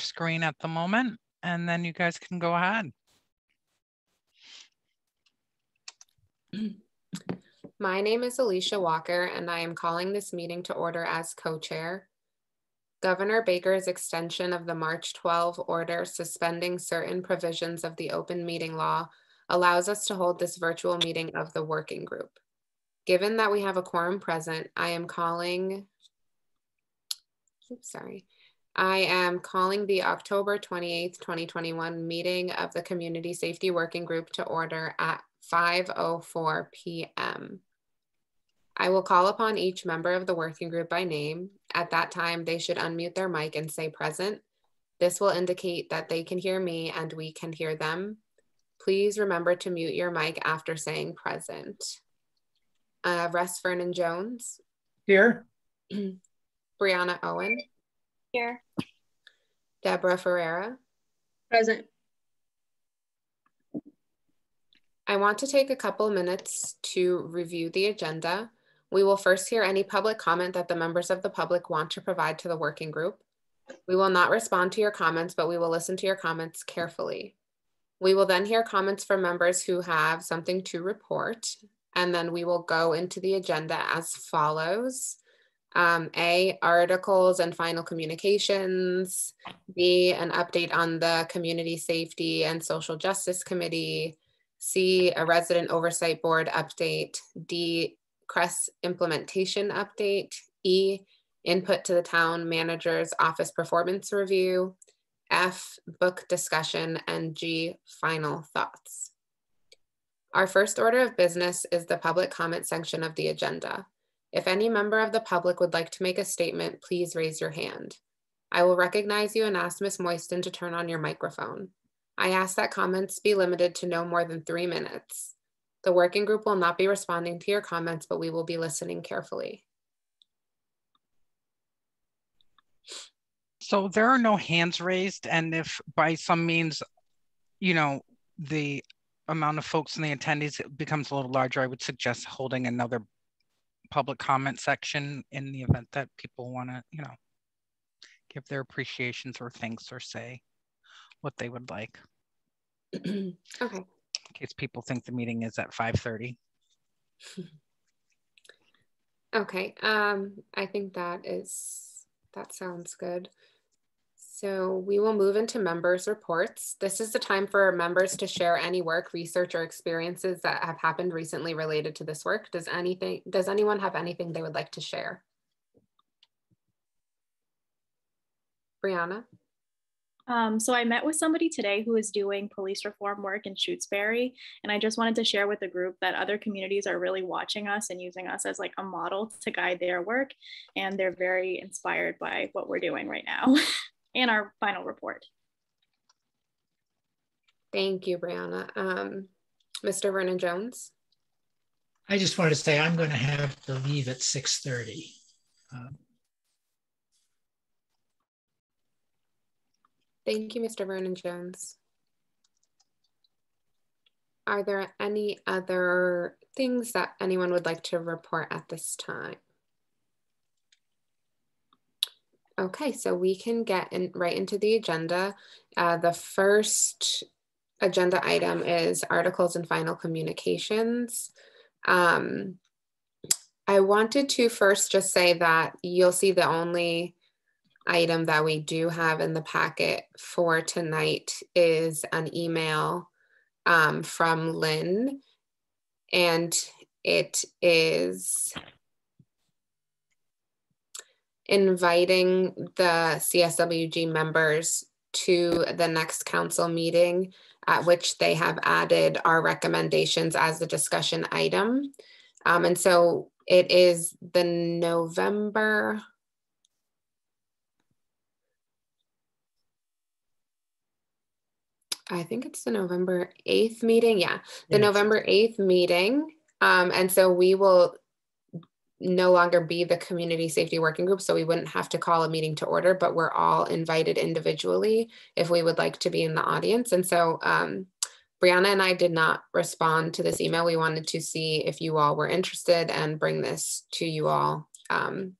screen at the moment, and then you guys can go ahead. My name is Ellisha Walker, and I am calling this meeting to order as co-chair. Governor Baker's extension of the March 12 order suspending certain provisions of the open meeting law allows us to hold this virtual meeting of the working group. Given that we have a quorum present, I am calling, oops, sorry. I am calling the October 28th, 2021 meeting of the Community Safety Working Group to order at 5.04 p.m. I will call upon each member of the working group by name. At that time, they should unmute their mic and say present. This will indicate that they can hear me and we can hear them. Please remember to mute your mic after saying present. Uh, Russ Vernon Jones. Here. Brianna Owen. Here. Deborah Ferreira. Present. I want to take a couple minutes to review the agenda. We will first hear any public comment that the members of the public want to provide to the working group. We will not respond to your comments, but we will listen to your comments carefully. We will then hear comments from members who have something to report, and then we will go into the agenda as follows. Um, A, articles and final communications. B, an update on the Community Safety and Social Justice Committee. C, a resident oversight board update. D, CRESS implementation update, E, input to the town manager's office performance review, F, book discussion, and G, final thoughts. Our first order of business is the public comment section of the agenda. If any member of the public would like to make a statement, please raise your hand. I will recognize you and ask Ms. Moyston to turn on your microphone. I ask that comments be limited to no more than three minutes. The working group will not be responding to your comments, but we will be listening carefully. So there are no hands raised. And if by some means, you know, the amount of folks in the attendees becomes a little larger, I would suggest holding another public comment section in the event that people want to, you know, give their appreciations or thanks or say what they would like. okay in case people think the meeting is at 5.30. Okay, um, I think that is, that sounds good. So we will move into members reports. This is the time for members to share any work, research, or experiences that have happened recently related to this work. Does anything, does anyone have anything they would like to share? Brianna? Um, so I met with somebody today who is doing police reform work in Shutesbury, and I just wanted to share with the group that other communities are really watching us and using us as like a model to guide their work, and they're very inspired by what we're doing right now and our final report. Thank you, Brianna. Um, Mr. Vernon Jones. I just wanted to say I'm going to have to leave at 6:30. Um, Thank you, Mr. Vernon Jones. Are there any other things that anyone would like to report at this time? Okay, so we can get in, right into the agenda. Uh, the first agenda item is articles and final communications. Um, I wanted to first just say that you'll see the only item that we do have in the packet for tonight is an email um, from Lynn, and it is inviting the CSWG members to the next council meeting at which they have added our recommendations as the discussion item. Um, and so it is the November I think it's the November 8th meeting. Yeah, the. November 8th meeting. Um, and so we will no longer be the community safety working group, so we wouldn't have to call a meeting to order, but we're all invited individually if we would like to be in the audience. And so um, Brianna and I did not respond to this email. We wanted to see if you all were interested and bring this to you all um,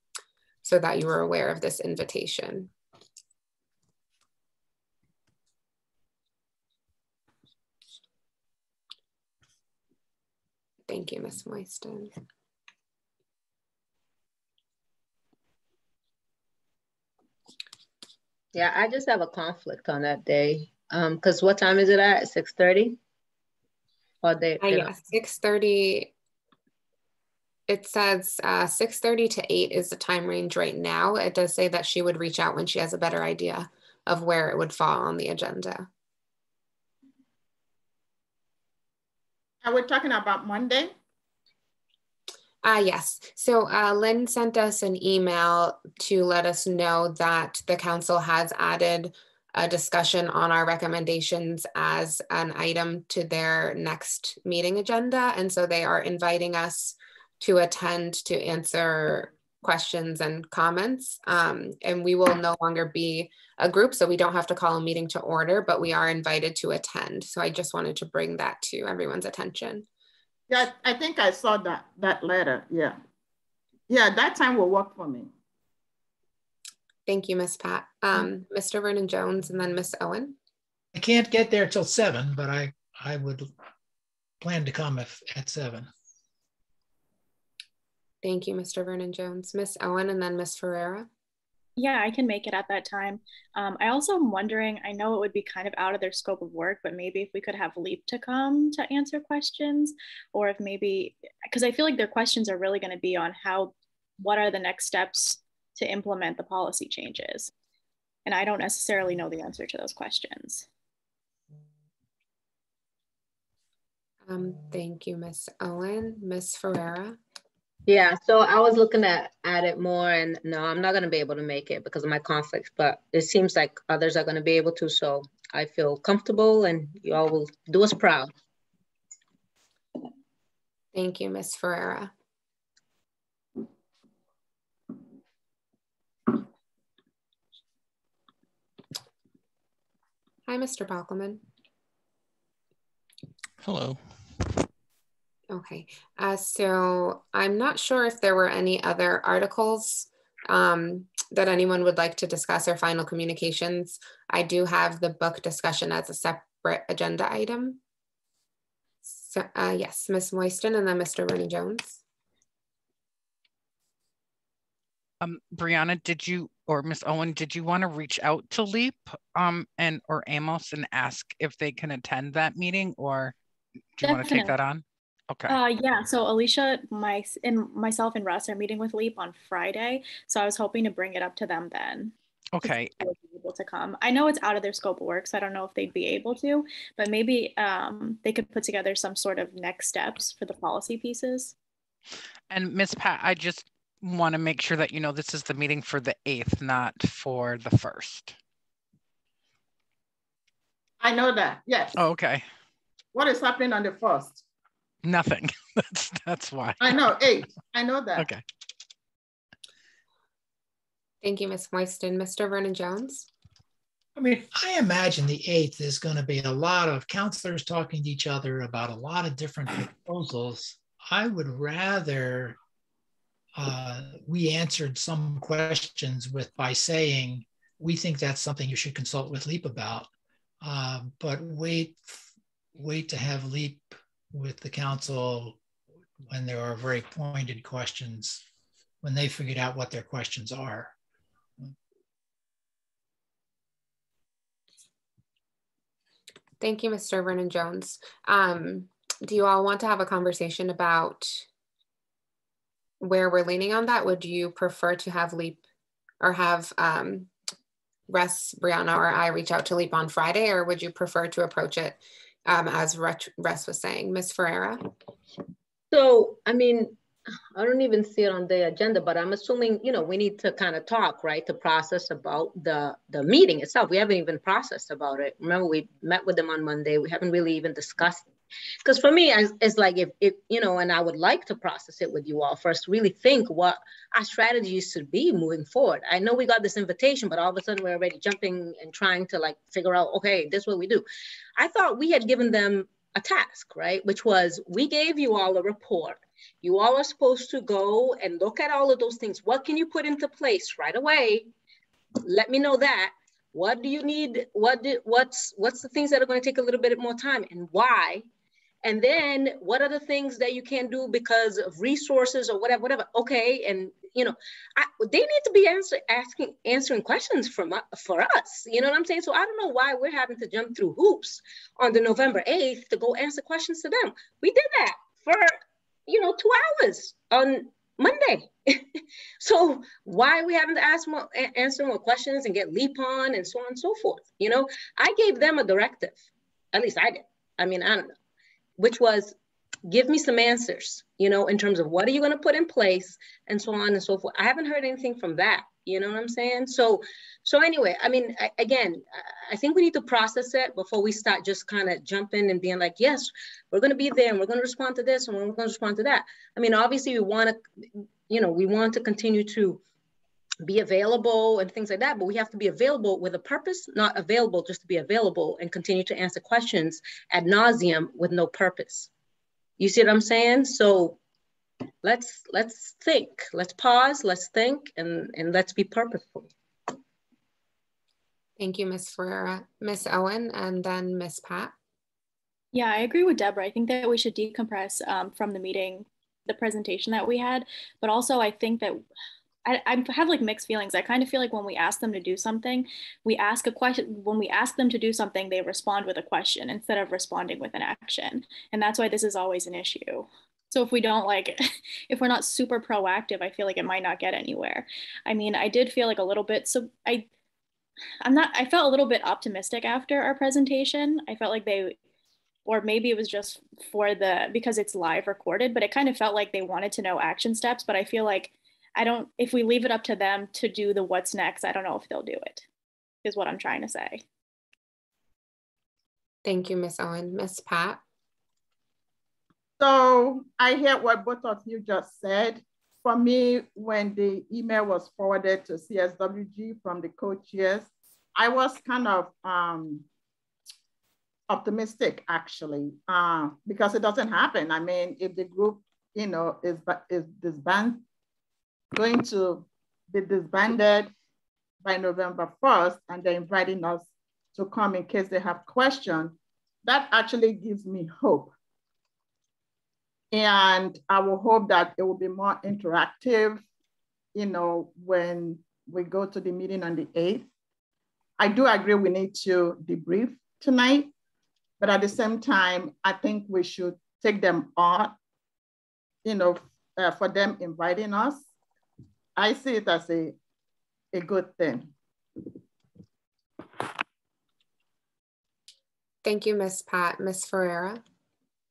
so that you were aware of this invitation. Thank you, Ms. Moyston. Yeah, I just have a conflict on that day. Um, because what time is it at? Six thirty? Or they? Uh, yeah, six thirty. It says uh, six thirty to eight is the time range right now. It does say that she would reach out when she has a better idea of where it would fall on the agenda. Are we talking about Monday? Uh, yes. So uh, Lynn sent us an email to let us know that the council has added a discussion on our recommendations as an item to their next meeting agenda. And so they are inviting us to attend to answer questions and comments. Um, and we will no longer be a group, so we don't have to call a meeting to order, but we are invited to attend. So I just wanted to bring that to everyone's attention. Yeah, I think I saw that that letter. Yeah. Yeah, that time will work for me. Thank you, Miss Pat. Um, Mr. Vernon Jones and then Miss Owen. I can't get there till seven, but I, I would plan to come if at seven. Thank you, Mr. Vernon Jones. Miss Owen and then Miss Ferreira. Yeah, I can make it at that time. Um, I also am wondering, I know it would be kind of out of their scope of work, but maybe if we could have Leap to come to answer questions, or if maybe, because I feel like their questions are really going to be on how, what are the next steps to implement the policy changes? And I don't necessarily know the answer to those questions. Um, thank you, Miss Owen. Miss Ferreira. Yeah, so I was looking at, at it more and no, I'm not gonna be able to make it because of my conflicts, but it seems like others are gonna be able to, so I feel comfortable and you all will do us proud. Thank you, Miss Ferreira. Hi, Mr. Bockelman. Hello. Okay, uh, so I'm not sure if there were any other articles um, that anyone would like to discuss or final communications. I do have the book discussion as a separate agenda item. So uh, yes, Ms. Moyston and then Mr. Vernon Jones. Um, Brianna, did you or Miss Owen, did you want to reach out to LEAP um, and or Amos and ask if they can attend that meeting or do you want to take that on? Okay. Uh, yeah. So Ellisha, my and myself and Russ are meeting with Leap on Friday. So I was hoping to bring it up to them then. Okay. Able to come. I know it's out of their scope of work, so I don't know if they'd be able to, but maybe um, they could put together some sort of next steps for the policy pieces. And Miss Pat, I just want to make sure that you know this is the meeting for the eighth, not for the first. I know that. Yes. Oh, okay. What is happening on the first? Nothing. that's that's why. I know eight. I know that. Okay. Thank you, Ms. Moyston. Mr. Vernon Jones. I mean, I imagine the eighth is going to be a lot of counselors talking to each other about a lot of different proposals. I would rather uh, we answered some questions with by saying we think that's something you should consult with Leap about, uh, but wait wait to have Leap with the council when there are very pointed questions, when they figured out what their questions are. Thank you, Mr. Vernon Jones. Um, do you all want to have a conversation about where we're leaning on that? Would you prefer to have Leap or have um, Russ, Brianna, or I reach out to Leap on Friday, or would you prefer to approach it um, as Russ was saying. Ms. Ferreira? So, I mean, I don't even see it on the agenda, but I'm assuming, you know, we need to kind of talk, right, to process about the the meeting itself. We haven't even processed about it. Remember, we met with them on Monday. We haven't really even discussed because for me it's like if, if you know and i would like to process it with you all first really think what our strategies should be moving forward. I know we got this invitation but all of a sudden we're already jumping and trying to like figure out okay this is what we do. I thought we had given them a task right? Which was we gave you all a report. You all are supposed to go and look at all of those things. What can you put into place right away? Let me know that. What do you need? What do, what's what's the things that are going to take a little bit more time and why And then what are the things that you can't do because of resources or whatever, whatever. Okay. And you know, I, they need to be answer, asking, answering questions from uh, for us. You know what I'm saying? So I don't know why we're having to jump through hoops on the November 8th to go answer questions to them. We did that for, you know, two hours on Monday. so why are we having to ask more, answer more questions and get leap on and so on and so forth? You know, I gave them a directive. At least I did. I mean, I don't know, which was give me some answers, you know, in terms of what are you going to put in place and so on and so forth. I haven't heard anything from that. You know what I'm saying? So, so anyway, I mean, I, again, I think we need to process it before we start just kind of jumping and being like, yes, we're going to be there and we're going to respond to this and we're going to respond to that. I mean, obviously we want to, you know, we want to continue to be available and things like that, but we have to be available with a purpose, not available just to be available and continue to answer questions ad nauseum with no purpose. You see what I'm saying? So let's let's think. Let's pause. Let's think, and and let's be purposeful. Thank you, Ms. Ferreira, Ms. Owen, and then Ms. Pat. Yeah, I agree with Deborah. I think that we should decompress um, from the meeting, the presentation that we had, but also I think that I, I have like mixed feelings. I kind of feel like when we ask them to do something, we ask a question. When we ask them to do something, they respond with a question instead of responding with an action. And that's why this is always an issue. So if we don't like, if we're not super proactive, I feel like it might not get anywhere. I mean, I did feel like a little bit, so I, I'm not, I felt a little bit optimistic after our presentation. I felt like they, or maybe it was just for the, because it's live recorded, but it kind of felt like they wanted to know action steps. But I feel like I don't, if we leave it up to them to do the what's next, I don't know if they'll do it, is what I'm trying to say. Thank you, Miss Owen. Miss Pat? So I hear what both of you just said. For me, when the email was forwarded to CSWG from the co-chairs, I was kind of um, optimistic actually, uh, because it doesn't happen. I mean, if the group, you know, is, is disbanded, going to be disbanded by November 1st, and they're inviting us to come in case they have questions, that actually gives me hope. And I will hope that it will be more interactive, you know, when we go to the meeting on the 8th. I do agree we need to debrief tonight, but at the same time, I think we should take them on, you know, uh, for them inviting us I see it as a, a good thing. Thank you, Ms. Pat. Ms. Ferreira?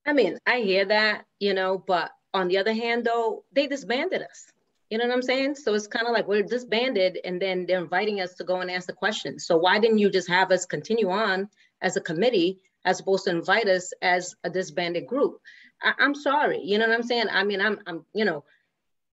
I mean, I hear that, you know, but on the other hand, though, they disbanded us. You know what I'm saying? So it's kind of like we're disbanded and then they're inviting us to go and ask answer questions. So why didn't you just have us continue on as a committee as opposed to invite us as a disbanded group? I, am sorry. You know what I'm saying? I mean, I'm, I'm, you know,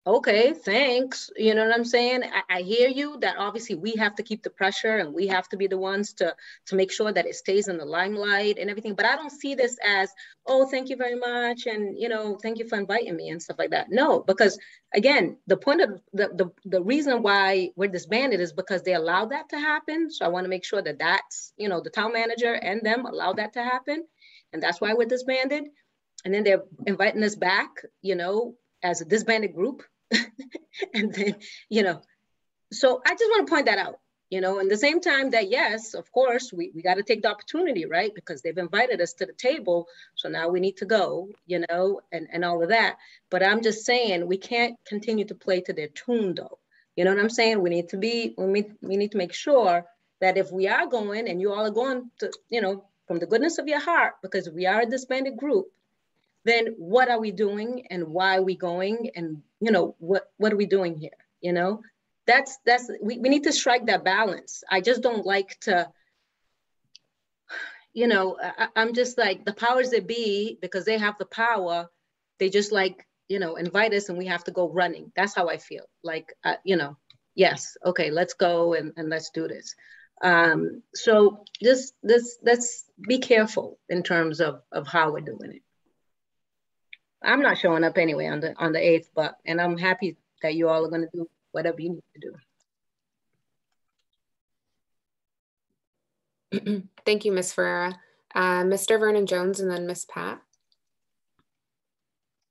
okay, thanks. You know what I'm saying? I, I, hear you that obviously we have to keep the pressure and we have to be the ones to, to make sure that it stays in the limelight and everything. But I don't see this as, oh, thank you very much. And, you know, thank you for inviting me and stuff like that. No, because again, the point of the, the, the reason why we're disbanded is because they allowed that to happen. So I want to make sure that that's, you know, the town manager and them allow that to happen. And that's why we're disbanded. And then they're inviting us back, you know, as a disbanded group and then, you know, so I just want to point that out, you know, and the same time that, yes, of course, we, we got to take the opportunity, right? Because they've invited us to the table. So now we need to go, you know, and, and all of that. But I'm just saying we can't continue to play to their tune though. You know what I'm saying? We need to be, we, we need to make sure that if we are going and you all are going to, you know, from the goodness of your heart, because we are a disbanded group, then what are we doing and why are we going and you know what what are we doing here you know? That's that's we, we need to strike that balance. I just don't like to you know I, i'm just like the powers that be because they have the power they just like you know invite us and we have to go running. That's how i feel. Like uh, you know yes okay let's go and, and let's do this. Um so this this let's be careful in terms of of how we're doing it I'm not showing up anyway on the on the eighth, but and I'm happy that you all are going to do whatever you need to do. Thank you, Ms. Ferreira. Uh, Mr. Vernon Jones and then Ms. Pat.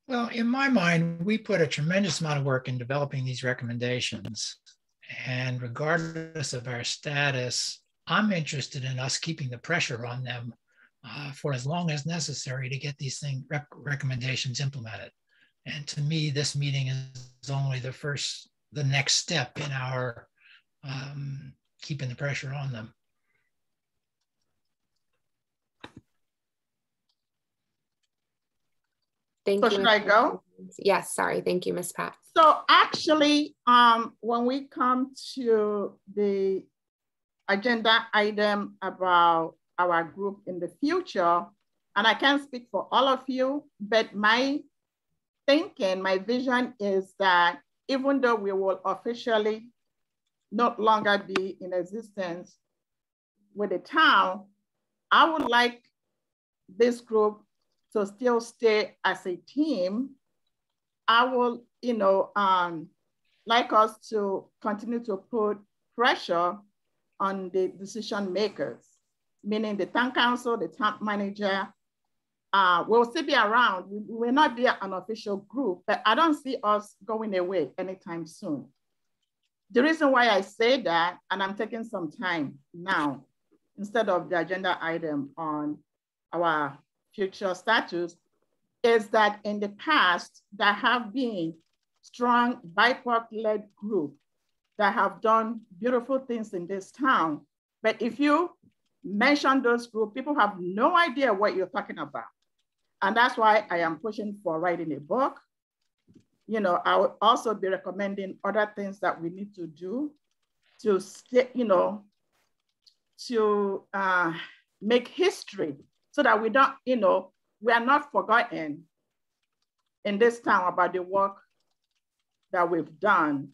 Well, in my mind, we put a tremendous amount of work in developing these recommendations. And regardless of our status, I'm interested in us keeping the pressure on them uh, for as long as necessary to get these thing rec recommendations implemented. And to me, this meeting is only the first, the next step in our um, keeping the pressure on them. Thank So you. should I go? Yes, sorry. Thank you, Miss Pat. So actually, um, when we come to the agenda item about our group in the future, and I can't speak for all of you, but my thinking, my vision is that even though we will officially not longer be in existence with the town, I would like this group to still stay as a team. I will, you know, um, like us to continue to put pressure on the decision makers, meaning the town council, the town manager. Uh, we'll still be around. We will not be an official group, but I don't see us going away anytime soon. The reason why I say that, and I'm taking some time now, instead of the agenda item on our future status, is that in the past, there have been strong BIPOC-led groups that have done beautiful things in this town. But if you mention those groups, people have no idea what you're talking about. And that's why I am pushing for writing a book. You know, I would also be recommending other things that we need to do to, stay, you know, to uh, make history so that we don't, you know, we are not forgotten in this town about the work that we've done.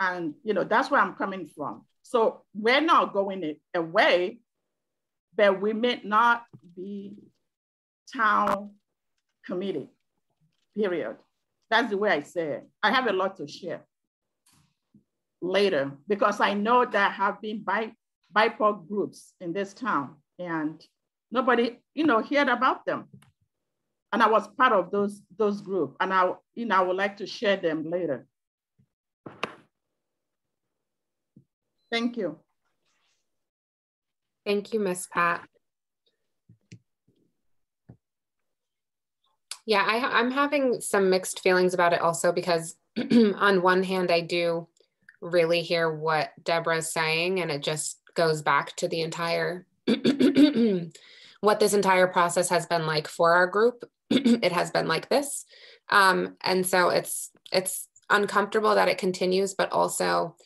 And, you know, that's where I'm coming from. So we're not going away, but we may not be town committee, period. That's the way I say it. I have a lot to share later because I know there have been bi BIPOC groups in this town and nobody, you know, heard about them. And I was part of those, those groups and I, you know, I would like to share them later. Thank you. Thank you, Miss Pat. Yeah, I, I'm having some mixed feelings about it also because on one hand, I do really hear what Deborah's saying and it just goes back to the entire, what this entire process has been like for our group. it has been like this. Um, and so it's, it's uncomfortable that it continues, but also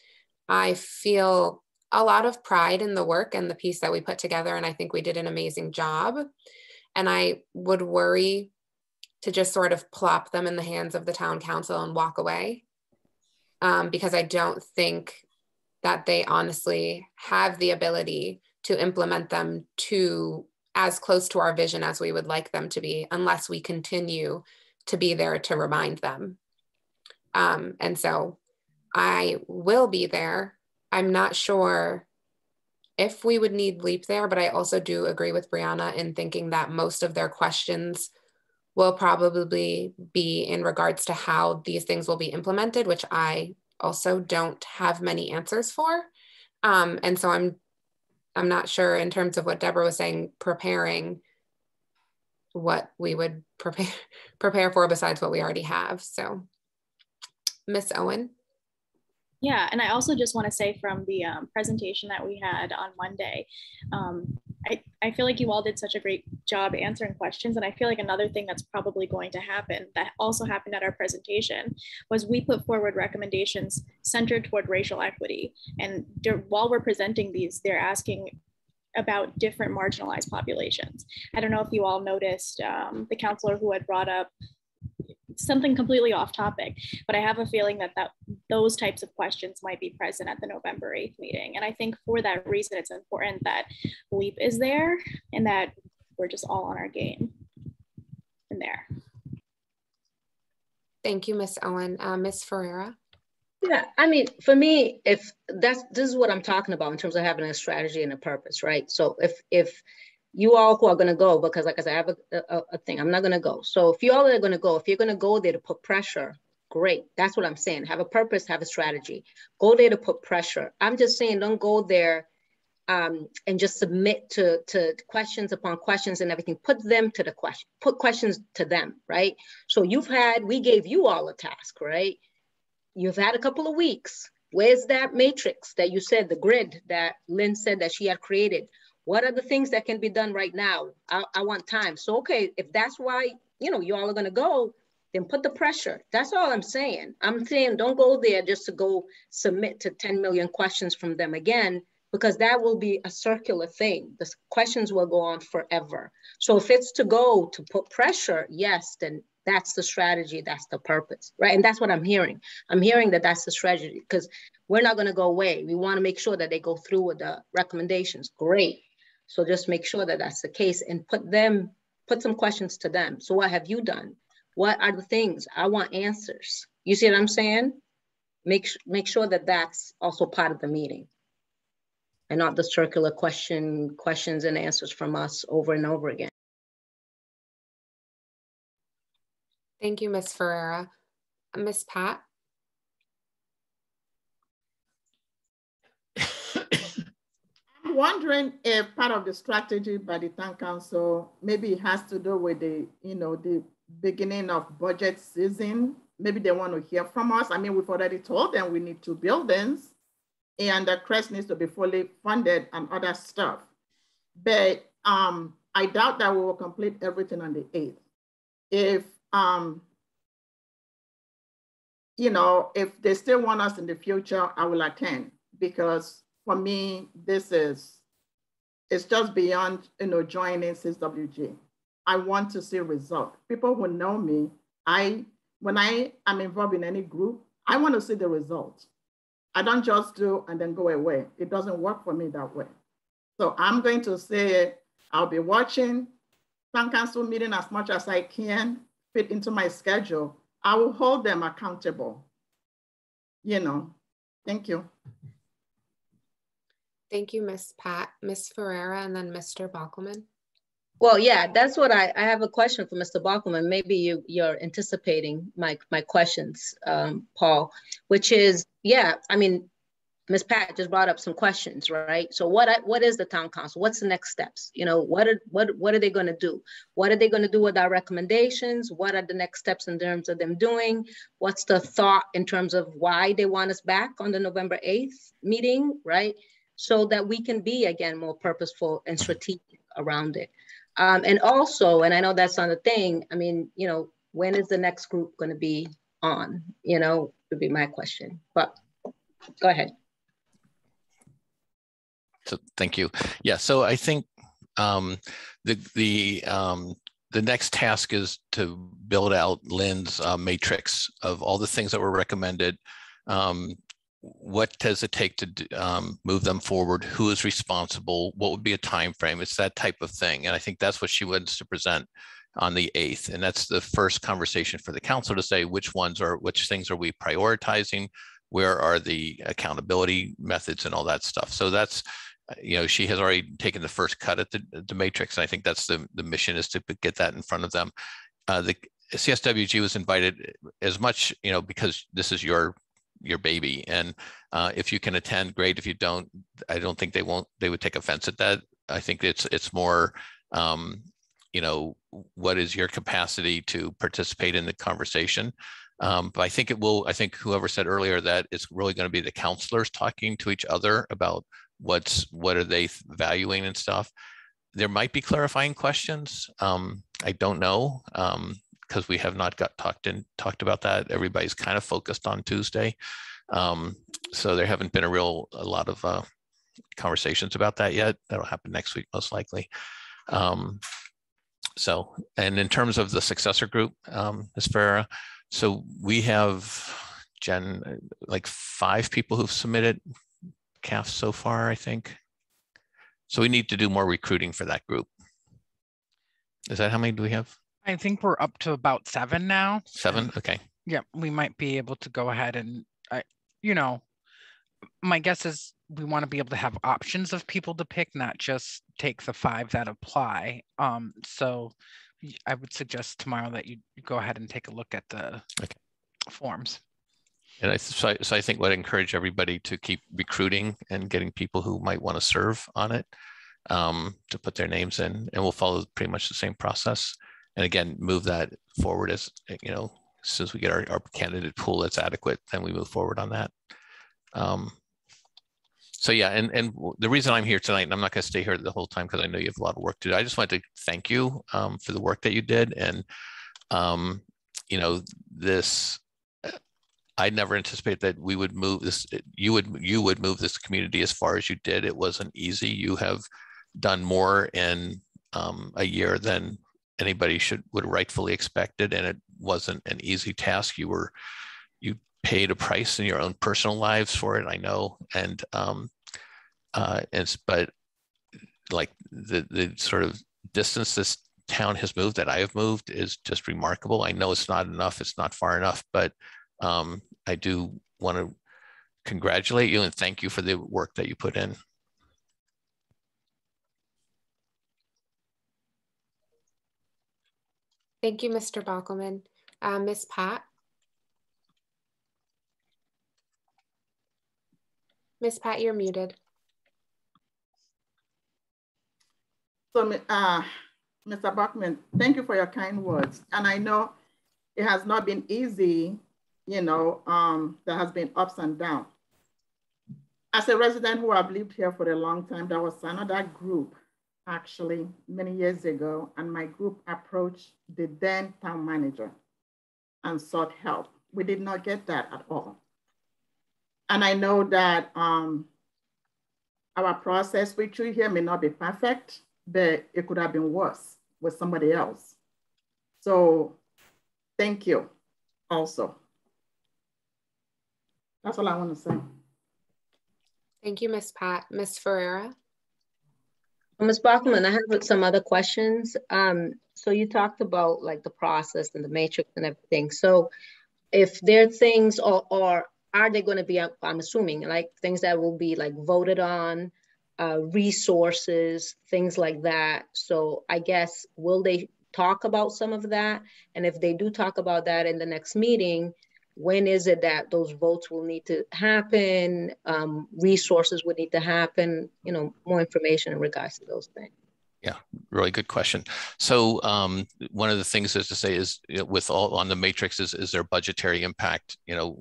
I feel a lot of pride in the work and the piece that we put together. And I think we did an amazing job. And I would worry to just sort of plop them in the hands of the town council and walk away. Um, because I don't think that they honestly have the ability to implement them to as close to our vision as we would like them to be, unless we continue to be there to remind them. Um, and so I will be there. I'm not sure if we would need LEAP there, but I also do agree with Brianna in thinking that most of their questions will probably be in regards to how these things will be implemented, which I also don't have many answers for. Um, and so I'm I'm not sure in terms of what Deborah was saying, preparing what we would prepare prepare for besides what we already have. So Miss Owen. Yeah, and I also just want to say from the um, presentation that we had on Monday, um, I, I feel like you all did such a great job answering questions. And I feel like another thing that's probably going to happen that also happened at our presentation was we put forward recommendations centered toward racial equity. And while we're presenting these, they're asking about different marginalized populations. I don't know if you all noticed um, the counselor who had brought up something completely off topic, but I have a feeling that, that those types of questions might be present at the November 8th meeting. And I think for that reason, it's important that LEAP is there and that we're just all on our game in there. Thank you, Miss Owen. Uh, Miss Ferreira. Yeah, I mean, for me, if that's this is what I'm talking about in terms of having a strategy and a purpose, right? So if if you all who are going to go, because like I said, I have a, a, a thing, I'm not going to go. So if you all are going to go, if you're going to go there to put pressure, great. That's what I'm saying. Have a purpose, have a strategy. Go there to put pressure. I'm just saying, don't go there um, and just submit to, to questions upon questions and everything. Put them to the question, put questions to them, right? So you've had, we gave you all a task, right? You've had a couple of weeks. Where's that matrix that you said, the grid that Lynn said that she had created? What are the things that can be done right now? I, I want time. So, okay, if that's why, you know, you all are going to go, then put the pressure. That's all I'm saying. I'm saying don't go there just to go submit to 10 million questions from them again, because that will be a circular thing. The questions will go on forever. So if it's to go to put pressure, yes, then that's the strategy, that's the purpose, right? And that's what I'm hearing. I'm hearing that that's the strategy because we're not going to go away. We want to make sure that they go through with the recommendations. Great. So just make sure that that's the case and put them, put some questions to them. So what have you done? What are the things? I want answers. You see what I'm saying? Make, make sure that that's also part of the meeting and not the circular question, questions and answers from us over and over again. Thank you, Ms. Ferreira. Ms. Pat? Wondering if part of the strategy by the town council maybe it has to do with the, you know, the beginning of budget season. Maybe they want to hear from us. I mean, we've already told them we need two buildings and the CRESS needs to be fully funded and other stuff. But um, I doubt that we will complete everything on the 8th. If, um, you know, if they still want us in the future, I will attend because for me, this is, it's just beyond, you know, joining CWG. I want to see result. People who know me, I, when I am involved in any group, I want to see the result. I don't just do and then go away. It doesn't work for me that way. So I'm going to say, I'll be watching town council meeting as much as I can fit into my schedule. I will hold them accountable. You know, thank you. Thank you, Miss Pat, Miss Ferreira, and then Mr. Bockelman. Well, yeah, that's what I, I have a question for Mr. Bockelman. Maybe you, you're anticipating my, my questions, um, Paul, which is, yeah, I mean, Ms. Pat just brought up some questions, right? So what what is the town council? What's the next steps? You know, what are what what are they going to do? What are they going to do with our recommendations? What are the next steps in terms of them doing? What's the thought in terms of why they want us back on the November 8th meeting, right? So that we can be again more purposeful and strategic around it. Um, and also, and I know that's not a thing. I mean, you know, when is the next group going to be on? You know, would be my question. But go ahead. So thank you. Yeah. So I think um, the the um, the next task is to build out Lynn's uh, matrix of all the things that were recommended. Um, what does it take to um, move them forward? Who is responsible? What would be a time frame? It's that type of thing, and I think that's what she wants to present on the 8th and that's the first conversation for the council to say which ones are which things are we prioritizing where are the accountability methods and all that stuff so that's uh, you know she has already taken the first cut at the, the matrix and i think that's the, the mission is to get that in front of them uh, the cswg was invited as much you know because this is your your baby. And uh, if you can attend, great. If you don't, I don't think they won't. They would take offense at that. I think it's it's more, um, you know, what is your capacity to participate in the conversation. Um, but I think it will. I think whoever said earlier that it's really going to be the counselors talking to each other about what's what are they valuing and stuff. There might be clarifying questions. Um, I don't know. Um, because we have not got talked in talked about that. Everybody's kind of focused on Tuesday, um, so there haven't been a real a lot of uh, conversations about that yet. That'll happen next week most likely. Um, so, and in terms of the successor group, um, Ms. Ferreira, so we have Jen, like five people who've submitted CAF so far, I think. So we need to do more recruiting for that group. Is that how many do we have? I think we're up to about seven now. Seven, okay. Yeah, we might be able to go ahead and, I, you know, my guess is we want to be able to have options of people to pick, not just take the five that apply. Um, so I would suggest tomorrow that you go ahead and take a look at the okay. forms. And I, so, I, so I think what I encourage everybody to keep recruiting and getting people who might want to serve on it um, to put their names in, and we'll follow pretty much the same process. And again, move that forward as you know, since we get our, our candidate pool that's adequate, then we move forward on that. Um, so yeah, and and the reason I'm here tonight, and I'm not going to stay here the whole time because I know you have a lot of work to do. I just wanted to thank you um, for the work that you did, and um, you know this. I never anticipated that we would move this. You would you would move this community as far as you did. It wasn't easy. You have done more in um, a year than anybody should would rightfully expect it, and it wasn't an easy task. You were you paid a price in your own personal lives for it. I know, and um, uh, it's but like the the sort of distance this town has moved that I have moved is just remarkable. I know it's not enough, it's not far enough, but um, I do want to congratulate you and thank you for the work that you put in. Thank you, Mr. Bockelman. Uh, Ms. Pat? Ms. Pat, you're muted. So, uh, Mr. Bockelman, thank you for your kind words. And I know it has not been easy, you know, um, there has been ups and downs. As a resident who have lived here for a long time, there was another group actually many years ago, and my group approached the then town manager and sought help. We did not get that at all. And I know that um, our process with you here may not be perfect, but it could have been worse with somebody else. So thank you also. That's all I want to say. Thank you, Ms. Pat. Ms. Ferreira? Ms. Bockelman, I have some other questions. Um, so you talked about like the process and the matrix and everything. So if there are things or, or are they going to be, I'm assuming, like things that will be like voted on, uh, resources, things like that. So I guess, will they talk about some of that? And if they do talk about that in the next meeting, when is it that those votes will need to happen? Um, resources would need to happen, you know, more information in regards to those things. Yeah, really good question. So um, one of the things is to say is you know, with all on the matrix is is there budgetary impact? You know,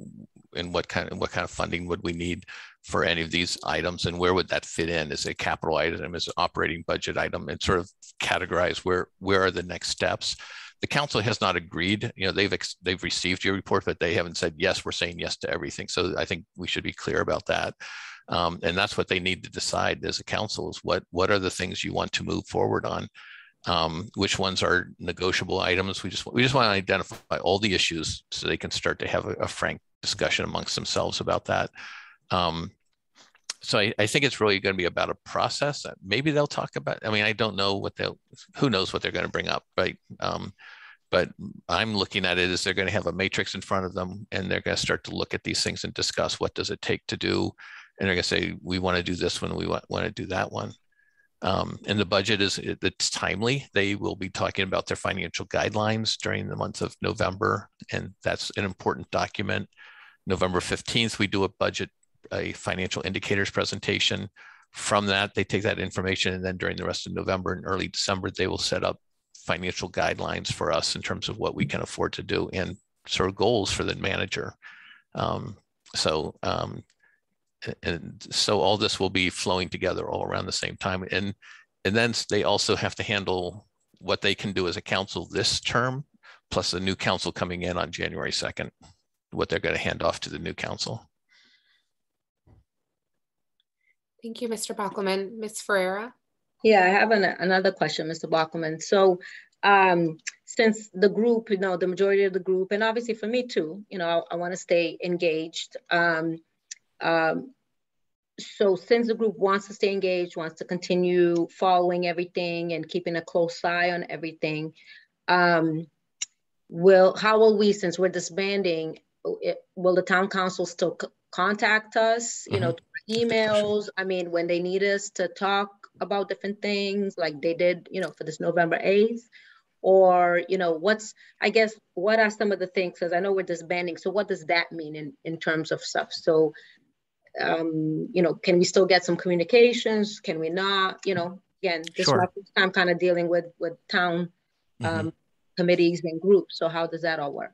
and what kind of what kind of funding would we need for any of these items, and where would that fit in? Is a capital item? Is an operating budget item? And sort of categorize where where are the next steps. The council has not agreed. You know, they've they've received your report, but they haven't said yes. We're saying yes to everything. So I think we should be clear about that. Um, and that's what they need to decide as a council is what what are the things you want to move forward on um, which ones are negotiable items we just we just want to identify all the issues so they can start to have a, a frank discussion amongst themselves about that um, so I, I, think it's really going to be about a process that maybe they'll talk about i mean i don't know what they'll who knows what they're going to bring up right? Um, but i'm looking at it as they're going to have a matrix in front of them and they're going to start to look at these things and discuss what does it take to do and they're going to say we want to do this one we want, want to do that one. Um, and the budget is it's timely. They will be talking about their financial guidelines during the month of november and that's an important document. November 15th we do a budget a financial indicators presentation from that. They take that information and then during the rest of november and early december they will set up financial guidelines for us in terms of what we can afford to do and sort of goals for the manager. Um, so um, and so all this will be flowing together all around the same time. And and then they also have to handle what they can do as a council this term plus the new council coming in on january 2nd what they're going to hand off to the new council thank you mr bockelman ms ferreira yeah i have an, another question mr bockelman so um, since the group you know the majority of the group and obviously for me too you know i, I want to stay engaged um, um, so since the group wants to stay engaged, wants to continue following everything and keeping a close eye on everything, um, will how will we, since we're disbanding, it, will the town council still contact us, you mm-hmm. know, emails? I mean, when they need us to talk about different things like they did, you know, for this November 8th? Or, you know, what's, I guess, what are some of the things? Because I know we're disbanding. So what does that mean in, in terms of stuff? So, um, you know, can we still get some communications? Can we not? You know, again, this Sure. is my first time kind of dealing with with town um, Mhm. committees and groups. So how does that all work?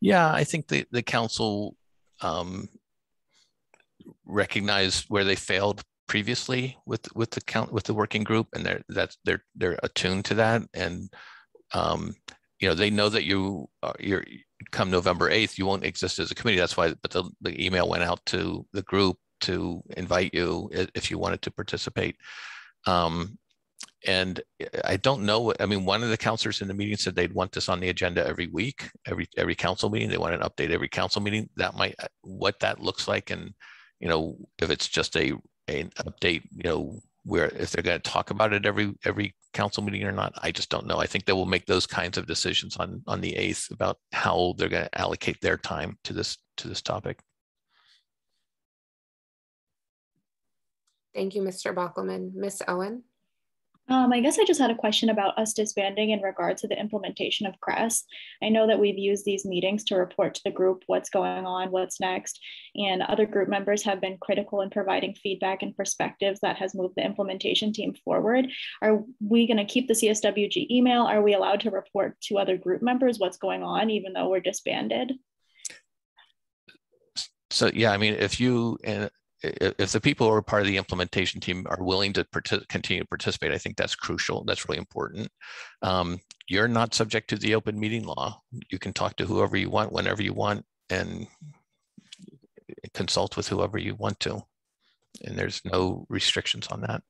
Yeah, I think the, the council um, recognized where they failed previously with, with the count, with the working group and they're, that's, they're, they're attuned to that. And, um, you know, they know that you, are you're, come November 8th, you won't exist as a committee. That's why, but the, the email went out to the group to invite you if you wanted to participate. Um, and I don't know what, I mean, one of the councilors in the meeting said they'd want this on the agenda every week, every, every council meeting. They want an update every council meeting. That might, uh, what that looks like. And, you know, if it's just a, an update, you know, where if they're going to talk about it every, every council meeting or not, I just don't know. I think they will make those kinds of decisions on, on the eighth about how they're going to allocate their time to this, to this topic. Thank you, Mr. Bockelman. Ms. Owen? Um, I guess I just had a question about us disbanding in regard to the implementation of CRESS. I know that we've used these meetings to report to the group what's going on, what's next, and other group members have been critical in providing feedback and perspectives that has moved the implementation team forward. Are we going to keep the CSWG email? Are we allowed to report to other group members what's going on, even though we're disbanded? So yeah, I mean, if you if, if the people who are part of the implementation team are willing to partic- continue to participate, I think that's crucial. That's really important. Um, you're not subject to the open meeting law. You can talk to whoever you want, whenever you want, and consult with whoever you want to. And there's no restrictions on that.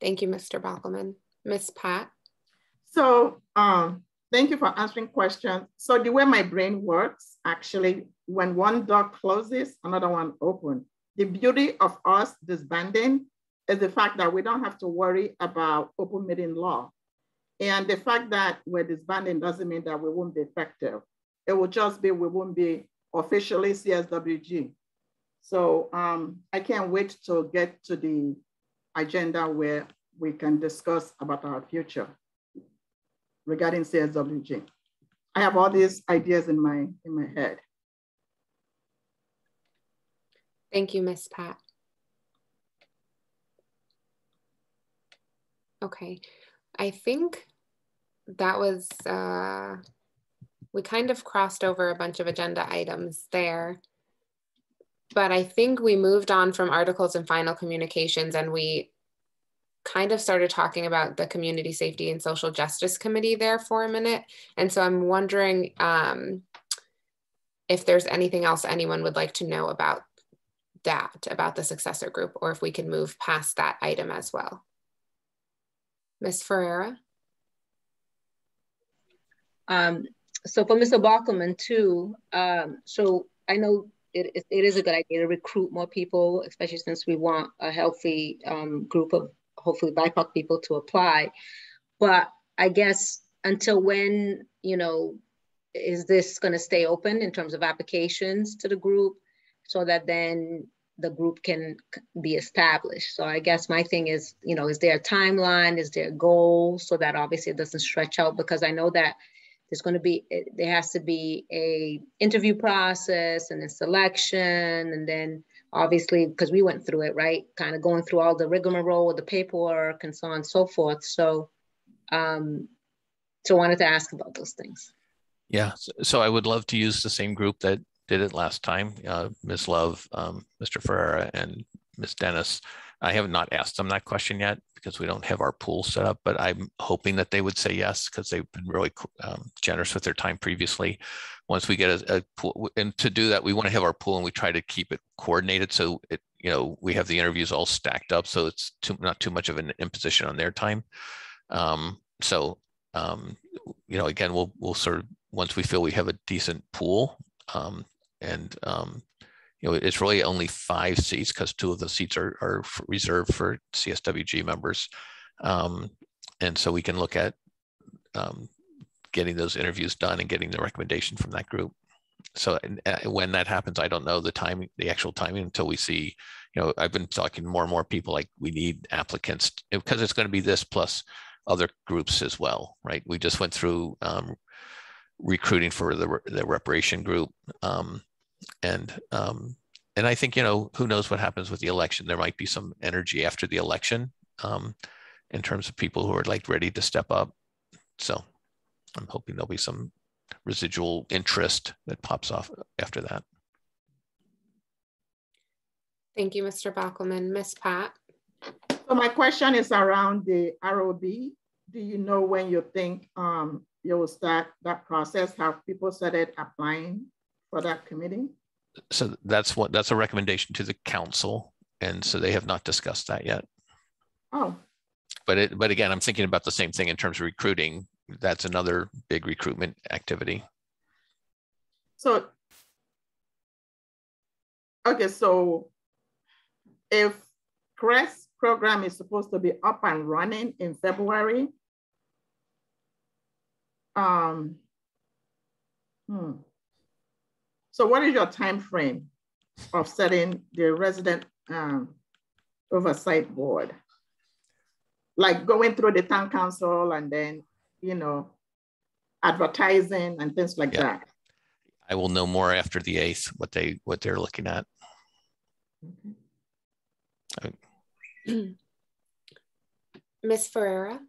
Thank you, Mr. Bockelman. Ms. Pat? So um, thank you for answering questions. So the way my brain works, actually, when one door closes, another one opens. The beauty of us disbanding is the fact that we don't have to worry about open meeting law. And the fact that we're disbanding doesn't mean that we won't be effective. It will just be we won't be officially CSWG. So um, I can't wait to get to the agenda where we can discuss about our future regarding CSWG. I have all these ideas in my, in my head. Thank you, Ms. Pat. Okay, I think that was, uh, we kind of crossed over a bunch of agenda items there. But I think we moved on from articles and final communications and we kind of started talking about the Community Safety and Social Justice Committee there for a minute. And so I'm wondering um, if there's anything else anyone would like to know about that, about the successor group, or if we can move past that item as well. Ms. Ferreira? Um, so for Mr. Bockelman too, um, so I know it, it, it is a good idea to recruit more people, especially since we want a healthy um, group of hopefully BIPOC people to apply. But I guess until when, you know, is this going to stay open in terms of applications to the group so that then the group can be established? So I guess my thing is, you know, is there a timeline? Is there a goal so that obviously it doesn't stretch out? Because I know that there's going to be there has to be a interview process and a selection and then obviously because we went through it right kind of going through all the rigmarole with the paperwork and so on and so forth so um so wanted to ask about those things Yeah, so, I would love to use the same group that did it last time, uh, Ms. Love, um, Mr. Ferreira, and Ms. Dennis. I have not asked them that question yet because we don't have our pool set up, but I'm hoping that they would say yes because they've been really um, generous with their time previously. Once we get a, a pool, and to do that, we want to have our pool and we try to keep it coordinated so it, you know, we have the interviews all stacked up so it's too, not too much of an imposition on their time. Um, so, um, you know, again, we'll we'll sort of once we feel we have a decent pool, um, and um, you know, it's really only five seats because two of the seats are, are reserved for CSWG members. Um, and so we can look at um, getting those interviews done and getting the recommendation from that group. so uh, when that happens, I don't know the timing, the actual timing until we see. You know, I've been talking more and more people like we need applicants because it's going to be this plus other groups as well, right? We just went through um, recruiting for the the reparation group, um, and um, and I think you know who knows what happens with the election. There might be some energy after the election um, in terms of people who are like ready to step up. So I'm hoping there'll be some residual interest that pops off after that. Thank you, Mr. Bockelman. Miss Pat? So my question is around the ROB. Do you know when you think um, you will start that process? Have people started applying for that committee? So that's what that's a recommendation to the council, and so they have not discussed that yet. Oh. But it, but again, I'm thinking about the same thing in terms of recruiting that's another big recruitment activity. So, okay, so if CRESS program is supposed to be up and running in February, um, hmm. So what is your time frame of setting the resident um, oversight board? Like going through the town council and then you know, advertising and things like yeah. that. I will know more after the eighth what they what they're looking at. Miss Ferreira.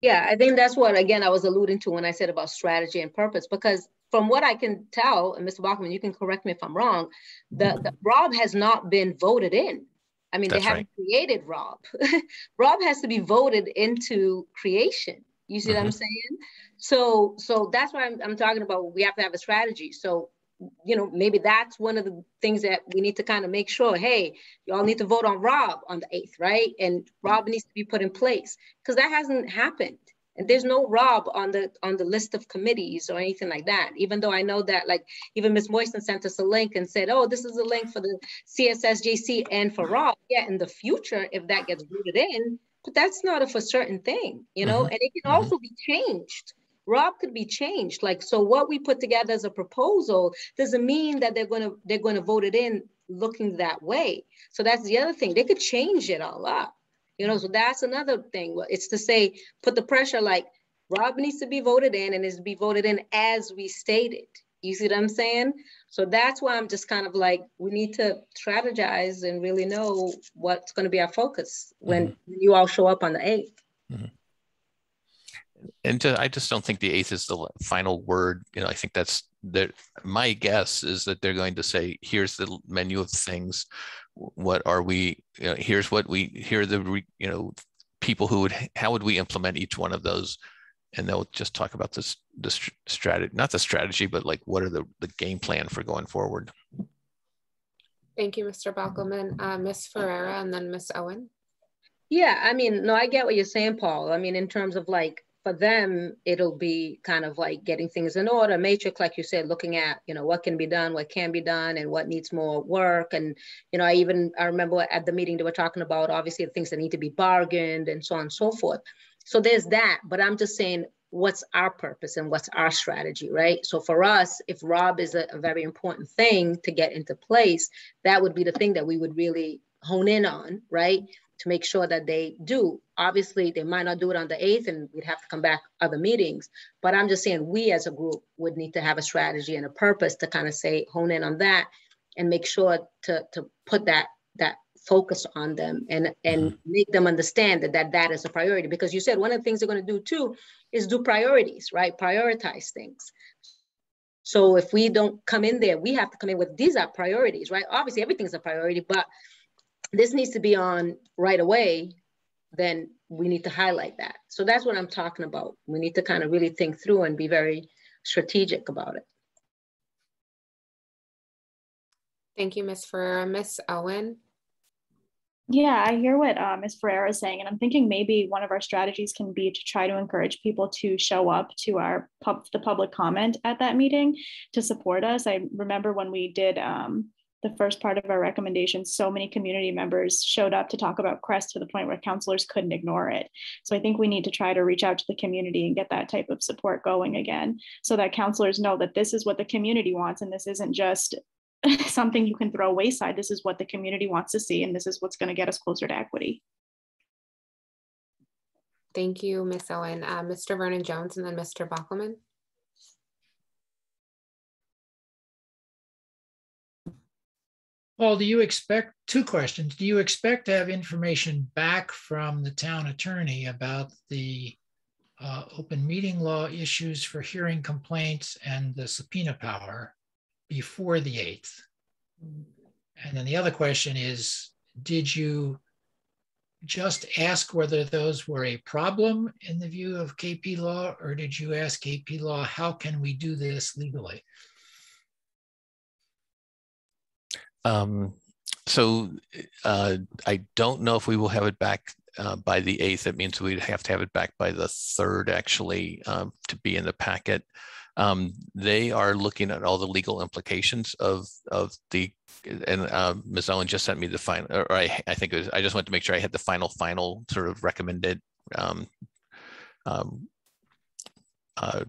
Yeah, I think that's what again I was alluding to when I said about strategy and purpose, because from what I can tell, and Mr. Bockelman, you can correct me if I'm wrong, the, the Rob has not been voted in. I mean, That's they haven't right. created Rob. Rob has to be voted into creation. You see mm-hmm. what I'm mm-hmm. saying? So, so that's why I'm, I'm talking about. We have to have a strategy. So, you know, maybe that's one of the things that we need to kind of make sure. Hey, y'all need to vote on Rob on the eighth, right? And Rob needs to be put in place because that hasn't happened. And there's no Rob on the on the list of committees or anything like that. Even though I know that like even Ms. Moyston sent us a link and said, oh, this is a link for the CSSJC and for Rob. Yeah, in the future, if that gets rooted in, but that's not a for certain thing, you know, mm-hmm. and it can mm-hmm. also be changed. Rob could be changed. Like, so what we put together as a proposal doesn't mean that they're gonna they're gonna vote it in looking that way. So that's the other thing. They could change it all up. You know, so that's another thing. It's to say, put the pressure like Rob needs to be voted in and is to be voted in as we stated. You see what I'm saying? So that's why I'm just kind of like, we need to strategize and really know what's going to be our focus when mm-hmm. you all show up on the 8th. Mm-hmm. And to, I just don't think the eighth is the final word. You know, I think that's that. My guess is that they're going to say, "Here's the menu of things what are we you know, here's what we here are the you know people who would how would we implement each one of those? And they'll just talk about this the strategy not the strategy but like what are the the game plan for going forward? Thank you mr Bockelman. uh, miss ferreira and then miss owen. Yeah i mean no i get what you're saying paul. I mean in terms of like for them, it'll be kind of like getting things in order, matrix, like you said, looking at, you know, what can be done, what can be done, and what needs more work. And, you know, I even, I remember at the meeting they were talking about, obviously, the things that need to be bargained and so on and so forth. So there's that. But I'm just saying, what's our purpose and what's our strategy, right? So for us, if Rob is a, a very important thing to get into place, that would be the thing that we would really hone in on, right? to make sure that they do. Obviously, they might not do it on the 8th and we'd have to come back other meetings. But I'm just saying we as a group would need to have a strategy and a purpose to kind of say, hone in on that and make sure to, to put that that focus on them and and mm-hmm. make them understand that, that that is a priority because you said one of the things they're going to do too is do priorities right prioritize things so if we don't come in there we have to come in with these are priorities right obviously everything's a priority but this needs to be on right away, then we need to highlight that. So that's what I'm talking about. We need to kind of really think through and be very strategic about it. Thank you, Ms. Ferreira. Ms. Owen? Yeah, I hear what uh, Ms. Ferreira is saying, and I'm thinking maybe one of our strategies can be to try to encourage people to show up to our pub, the public comment at that meeting to support us. I remember when we did um, the first part of our recommendations, so many community members showed up to talk about CRESS to the point where councilors couldn't ignore it. So I think we need to try to reach out to the community and get that type of support going again so that counselors know that this is what the community wants and this isn't just something you can throw wayside. This is what the community wants to see and this is what's going to get us closer to equity. Thank you, Ms. Owen. Uh, Mr. Vernon Jones and then Mr. Bockelman. Paul, do you expect, two questions. Do you expect to have information back from the town attorney about the uh, open meeting law issues for hearing complaints and the subpoena power before the 8th? And then the other question is, did you just ask whether those were a problem in the view of KP law, or did you ask KP law, how can we do this legally? Um, so uh, I don't know if we will have it back uh, by the 8th. That means we'd have to have it back by the 3rd, actually, um, to be in the packet. Um, they are looking at all the legal implications of of the and uh, Ms. Owen just sent me the final, or I, I think it was, I just wanted to make sure I had the final, final sort of recommended um, um, uh,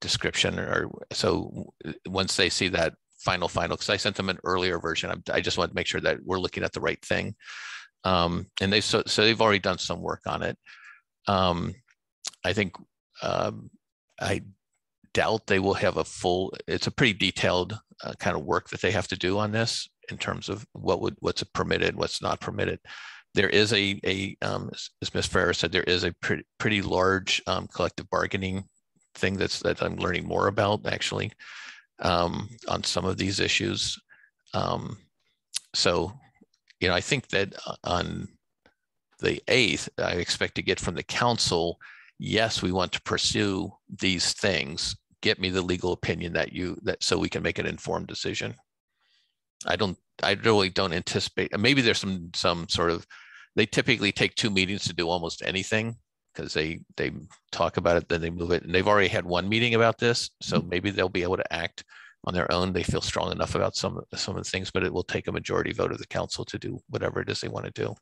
description or so once they see that final final because I sent them an earlier version. I, I just want to make sure that we're looking at the right thing. Um, and they so so they've already done some work on it. Um, I think um, I doubt they will have a full. It's a pretty detailed uh, kind of work that they have to do on this in terms of what would what's permitted, what's not permitted. There is a a um, as Ms. Ferrer said, there is a pretty pretty large um, collective bargaining thing that's that I'm learning more about actually um, on some of these issues. Um, so, you know, I think that uh, on the 8th, I expect to get from the council, yes, we want to pursue these things. Get me the legal opinion that you, that so we can make an informed decision. I don't, I really don't anticipate, maybe there's some, some sort of, they typically take two meetings to do almost anything because they they talk about it, then they move it, and they've already had one meeting about this, so mm-hmm. maybe they'll be able to act on their own. They feel strong enough about some some of the things, but it will take a majority vote of the council to do whatever it is they want to do.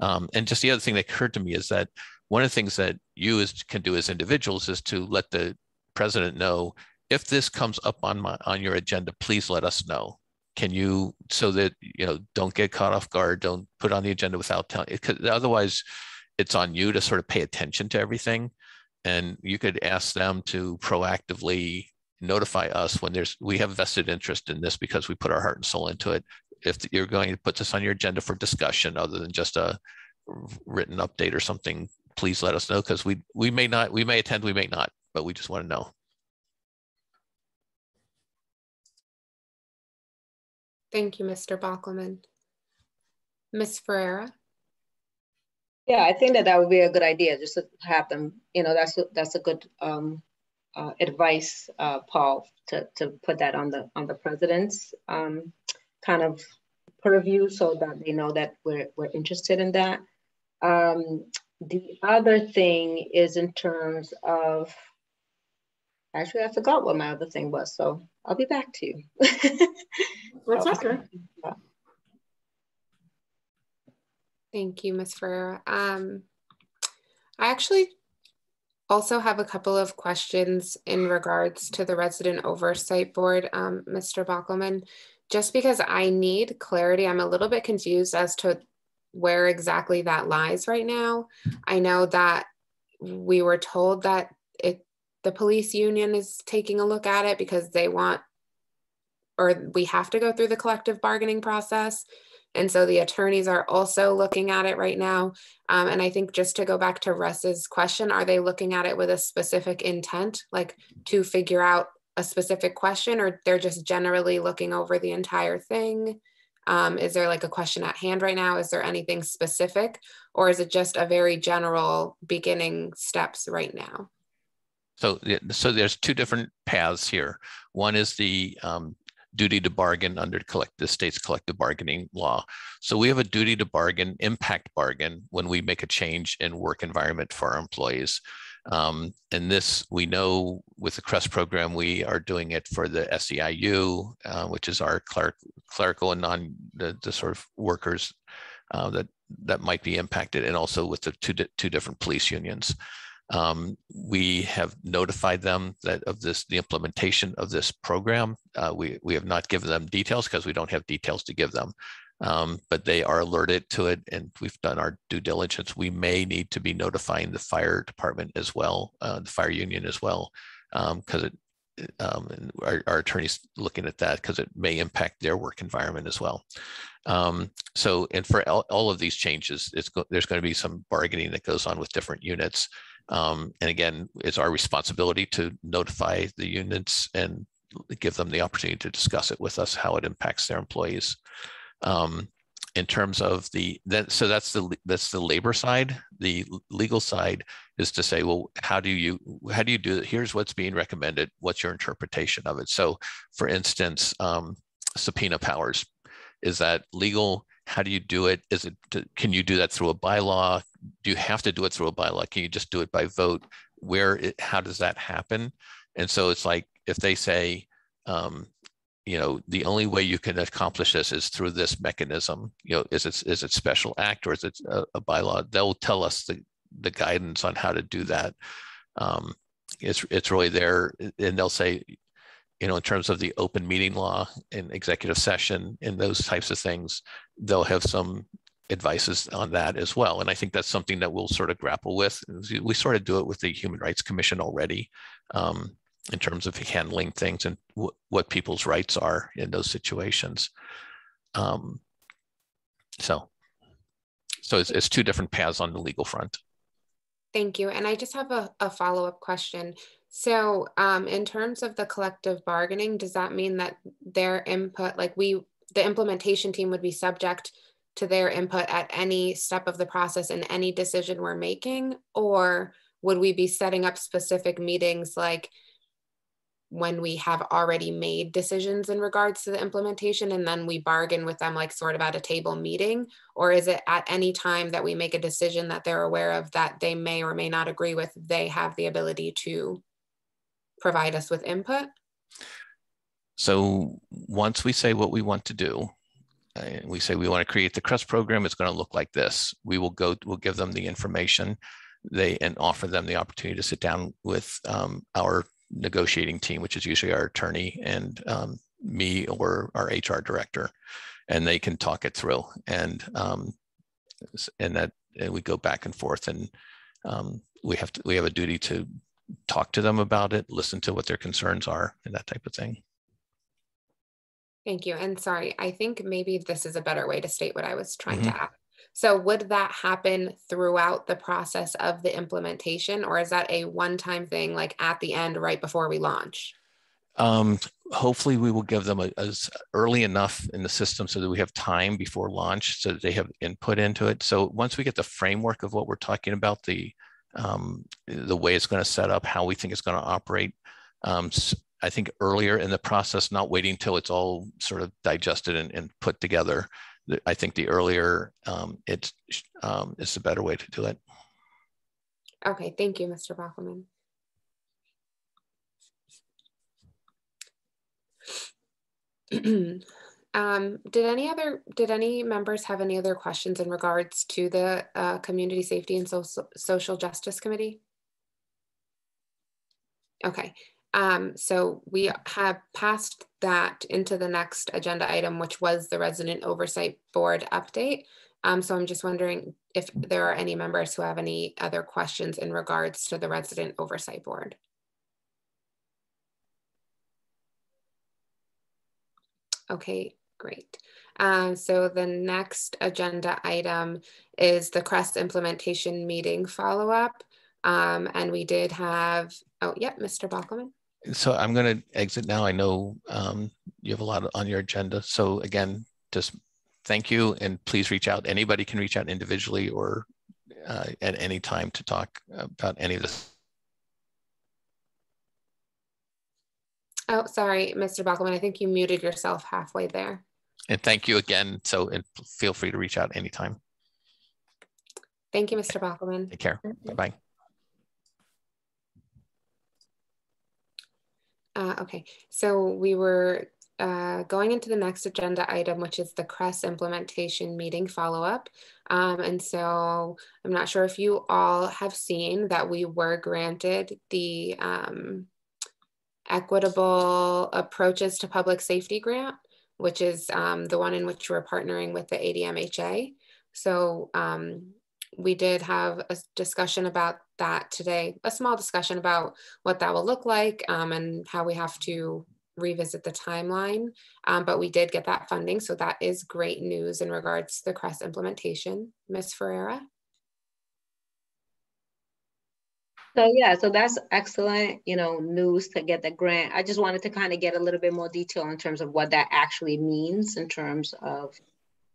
Um, and just the other thing that occurred to me is that one of the things that you as, can do as individuals is to let the president know if this comes up on my on your agenda, please let us know. Can you so that you know don't get caught off guard, don't put on the agenda without telling. Because otherwise, it's on you to sort of pay attention to everything. And you could ask them to proactively notify us when there's we have vested interest in this because we put our heart and soul into it. If you're going to put this on your agenda for discussion other than just a written update or something please let us know because we we may not we may attend we may not but we just want to know. Thank you mr bockelman ms ferreira yeah, I think that that would be a good idea, just to have them. You know, that's a, that's a good um, uh, advice, uh, Paul, to to put that on the on the president's um, kind of purview, so that they know that we're we're interested in that. Um, the other thing is in terms of. Actually, I forgot what my other thing was, so I'll be back to you. That's okay. Thank you, Ms. Ferreira. Um, I actually also have a couple of questions in regards to the Resident Oversight Board, um, Mr. Bockelman. Just because I need clarity, I'm a little bit confused as to where exactly that lies right now. I know that we were told that it the police union is taking a look at it because they want or we have to go through the collective bargaining process and so the attorneys are also looking at it right now. Um, and I think just to go back to Russ's question, are they looking at it with a specific intent, like to figure out a specific question, or they're just generally looking over the entire thing? Um, is there like a question at hand right now? Is there anything specific, or is it just a very general beginning steps right now? So, so there's two different paths here. One is the um, duty to bargain under collect the state's collective bargaining law. So we have a duty to bargain, impact bargain when we make a change in work environment for our employees. Um, and this, we know with the CRESS program, we are doing it for the SEIU, uh, which is our cleric, clerical and non, the, the sort of workers uh, that, that might be impacted, and also with the two, two different police unions. Um, we have notified them that of this, the implementation of this program. Uh, we, we have not given them details because we don't have details to give them um, but they are alerted to it and we've done our due diligence. We may need to be notifying the fire department as well, uh, the fire union as well, because um, it, um, our, our, attorneys looking at that because it may impact their work environment as well. Um, so, and for all, all, of these changes, it's go, there's going to be some bargaining that goes on with different units. Um, and again, it's our responsibility to notify the units and give them the opportunity to discuss it with us, how it impacts their employees. Um, in terms of the that so that's the that's the labor side. The legal side is to say well how do you how do you do it? Here's what's being recommended. What's your interpretation of it? So for instance um, subpoena powers. Is that legal how do you do it? Is it can you do that through a bylaw? Do you have to do it through a bylaw? Can you just do it by vote? Where it, how does that happen? And so it's like if they say um, you know the only way you can accomplish this is through this mechanism you know is it is it special act or is it a, a bylaw? They'll tell us the the guidance on how to do that. Um, it's it's really there. And they'll say you know in terms of the open meeting law and executive session and those types of things they'll have some advices on that as well and i think that's something that we'll sort of grapple with we sort of do it with the human rights commission already um, in terms of handling things and w- what people's rights are in those situations. Um, so, so it's, it's two different paths on the legal front. Thank you. And I just have a, a follow up question. So, um, in terms of the collective bargaining, does that mean that their input, like we, the implementation team would be subject to their input at any step of the process in any decision we're making? Or would we be setting up specific meetings like when we have already made decisions in regards to the implementation and then we bargain with them like sort of at a table meeting or is it at any time that we make a decision that they're aware of that they may or may not agree with they have the ability to provide us with input so once we say what we want to do we say we want to create the CRESS program it's going to look like this we will go we'll give them the information they and offer them the opportunity to sit down with um, our negotiating team, which is usually our attorney and um, me or our HR director, and they can talk it through. And um, and that and we go back and forth, and um, we have to we have a duty to talk to them about it, listen to what their concerns are, and that type of thing. Thank you. And sorry, I think maybe this is a better way to state what I was trying mm -hmm. to ask. So would that happen throughout the process of the implementation or is that a one-time thing like at the end right before we launch? Um, hopefully we will give them a, as early enough in the system so that we have time before launch so that they have input into it. So once we get the framework of what we're talking about, the um, the way it's going to set up, how we think it's going to operate, um, I think earlier in the process, not waiting until it's all sort of digested and, and put together, I think the earlier um, it's um, a better way to do it. Okay, thank you, Mr. Bockelman. um, did any other did any members have any other questions in regards to the uh, Community Safety and so Social Justice Committee? Okay, um, so we have passed that into the next agenda item, which was the Resident Oversight Board update. Um, so I'm just wondering if there are any members who have any other questions in regards to the Resident Oversight Board. Okay, great. Uh, so the next agenda item is the CRESS implementation meeting follow-up. Um, and we did have, oh, yeah, Mr. Bockelman so I'm going to exit now. I know um, you have a lot on your agenda. So again, just thank you and please reach out. Anybody can reach out individually or uh, at any time to talk about any of this. Oh, sorry, Mr. Bockelman. I think you muted yourself halfway there. And thank you again. So feel free to reach out anytime. Thank you, Mr. Bockelman. Take care. Bye-bye. Uh, okay, so we were uh, going into the next agenda item, which is the CRESS implementation meeting follow-up. Um, and so I'm not sure if you all have seen that we were granted the um, equitable approaches to public safety grant, which is um, the one in which we're partnering with the ADMHA. So um, we did have a discussion about that today, a small discussion about what that will look like um, and how we have to revisit the timeline, um, but we did get that funding. So that is great news in regards to the CRESS implementation. Ms. Ferreira? So yeah, so that's excellent, you know, news to get the grant. I just wanted to kind of get a little bit more detail in terms of what that actually means in terms of,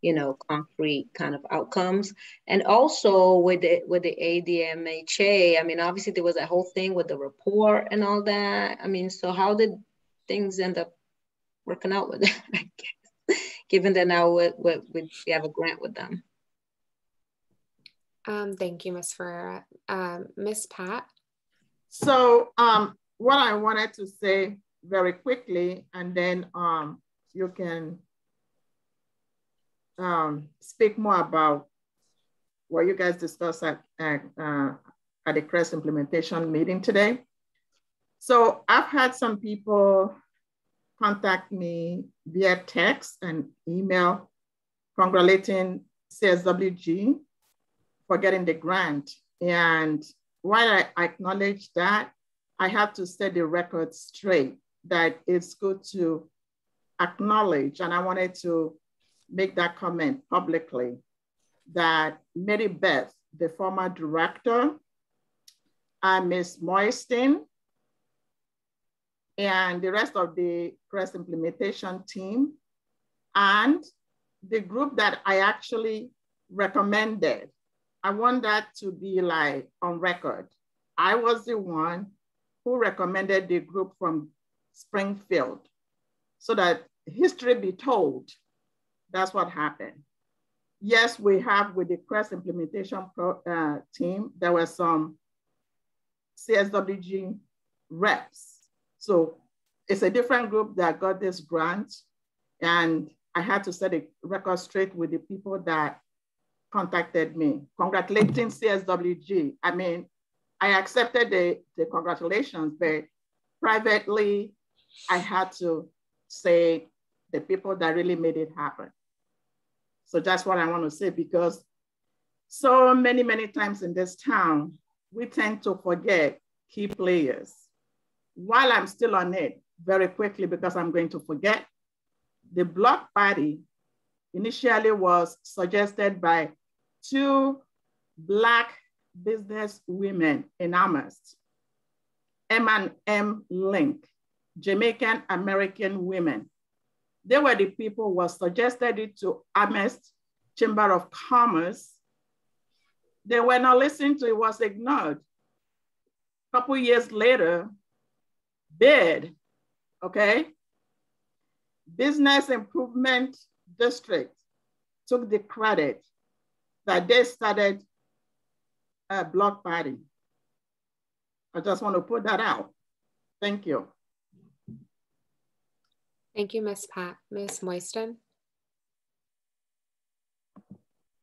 you know, concrete kind of outcomes. And also with the with the ADMHA, I mean, obviously there was a whole thing with the report and all that. I mean, so how did things end up working out with it, I guess, given that now we, we, we have a grant with them. Um, thank you, Ms. Ferreira. Um, Ms. Pat? So um, what I wanted to say very quickly, and then um, you can um, speak more about what you guys discussed at, at, uh, at the CRESS implementation meeting today. So I've had some people contact me via text and email congratulating CSWG for getting the grant. And while I acknowledge that, I have to set the record straight that it's good to acknowledge, and I wanted to make that comment publicly, that Mary Beth, the former director, and Ms. Moyston, and the rest of the CRESS implementation team and the group that I actually recommended. I want that to be like on record. I was the one who recommended the group from Springfield so that history be told. That's what happened. Yes, we have with the CRESS implementation pro, uh, team, there were some CSWG reps so it's a different group that got this grant. And I had to set a record straight with the people that contacted me, congratulating CSWG. I mean, I accepted the, the congratulations, but privately, I had to say the people that really made it happen. So that's what I want to say because so many, many times in this town, we tend to forget key players while I'm still on it, very quickly, because I'm going to forget, the block party initially was suggested by two Black business women in Amherst, M and M Link, Jamaican American women. They were the people who suggested it to Amherst Chamber of Commerce. They were not listened to, it was ignored. A couple years later, bid, okay? Business Improvement District took the credit that they started a block party. I just want to put that out. Thank you. Thank you, Ms. Pat. Ms. Moyston?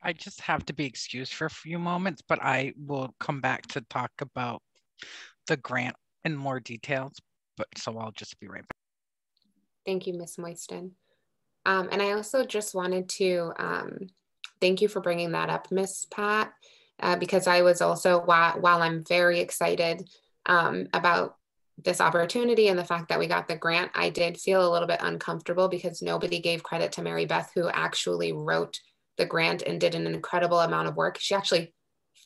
I just have to be excused for a few moments, but I will come back to talk about the grant in more details but so I'll just be right back. Thank you, Ms. Moyston. Um, and I also just wanted to um, thank you for bringing that up, Miss Pat, uh, because I was also, while, while I'm very excited um, about this opportunity and the fact that we got the grant, I did feel a little bit uncomfortable because nobody gave credit to Mary Beth, who actually wrote the grant and did an incredible amount of work. She actually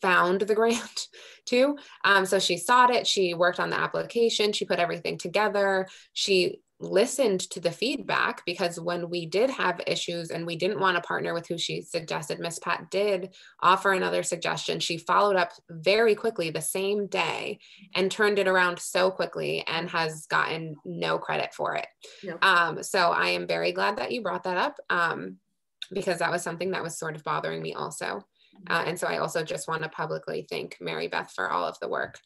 found the grant too. Um, so she sought it, she worked on the application, she put everything together, she listened to the feedback because when we did have issues and we didn't want to partner with who she suggested, Miss Pat did offer another suggestion. She followed up very quickly the same day and turned it around so quickly and has gotten no credit for it. Um, so I am very glad that you brought that up um, because that was something that was sort of bothering me also. Uh, and so I also just want to publicly thank Mary Beth for all of the work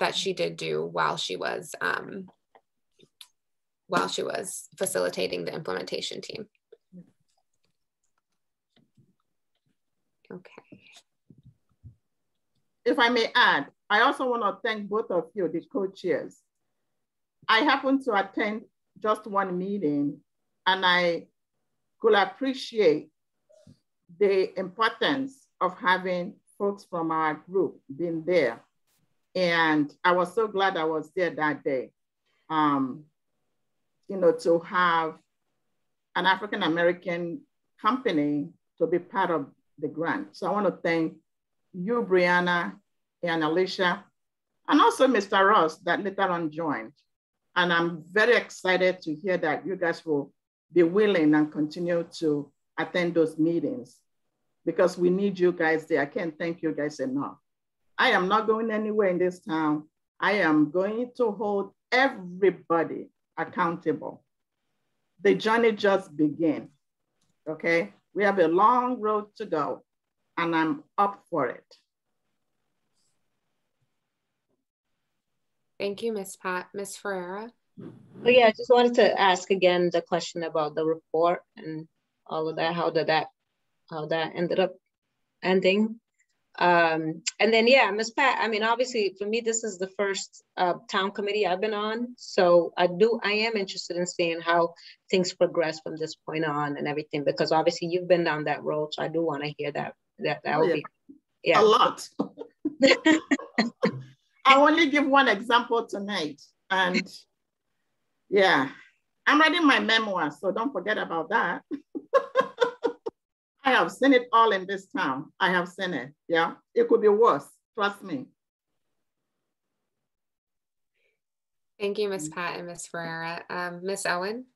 that she did do while she was um, while she was facilitating the implementation team. Okay. If I may add, I also want to thank both of you, the co-chairs. I happened to attend just one meeting and I could appreciate the importance of having folks from our group being there. And I was so glad I was there that day. Um, you know, to have an African American company to be part of the grant. So I want to thank you, Brianna, and Ellisha, and also Mr. Ross that later on joined. And I'm very excited to hear that you guys will be willing and continue to attend those meetings because we need you guys there. I can't thank you guys enough. I am not going anywhere in this town. I am going to hold everybody accountable. The journey just began, okay? We have a long road to go and I'm up for it. Thank you, Ms. Pat. Ms. Ferreira? Oh yeah, I just wanted to ask again the question about the report and all of that, how did that, how that ended up ending. Um, and then, yeah, Ms. Pat, I mean, obviously for me, this is the first uh, town committee I've been on. So I do, I am interested in seeing how things progress from this point on and everything, because obviously you've been down that road. So I do want to hear that, that, that oh, would yeah. be, yeah. A lot. I only give one example tonight. And yeah, I'm writing my memoir, so don't forget about that. I have seen it all in this town. I have seen it. Yeah, it could be worse. Trust me. Thank you, Ms. Pat and Ms. Ferreira. Um, Ms. Owen?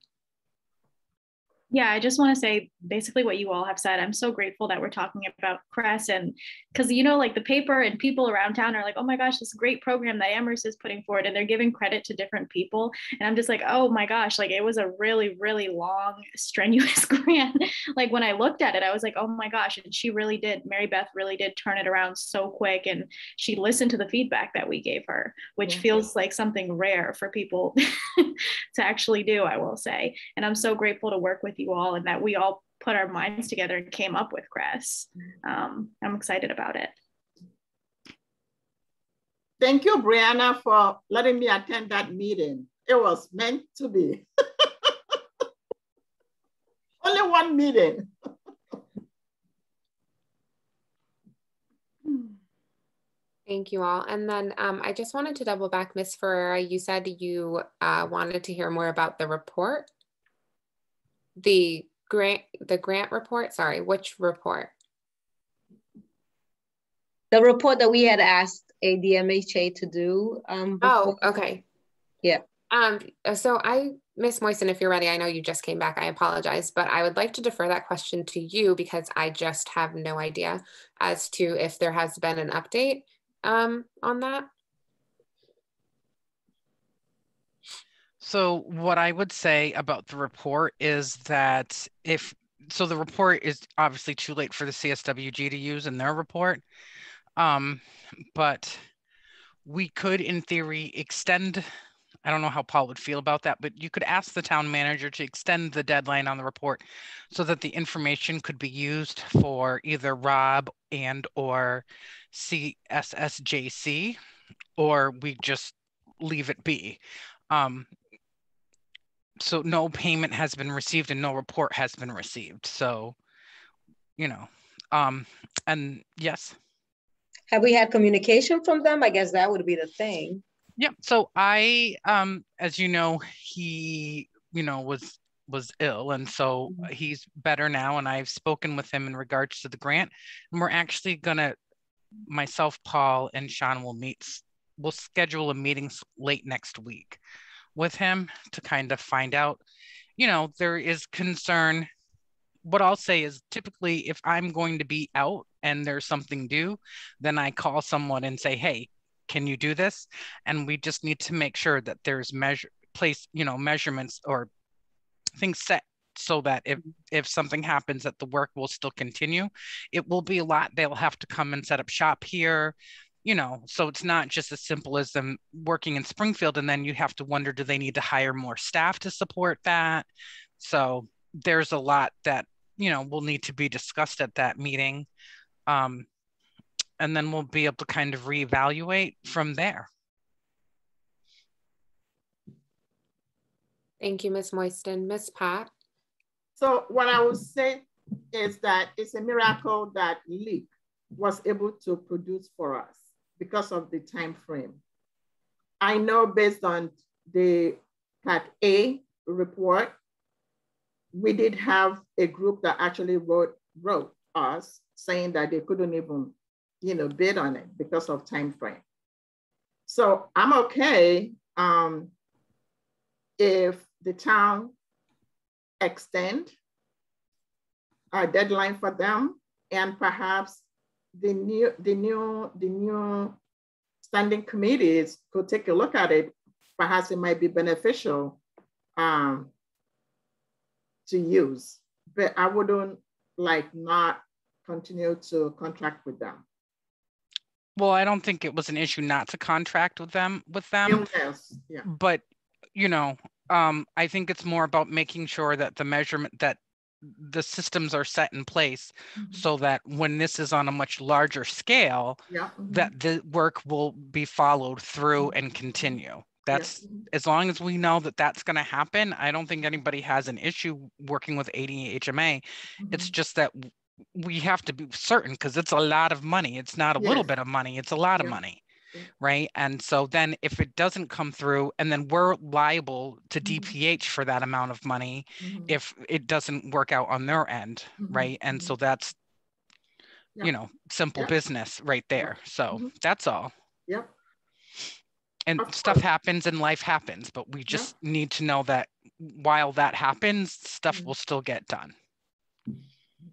Yeah, I just want to say basically what you all have said. I'm so grateful that we're talking about CRESS and because you know, like the paper and people around town are like, oh my gosh, this great program that Amherst is putting forward, and they're giving credit to different people. And I'm just like, oh my gosh, like it was a really, really long, strenuous grant. like when I looked at it, I was like, oh my gosh. And she really did, Mary Beth really did turn it around so quick. And she listened to the feedback that we gave her, which mm-hmm. feels like something rare for people to actually do, I will say. And I'm so grateful to work with you you all and that we all put our minds together and came up with CRESS. Um, I'm excited about it. Thank you, Brianna, for letting me attend that meeting. It was meant to be. Only one meeting. Thank you all. And then um, I just wanted to double back, Ms. Ferreira, you said you uh, wanted to hear more about the report the grant the grant report sorry which report? The report that we had asked admha to do um oh okay. Yeah. Um so i miss Moyston if you're ready i know you just came back. I apologize but i would like to defer that question to you because i just have no idea as to if there has been an update um on that So what I would say about the report is that if so the report is obviously too late for the CSWG to use in their report. Um, but we could in theory extend I don't know how Paul would feel about that, but you could ask the town manager to extend the deadline on the report so that the information could be used for either Rob and or CSSJC, or we just leave it be. Um, so no payment has been received and no report has been received. So, you know, um, and yes. Have we had communication from them? I guess that would be the thing. Yeah. So I, um, as you know, he, you know, was was ill and so mm-hmm. he's better now and I've spoken with him in regards to the grant and we're actually gonna myself Paul and Sean will meet we'll schedule a meeting late next week with him to kind of find out. You know, there is concern. What I'll say is typically if I'm going to be out and there's something due, then I call someone and say, hey, can you do this? And we just need to make sure that there's measure place, you know, measurements or things set so that if if something happens that the work will still continue it will be a lot they'll have to come and set up shop here you know, so it's not just as simple as them working in Springfield and then you have to wonder do they need to hire more staff to support that? So there's a lot that, you know, will need to be discussed at that meeting. Um, and then we'll be able to kind of reevaluate from there. Thank you, Ms. Moyston. Ms. Pat? So what I would say is that it's a miracle that LEAP was able to produce for us because of the time frame. I know based on the Part A report, we did have a group that actually wrote, wrote us saying that they couldn't even, you know, bid on it because of time frame. So I'm okay um, if the town extend a deadline for them and perhaps the new, the new, the new standing committees could take a look at it. Perhaps it might be beneficial um, to use, but I wouldn't like not continue to contract with them. Well, I don't think it was an issue not to contract with them with them. Yes, yeah. But you know, um, I think it's more about making sure that the measurement that the systems are set in place Mhm. so that when this is on a much larger scale, Yeah. mhm, that the work will be followed through Mhm. and continue. That's mhm, as long as we know that that's going to happen. I don't think anybody has an issue working with ADHMA. It's mhm. just that we have to be certain because it's a lot of money. It's not a little bit of money, it's a lot of Yeah. money. Yeah. Right. And so then if it doesn't come through, and then we're liable to Mhm. DPH for that amount of money mhm, if it doesn't work out on their end. Mhm, Right. And so that's, Yeah. you know, simple Yeah. business right Yeah. there. So Mhm. that's all. Yep. And stuff happens and life happens, but we just need to know that while that happens, stuff will still get done.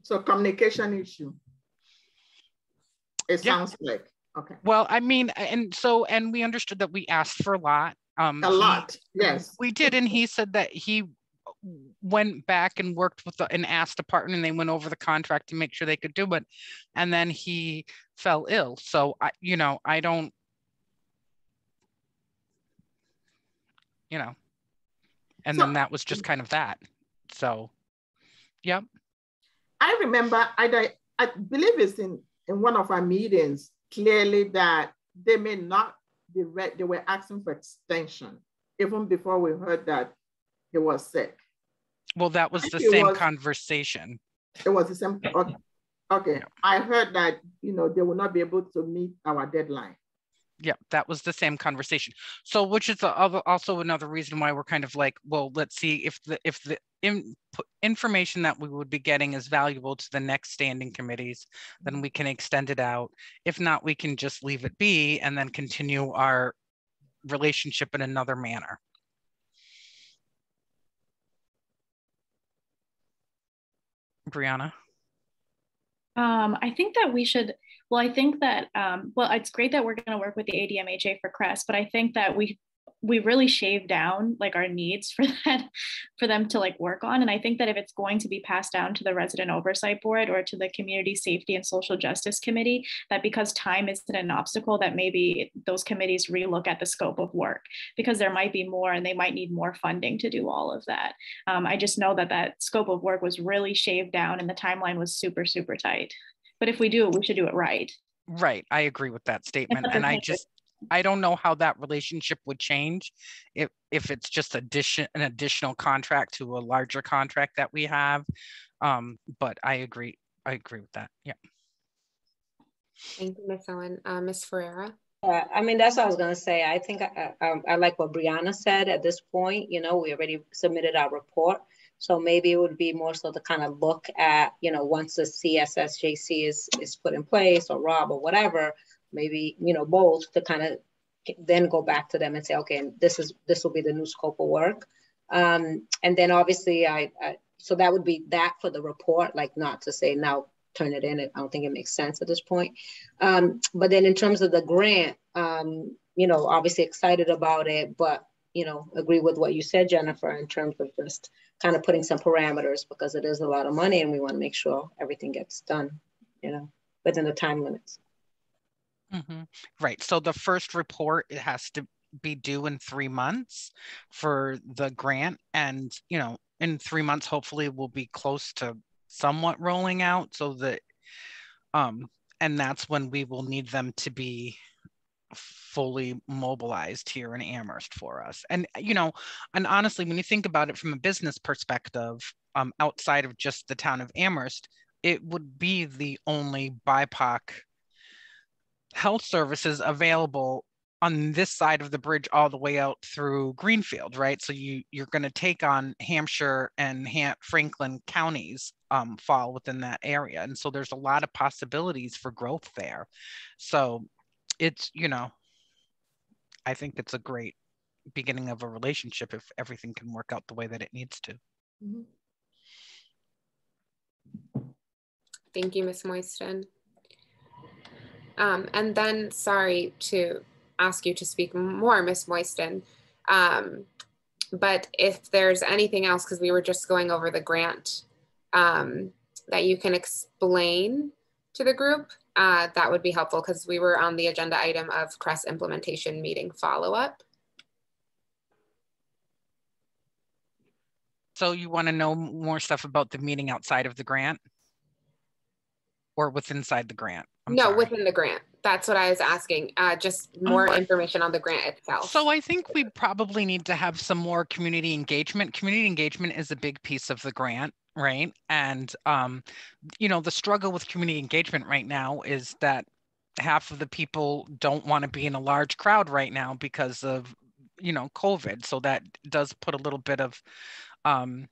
So communication issue. It Yeah. sounds like, okay. Well, I mean, and so, and we understood that we asked for a lot. Um, A he- lot, yes. We did, and he said that he went back and worked with the, and asked the partner, and they went over the contract to make sure they could do it. And then he fell ill. So I, you know, I don't, you know, and So- then that was just kind of that. So, yep. I remember, I, I believe it's in, in one of our meetings, clearly that they may not be ready, they were asking for extension, even before we heard that he was sick. Well, that was the same was- conversation. It was the same, okay, okay. Yeah. I heard that, you know, they will not be able to meet our deadline. Yeah, that was the same conversation. So, which is also another reason why we're kind of like, well, let's see if the if the in, information that we would be getting is valuable to the next standing committees, then we can extend it out. If not, we can just leave it be and then continue our relationship in another manner. Brianna. Um, I think that we should, well, I think that, um, well, it's great that we're going to work with the ADMHA for CRESS, but I think that we, we really shave down like our needs for that, for them to like work on. And I think that if it's going to be passed down to the resident oversight board or to the community safety and social justice committee, that because time isn't an obstacle, that maybe those committees relook at the scope of work because there might be more and they might need more funding to do all of that. Um, I just know that that scope of work was really shaved down and the timeline was super, super tight. But if we do it, we should do it right. Right, I agree with that statement, and I just, I don't know how that relationship would change if, if it's just addition, an additional contract to a larger contract that we have. Um, but I agree, I agree with that, yeah. Thank you, miss Owen. Uh, Ms. Ferreira? Uh, I mean, that's what I was gonna say. I think I, I, I like what Brianna said at this point, you know, we already submitted our report. So maybe it would be more so to kind of look at, you know, once the CSSJC is, is put in place or Rob or whatever, maybe, you know, both to kind of then go back to them and say, okay, this is, this will be the new scope of work. Um, and then obviously I, I, so that would be that for the report, like not to say now turn it in. I don't think it makes sense at this point. Um, but then in terms of the grant, um, you know, obviously excited about it, but you know, agree with what you said, Jennifer, in terms of just kind of putting some parameters because it is a lot of money and we want to make sure everything gets done, you know, within the time limits. Mhm. Right. So the first report, it has to be due in three months for the grant. And, you know, in three months, hopefully we'll be close to somewhat rolling out so that, um, and that's when we will need them to be fully mobilized here in Amherst for us. And, you know, and honestly, when you think about it from a business perspective, um, outside of just the town of Amherst, it would be the only BIPOC health services available on this side of the bridge all the way out through Greenfield, right? So you you're going to take on Hampshire and Han- Franklin counties um, fall within that area, and so there's a lot of possibilities for growth there. So it's you know, I think it's a great beginning of a relationship if everything can work out the way that it needs to. Mhm. Thank you, Ms. Moyston. Um, and then, sorry to ask you to speak more, Ms. Moyston. Um, but if there's anything else, because we were just going over the grant um, that you can explain to the group, uh, that would be helpful because we were on the agenda item of CRESS implementation meeting follow-up. So you want to know more stuff about the meeting outside of the grant? Or with inside the grant? I'm no, sorry. within the grant. That's what I was asking. Uh, just more information on the grant itself. So I think we probably need to have some more community engagement. Community engagement is a big piece of the grant, right? And um, you know, the struggle with community engagement right now is that half of the people don't want to be in a large crowd right now because of you know COVID. So that does put a little bit of um,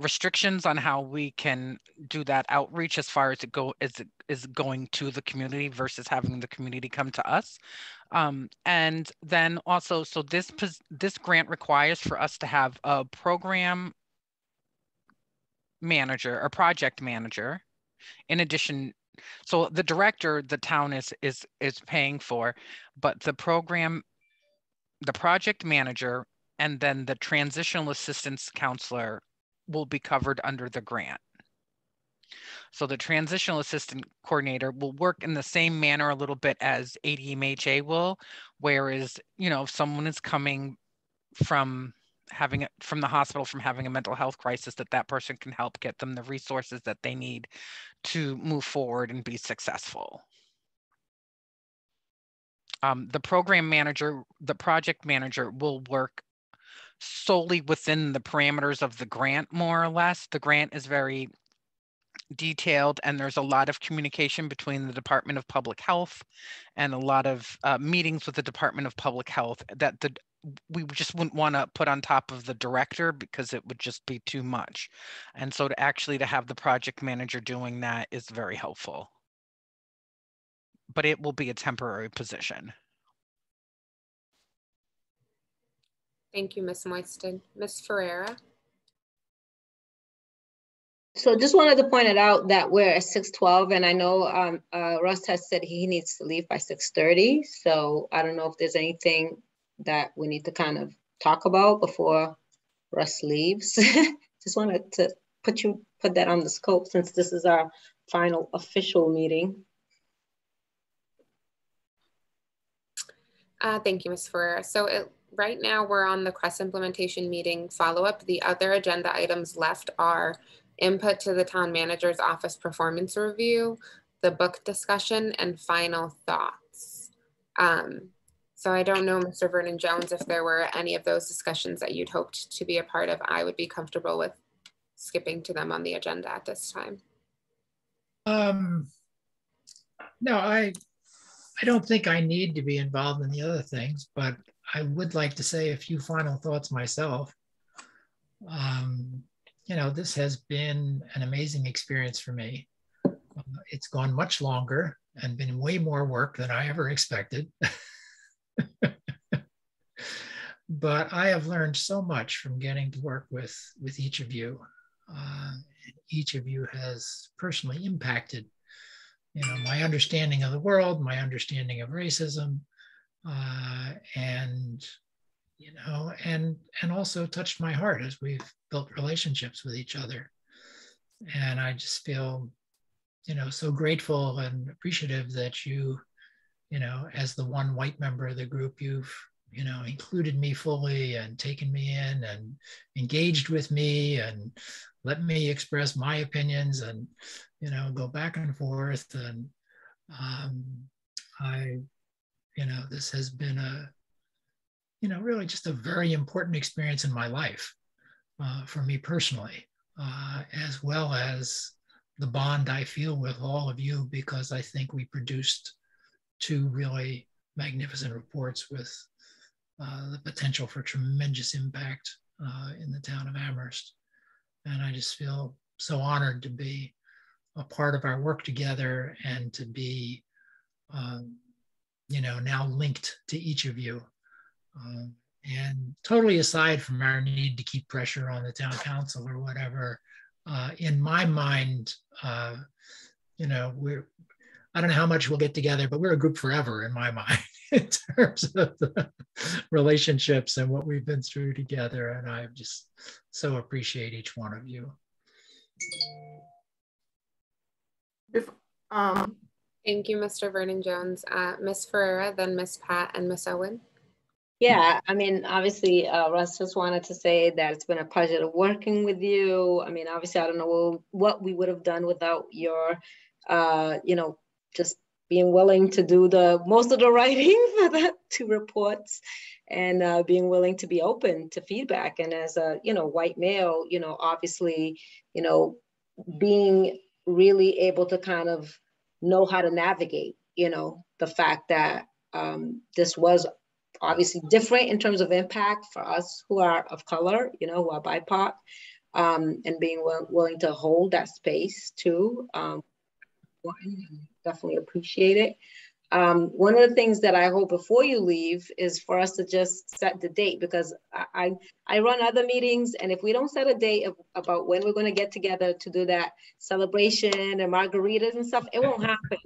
restrictions on how we can do that outreach as far as it go as it is going to the community versus having the community come to us um, and then also so this this grant requires for us to have a program manager or project manager in addition so the director the town is is is paying for but the program the project manager and then the transitional assistance counselor will be covered under the grant. So the transitional assistant coordinator will work in the same manner a little bit as ADMHA will, whereas, you know, if someone is coming from having it from the hospital from having a mental health crisis that that person can help get them the resources that they need to move forward and be successful um, the program manager the project manager will work solely within the parameters of the grant, more or less. The grant is very detailed and there's a lot of communication between the Department of Public Health and a lot of uh, meetings with the Department of Public Health that the we just wouldn't want to put on top of the director because it would just be too much. And so to actually to have the project manager doing that is very helpful. But it will be a temporary position. Thank you, Ms. Moyston. Ms. Ferreira? So just wanted to point it out that we're at six twelve and I know um, uh, Russ has said he needs to leave by six thirty. So I don't know if there's anything that we need to kind of talk about before Russ leaves. Just wanted to put you, put that on the scope since this is our final official meeting. Uh, thank you, Ms. Ferreira. So it, right now we're on the CRESS implementation meeting follow-up. The other agenda items left are input to the town manager's office performance review, the book discussion, and final thoughts. Um, so I don't know, Mr. Vernon Jones, if there were any of those discussions that you'd hoped to be a part of, I would be comfortable with skipping to them on the agenda at this time. Um, no, I, I don't think I need to be involved in the other things, but I would like to say a few final thoughts myself. Um, you know, this has been an amazing experience for me. Uh, it's gone much longer and been way more work than I ever expected. but I have learned so much from getting to work with, with each of you. Uh, each of you has personally impacted you know my understanding of the world my understanding of racism uh, and you know and and also touched my heart as we've built relationships with each other and i just feel you know so grateful and appreciative that you you know, as the one white member of the group, you've you know included me fully and taken me in and engaged with me and let me express my opinions and you know go back and forth. And um, i you know this has been a you know really just a very important experience in my life uh, for me personally uh, as well as the bond i feel with all of you because i think we produced two really magnificent reports with uh, the potential for tremendous impact uh, in the town of Amherst. And I just feel so honored to be a part of our work together and to be, um, you know, now linked to each of you. Um, and totally aside from our need to keep pressure on the town council or whatever, uh, in my mind, uh, you know, we're, I don't know how much we'll get together, but we're a group forever in my mind in terms of the relationships and what we've been through together. And I just so appreciate each one of you. If, um, Thank you, Mr. Vernon Jones. Uh, Ms. Ferreira, then Ms. Pat and Ms. Owen. Yeah, I mean, obviously, uh, Russ just wanted to say that it's been a pleasure working with you. I mean, obviously, I don't know what we would have done without your, uh, you know, just being willing to do the most of the writing for the two reports and uh, being willing to be open to feedback. And as a you know white male you know obviously you know being really able to kind of know how to navigate you know the fact that um, this was obviously different in terms of impact for us who are of color you know who are bipoc um, and being willing to hold that space too um, definitely appreciate it. Um, one of the things that I hope before you leave is for us to just set the date because I, I, I run other meetings and if we don't set a date of, about when we're going to get together to do that celebration and margaritas and stuff, it won't happen.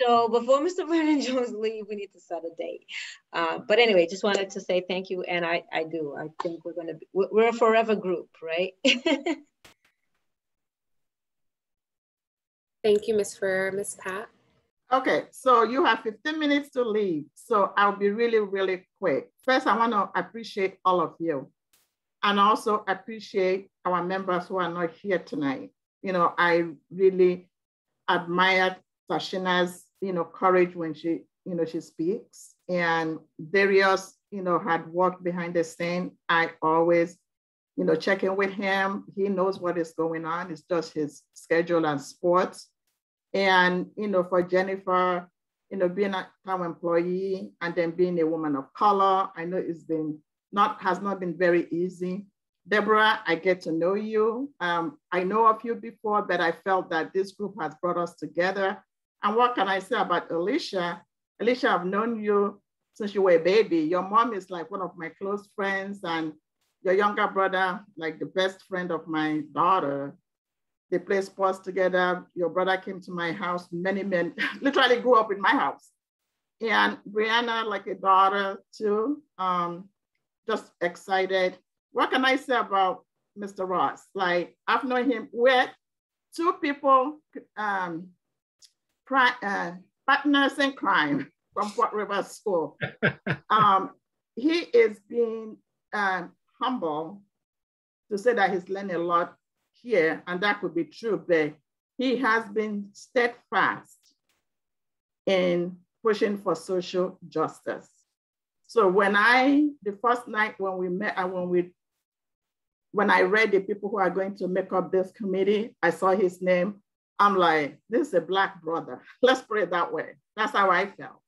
so before Mr. Vernon Jones leave, we need to set a date. Uh, but anyway, just wanted to say thank you. And I, I do, I think we're going to be, we're a forever group, right? Thank you, Ms. Ferrer. Ms. Pat? Okay, so you have 15 minutes to leave. So I'll be really, really quick. First, I want to appreciate all of you and also appreciate our members who are not here tonight. You know, I really admire Tashina's, you know, courage when she, you know, she speaks. And Darius, you know, had worked behind the scene. I always, you know, check in with him. He knows what is going on. It's just his schedule and sports. And, you know, for Jennifer, you know, being a town employee and then being a woman of color, I know it's been not, has not been very easy. Deborah, I get to know you. Um, I know of you before, but I felt that this group has brought us together. And what can I say about Ellisha? Ellisha, I've known you since you were a baby. Your mom is like one of my close friends and your younger brother, like the best friend of my daughter. They play sports together. Your brother came to my house. Many men literally grew up in my house. And Brianna, like a daughter too, um, just excited. What can I say about Mr. Ross? Like I've known him with two people, um, uh, partners in crime from Fort River School. um, he is being um, humble to say that he's learned a lot here, and that could be true, but he has been steadfast in pushing for social justice. So when I, the first night when we met and when we, when I read the people who are going to make up this committee, I saw his name. I'm like, this is a black brother. Let's put it that way. That's how I felt.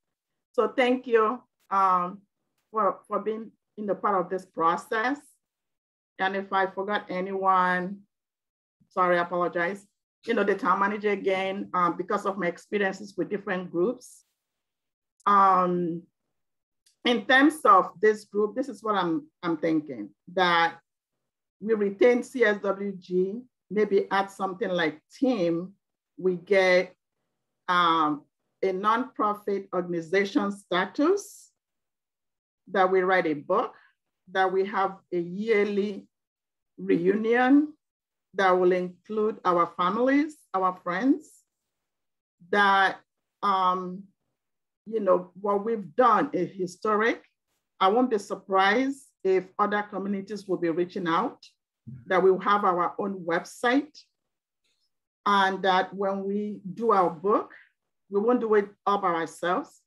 So thank you um, for, for being in the part of this process. And if I forgot anyone, sorry, I apologize. You know, the town manager again, um, because of my experiences with different groups. Um, in terms of this group, this is what I'm, I'm thinking, that we retain CSWG, maybe add something like team, we get um, a nonprofit organization status, that we write a book, that we have a yearly reunion that will include our families, our friends, that um, you know, what we've done is historic. I won't be surprised if other communities will be reaching out, that we'll have our own website, and that when we do our book, we won't do it all by ourselves,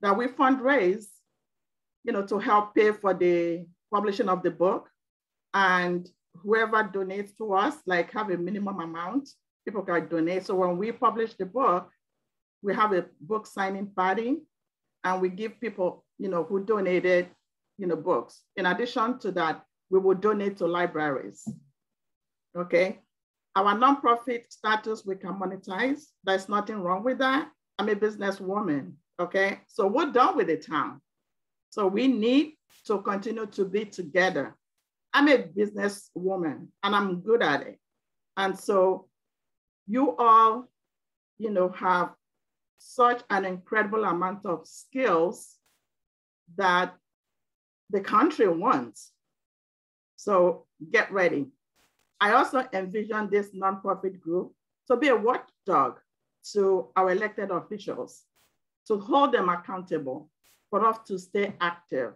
that we fundraise, you know, to help pay for the publishing of the book. And whoever donates to us, like have a minimum amount, people can donate. So when we publish the book, we have a book signing party and we give people, you know, who donated, you know, books. In addition to that, we will donate to libraries, okay? Our nonprofit status, we can monetize. There's nothing wrong with that. I'm a businesswoman, okay? So we're done with the town. So we need to continue to be together. I'm a businesswoman and I'm good at it. And so you all, you know, have such an incredible amount of skills that the country wants. So get ready. I also envision this nonprofit group to be a watchdog to our elected officials, to hold them accountable, for us to stay active.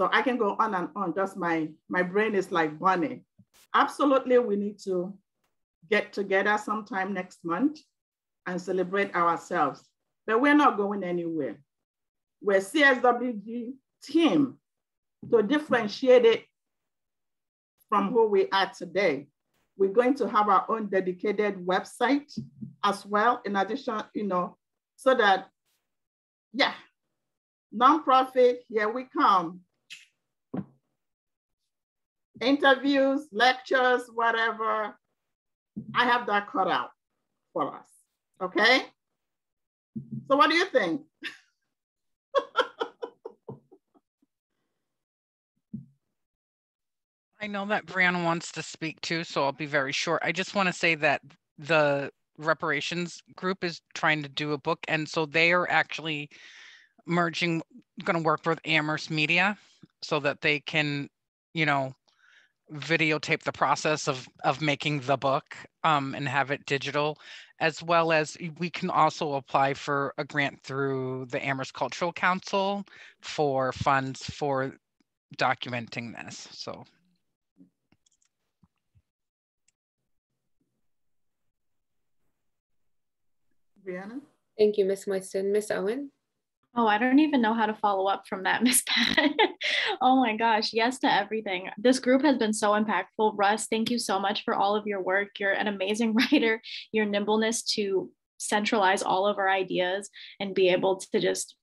So I can go on and on, just my, my brain is like burning. Absolutely, we need to get together sometime next month and celebrate ourselves. But we're not going anywhere. We're CSWG team to differentiate it from who we are today. We're going to have our own dedicated website as well, in addition, you know, so that, yeah, nonprofit, here we come. Interviews, lectures, whatever, I have that cut out for us, okay? So what do you think? I know that Brianna wants to speak too, so I'll be very short. I just want to say that the reparations group is trying to do a book, and so they are actually merging, going to work with Amherst Media so that they can, you know, videotape the process of of making the book um, and have it digital, as well as we can also apply for a grant through the Amherst Cultural Council for funds for documenting this. So. Brianna? Thank you, Ms. Moyston. Ms. Owen? Oh, I don't even know how to follow up from that, Miss Pat. oh my gosh, yes to everything. This group has been so impactful. Russ, thank you so much for all of your work. You're an amazing writer. Your nimbleness to centralize all of our ideas and be able to just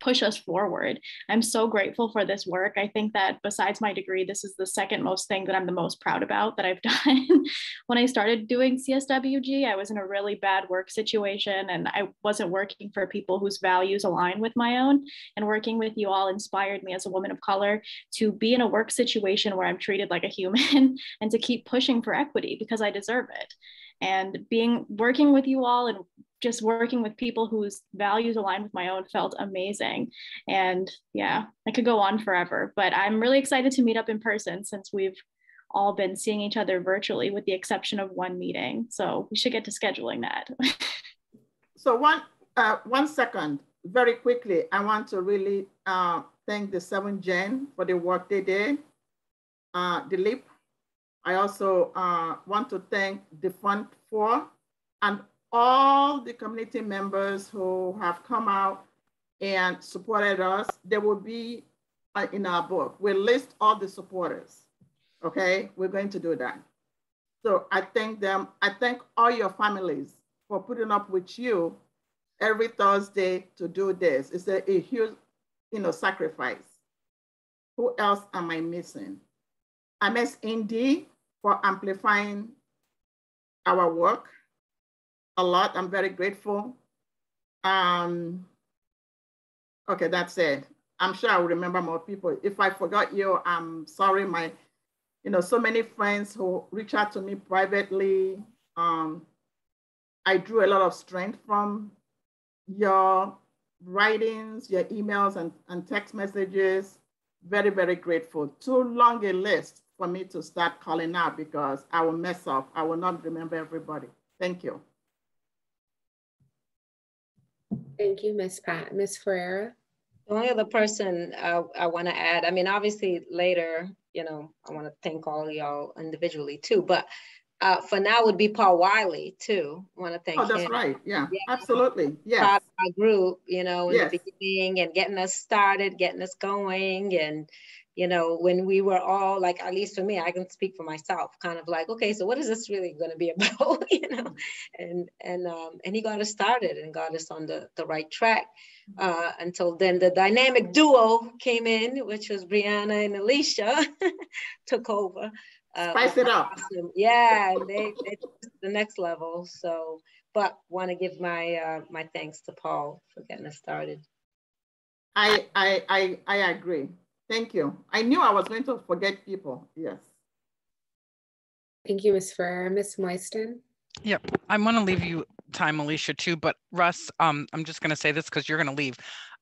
push us forward. I'm so grateful for this work. I think that besides my degree, this is the second most thing that I'm the most proud about that I've done. when I started doing CSWG, I was in a really bad work situation and I wasn't working for people whose values align with my own. And working with you all inspired me as a woman of color to be in a work situation where I'm treated like a human and to keep pushing for equity because I deserve it and being working with you all and just working with people whose values align with my own felt amazing. And yeah i could go on forever but i'm really excited to meet up in person since we've all been seeing each other virtually with the exception of one meeting. So we should get to scheduling that. So one uh, one second very quickly i want to really uh, thank the seven gen for the work they did. Uh, the leap I also uh, want to thank the Fund for and all the community members who have come out and supported us. There will be uh, in our book, we'll list all the supporters. Okay, we're going to do that. So I thank them. I thank all your families for putting up with you every Thursday to do this. It's a, a huge, you know, sacrifice. Who else am I missing? I miss Indy for amplifying our work a lot. I'm very grateful. Um, okay, that's it. I'm sure I will remember more people. If I forgot you, I'm sorry. My, you know, so many friends who reach out to me privately. Um, I drew a lot of strength from your writings, your emails and, and text messages. Very, very grateful. Too long a list for me to start calling out because I will mess up. I will not remember everybody. Thank you. Thank you, Ms. Pat. Ms. Ferreira? The only other person uh, I want to add, I mean, obviously later, you know, I want to thank all y'all individually too, but uh, for now would be Paul Wiley too. I want to thank Oh, that's him. right. Yeah, Yeah. absolutely. Yeah, Part of our group, you know, in Yes. the beginning and getting us started, getting us going. And, you know, when we were all like, at least for me, I can speak for myself, kind of like, okay, so what is this really going to be about? you know, and, and, um, and he got us started and got us on the, the right track. Uh, until then the dynamic duo came in, which was Brianna and Ellisha took over. Uh, Spice it up. awesome. Yeah, they, they took the next level. So, but want to give my uh, my thanks to Paul for getting us started. I, I, I, I agree. Thank you. I knew I was going to forget people. Yes. Thank you, Ms. Ferreira. Ms. Moyston? Yep, I want to leave you time, Ellisha, too. But Russ, um, I'm just going to say this because you're going to leave.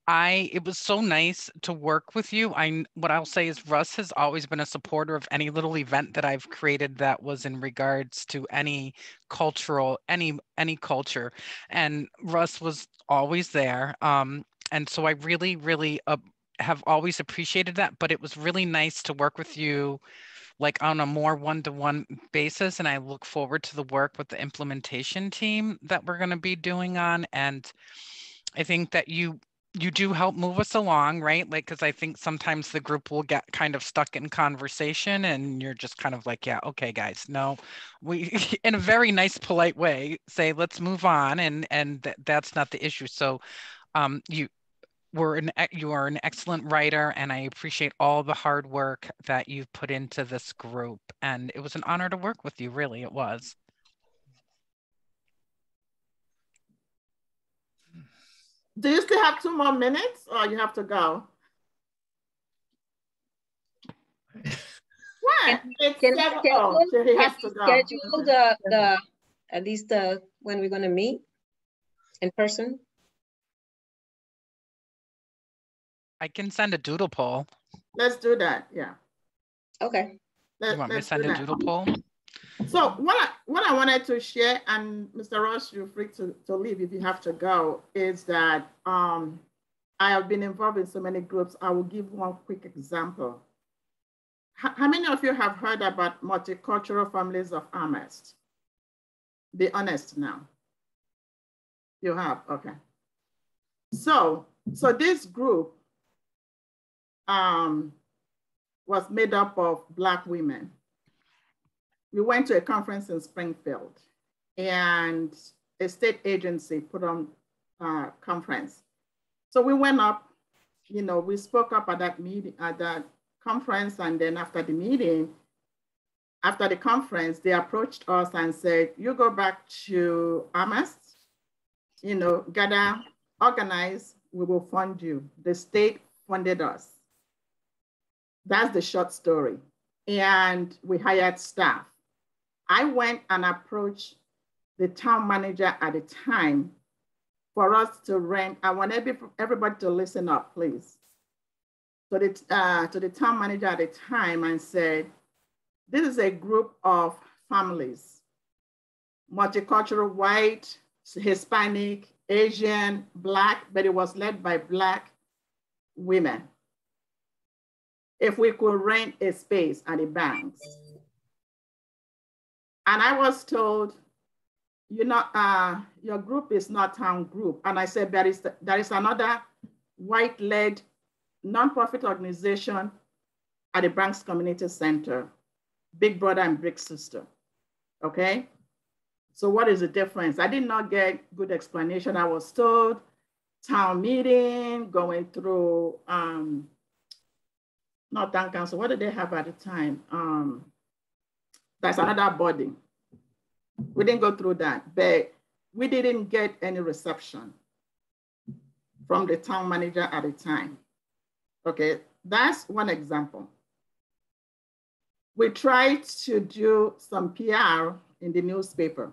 I it was so nice to work with you. I what I'll say is Russ has always been a supporter of any little event that I've created that was in regards to any cultural any any culture, and Russ was always there. Um, and so I really really uh, have always appreciated that. But it was really nice to work with you like on a more one-to-one basis and i look forward to the work with the implementation team that we're going to be doing on and i think that you you do help move us along right like because i think sometimes the group will get kind of stuck in conversation and you're just kind of like yeah okay guys no we in a very nice polite way say let's move on and and th- that's not the issue so um you were an e- you are an excellent writer and i appreciate all the hard work that you've put into this group and it was an honor to work with you really it was Do you still have two more minutes or you have to go? What? It's Can we seven- oh, schedule- oh, so he Can to we schedule the the at least the when we're going to meet in person? I can send a doodle poll Let's do that. Yeah. Okay. Let, you want me to send do a that. doodle poll So what I, what I wanted to share, and Mr. Ross, you're free to, to leave if you have to go, is that um, I have been involved in so many groups. I will give one quick example. How, how many of you have heard about multicultural families of Amherst? Be honest now. You have, okay. So, so this group um, was made up of Black women we went to a conference in Springfield and a state agency put on a conference. So we went up, you know, we spoke up at that meeting, at that conference. And then after the meeting, after the conference, they approached us and said, you go back to Amherst, you know, gather, organize, we will fund you. The state funded us. That's the short story. And we hired staff. I went and approached the town manager at the time for us to rent. I want every, everybody to listen up, please. So the, uh, to the town manager at the time and said, this is a group of families, multicultural, white, Hispanic, Asian, Black, but it was led by Black women. If we could rent a space at the banks, and I was told, you know, uh, your group is not town group. And I said, there is, there is another white-led nonprofit organization at the Bangs Community Center, Big Brother and Big Sister, okay? So what is the difference? I did not get good explanation. I was told town meeting, going through, um, not town council, what did they have at the time? Um, that's another body. We didn't go through that, but we didn't get any reception from the town manager at the time. Okay, that's one example. We tried to do some PR in the newspaper.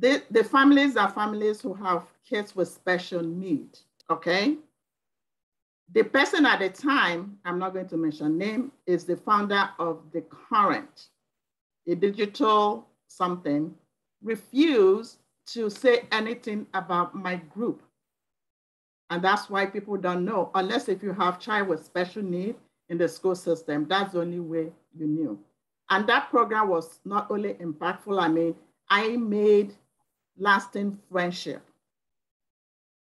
The, the families are families who have kids with special need, okay? The person at the time, I'm not going to mention name, is the founder of the current a digital something, refused to say anything about my group And that's why people don't know, unless if you have child with special need in the school system, that's the only way you knew. And that program was not only impactful, I mean, I made lasting friendship.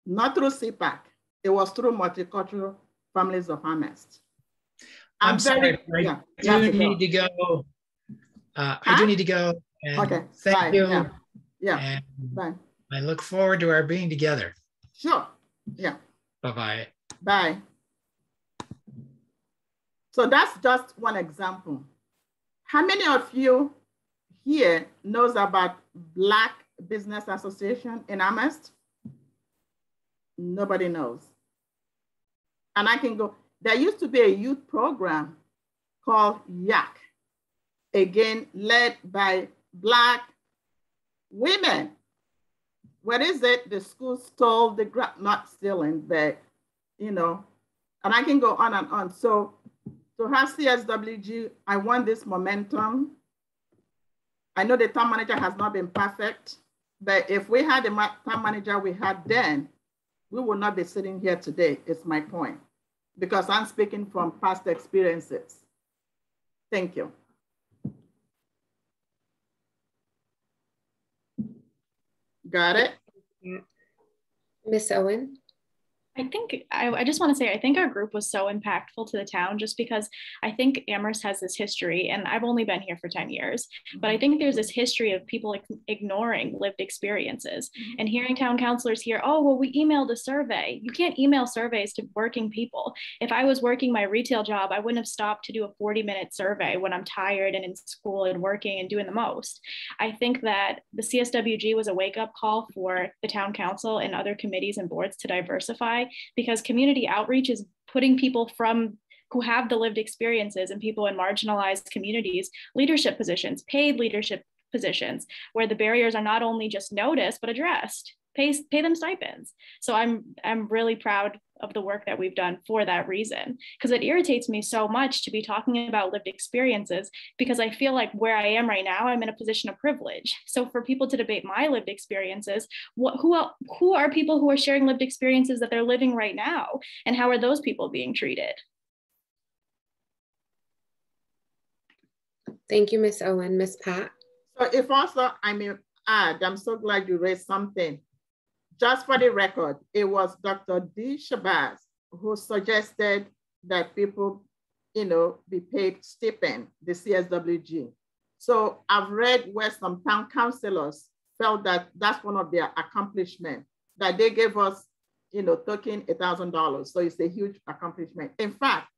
Not through SEPAC, it was through Multicultural Families of Amherst. I'm, I'm sorry, very, I yeah, do need to go. Uh, huh? I do need to go. okay, thank Bye. you. Yeah, yeah. Bye. I look forward to our being together. Sure, yeah. Bye-bye. Bye. So that's just one example. How many of you here knows about Black Business Association in Amherst? Nobody knows. And I can go, there used to be a youth program called YAC, again, led by Black women. What is it? The school stole the grant, not stealing, but, you know, and I can go on and on. So to have CSWG, I want this momentum. I know the town manager has not been perfect, but if we had the town manager we had then, we would not be sitting here today, is my point, because I'm speaking from past experiences. Thank you. Got it? Miss Owen? I think I, I just want to say I think our group was so impactful to the town just because I think Amherst has this history, and I've only been here for 10 years, but I think there's this history of people ignoring lived experiences mm-hmm. and hearing town councilors here, oh, well, we emailed a survey. You can't email surveys to working people. If I was working my retail job, I wouldn't have stopped to do a 40 minute survey when I'm tired and in school and working and doing the most. I think that the CSWG was a wake up call for the town council and other committees and boards to diversify because community outreach is putting people from who have the lived experiences and people in marginalized communities leadership positions paid leadership positions where the barriers are not only just noticed but addressed pay, pay them stipends. So i'm i'm really proud of the work that we've done for that reason because it irritates me so much to be talking about lived experiences because i feel like where i am right now i'm in a position of privilege. So for people to debate my lived experiences what who who are people who are sharing lived experiences that they're living right now? And how are those people being treated? Thank you miss owen. Miss pat? So if also i may add i'm so glad you raised something just for the record, it was Dr. D. Shabazz who suggested that people, you know, be paid stipend, the CSWG. So I've read where some town councilors felt that that's one of their accomplishments, that they gave us, you know, token $1,000. So it's a huge accomplishment. In fact,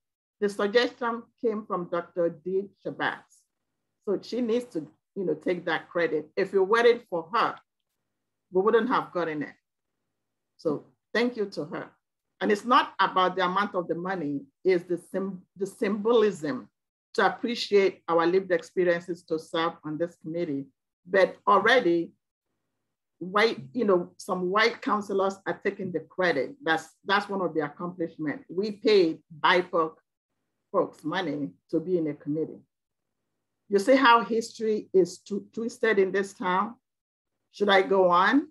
the suggestion came from Dr. D. Shabazz. So she needs to, you know, take that credit. If you waited for her, we wouldn't have gotten it. So thank you to her. And it's not about the amount of the money, it's the, sim the symbolism to appreciate our lived experiences to serve on this committee. But already, white, you know, some white councilors are taking the credit. That's that's one of the accomplishments. We paid BIPOC folks money to be in a committee. You see how history is twisted in this town? Should I go on?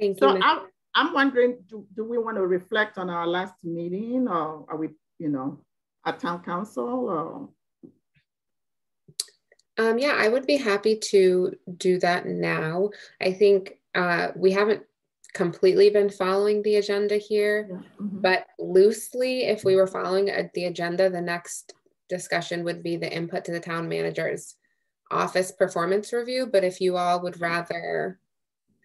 Thank so you. I'm, I'm wondering, do, do we want to reflect on our last meeting or are we, you know, at town council or? Um, yeah, I would be happy to do that now. I think uh, we haven't completely been following the agenda here, yeah. mm -hmm. but loosely, if we were following the agenda, the next discussion would be the input to the town manager's office performance review. But if you all would rather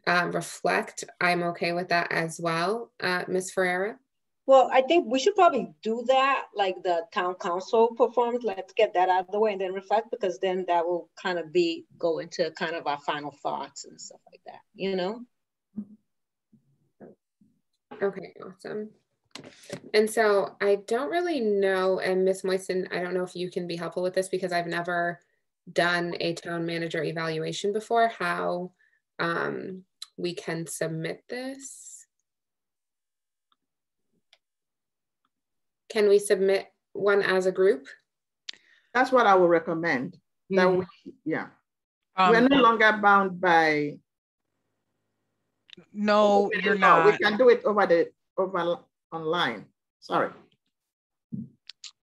uh, reflect, I'm okay with that as well. Uh, Ms. Ferreira? Well, I think we should probably do that like the town council performed. Let's get that out of the way and then reflect because then that will kind of be go into kind of our final thoughts and stuff like that, you know? Okay, awesome. And so I don't really know, and Ms. Moyston, I don't know if you can be helpful with this because I've never done a town manager evaluation before, how um, we can submit this. Can we submit one as a group? That's what I would recommend. Mm -hmm. That we, yeah. We're Um, no longer bound by. no, We you're do- no, We can do it over the, over online. Sorry.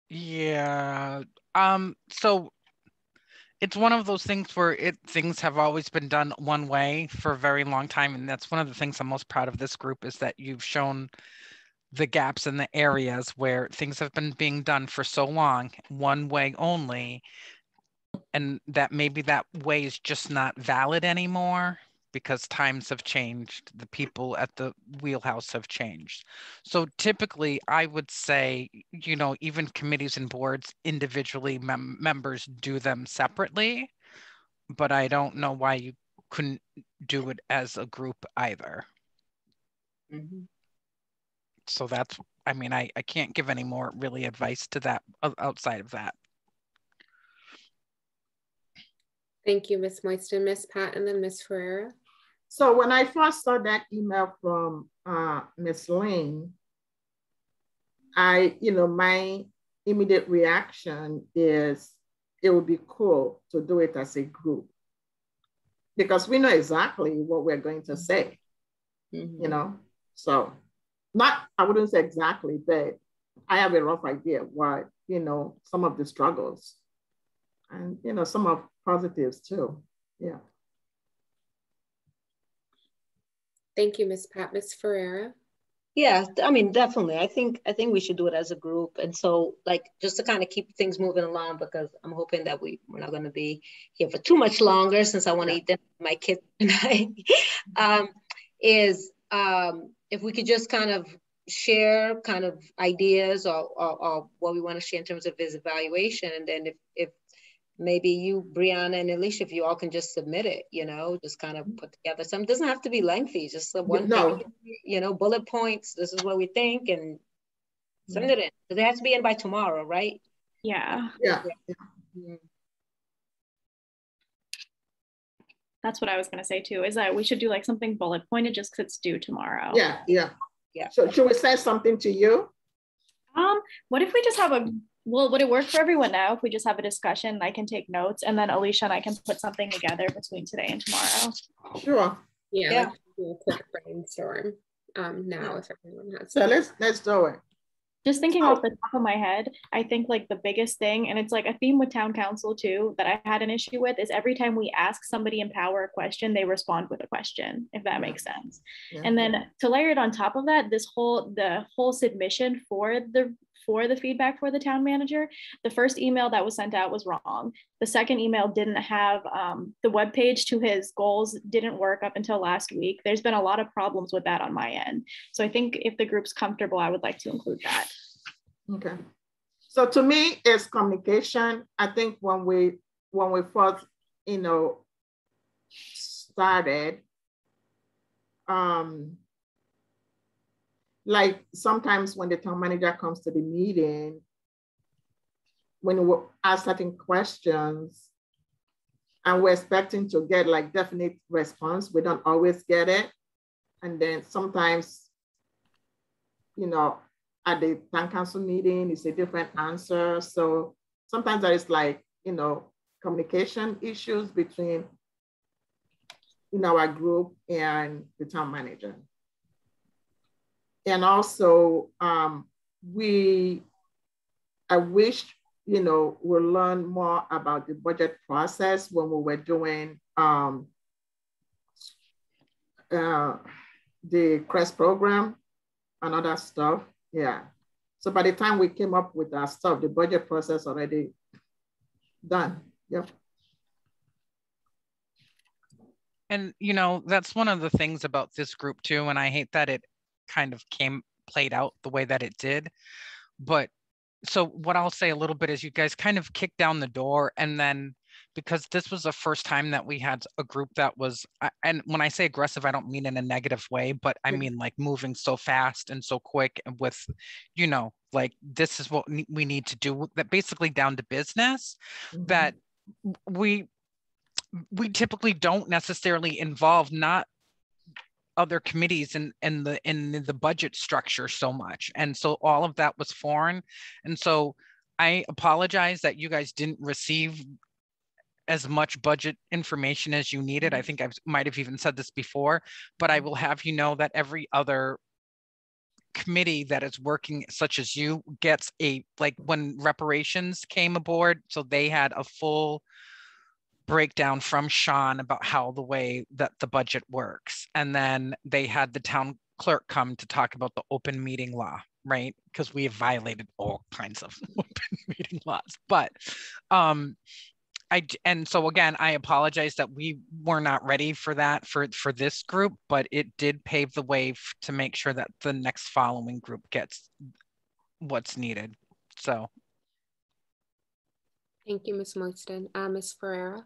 Yeah. Um, so it's one of those things where it things have always been done one way for a very long time. And that's one of the things I'm most proud of this group is that you've shown the gaps in the areas where things have been being done for so long, one way only. And that maybe that way is just not valid anymore because times have changed. The people at the wheelhouse have changed. So typically, I would say, you know, even committees and boards individually, mem- members do them separately. But I don't know why you couldn't do it as a group either. Mhm. So that's, I mean, I, I can't give any more really advice to that outside of that. Thank you, Ms. Moyston, Ms. Pat, and then Ms. Ferreira. So when I first saw that email from uh, Ms. Lane, I, you know, my immediate reaction is it would be cool to do it as a group because we know exactly what we're going to say, Mhm. you know? So not, I wouldn't say exactly, but I have a rough idea what, you know, some of the struggles and, you know, some of positives too. Yeah. Thank you, Ms. Pat, Ms. Ferreira. Yeah, I mean, definitely. I think I think we should do it as a group. And so like just to kind of keep things moving along because I'm hoping that we, we're not gonna be here for too much longer since I want to eat dinner with my kids tonight. um, is um, if we could just kind of share kind of ideas or, or, or what we want to share in terms of his evaluation. And then if, if maybe you, Brianna and Ellisha, if you all can just submit it, you know, just kind of put together some, doesn't have to be lengthy, just a one, No. page, you know, bullet points. This is what we think and send it in. Because it has to be in by tomorrow, right? Yeah, Yeah. Mhm. that's what I was gonna say too, is that we should do like something bullet pointed just because it's due tomorrow. Yeah, yeah. Yeah. So should we send something to you? Um, what if we just have a, well, would it work for everyone now if we just have a discussion? I can take notes and then Ellisha and I can put something together between today and tomorrow. Sure. Yeah, Yeah. let's do a quick brainstorm um, now if everyone has. So let's let's do it. Just thinking off the top of my head, I think like the biggest thing, and it's like a theme with town council too, that I had an issue with is every time we ask somebody in power a question, they respond with a question, if that makes sense. Yeah. And then to layer it on top of that, this whole the whole submission for the for the feedback for the town manager, the first email that was sent out was wrong. The second email didn't have um, the web page to his goals didn't work up until last week. There's been a lot of problems with that on my end. So I think if the group's comfortable, I would like to include that. Okay. So to me, it's communication. I think when we when we first, you know, started, um, like sometimes when the town manager comes to the meeting, when we ask certain questions, and we're expecting to get like definite response, we don't always get it. And then sometimes, you know, at the town council meeting, it's a different answer. So sometimes there is like, you know, communication issues between in our group and the town manager. And also, um, we, I wish, you know, we learn more about the budget process when we were doing um, uh, the CRESS program and other stuff. Yeah. So by the time we came up with our stuff, the budget process already done. Yep. And you know, that's one of the things about this group too. And I hate that it kind of came played out the way that it did. But so what I'll say a little bit is you guys kind of kicked down the door and then because this was the first time that we had a group that was and when I say aggressive, I don't mean in a negative way, but I mean like moving so fast and so quick and with, you know, like this is what we need to do that basically down to business that mm-hmm. we we typically don't necessarily involve not other committees and in the in the budget structure so much and so all of that was foreign and so i apologize that you guys didn't receive as much budget information as you needed. I mm-hmm. think I might have even said this before, but I mm-hmm. will have you know that every other committee that is working such as you gets a like when reparations came aboard so they had a full breakdown from sean about how the way that the budget works and then they had the town clerk come to talk about the open meeting law right because we have violated all kinds of open meeting laws but um I and so again, I apologize that we were not ready for that for for this group, but it did pave the way to make sure that the next following group gets what's needed. So. Thank you, Ms. Moyston. Uh, Ms. Ferreira.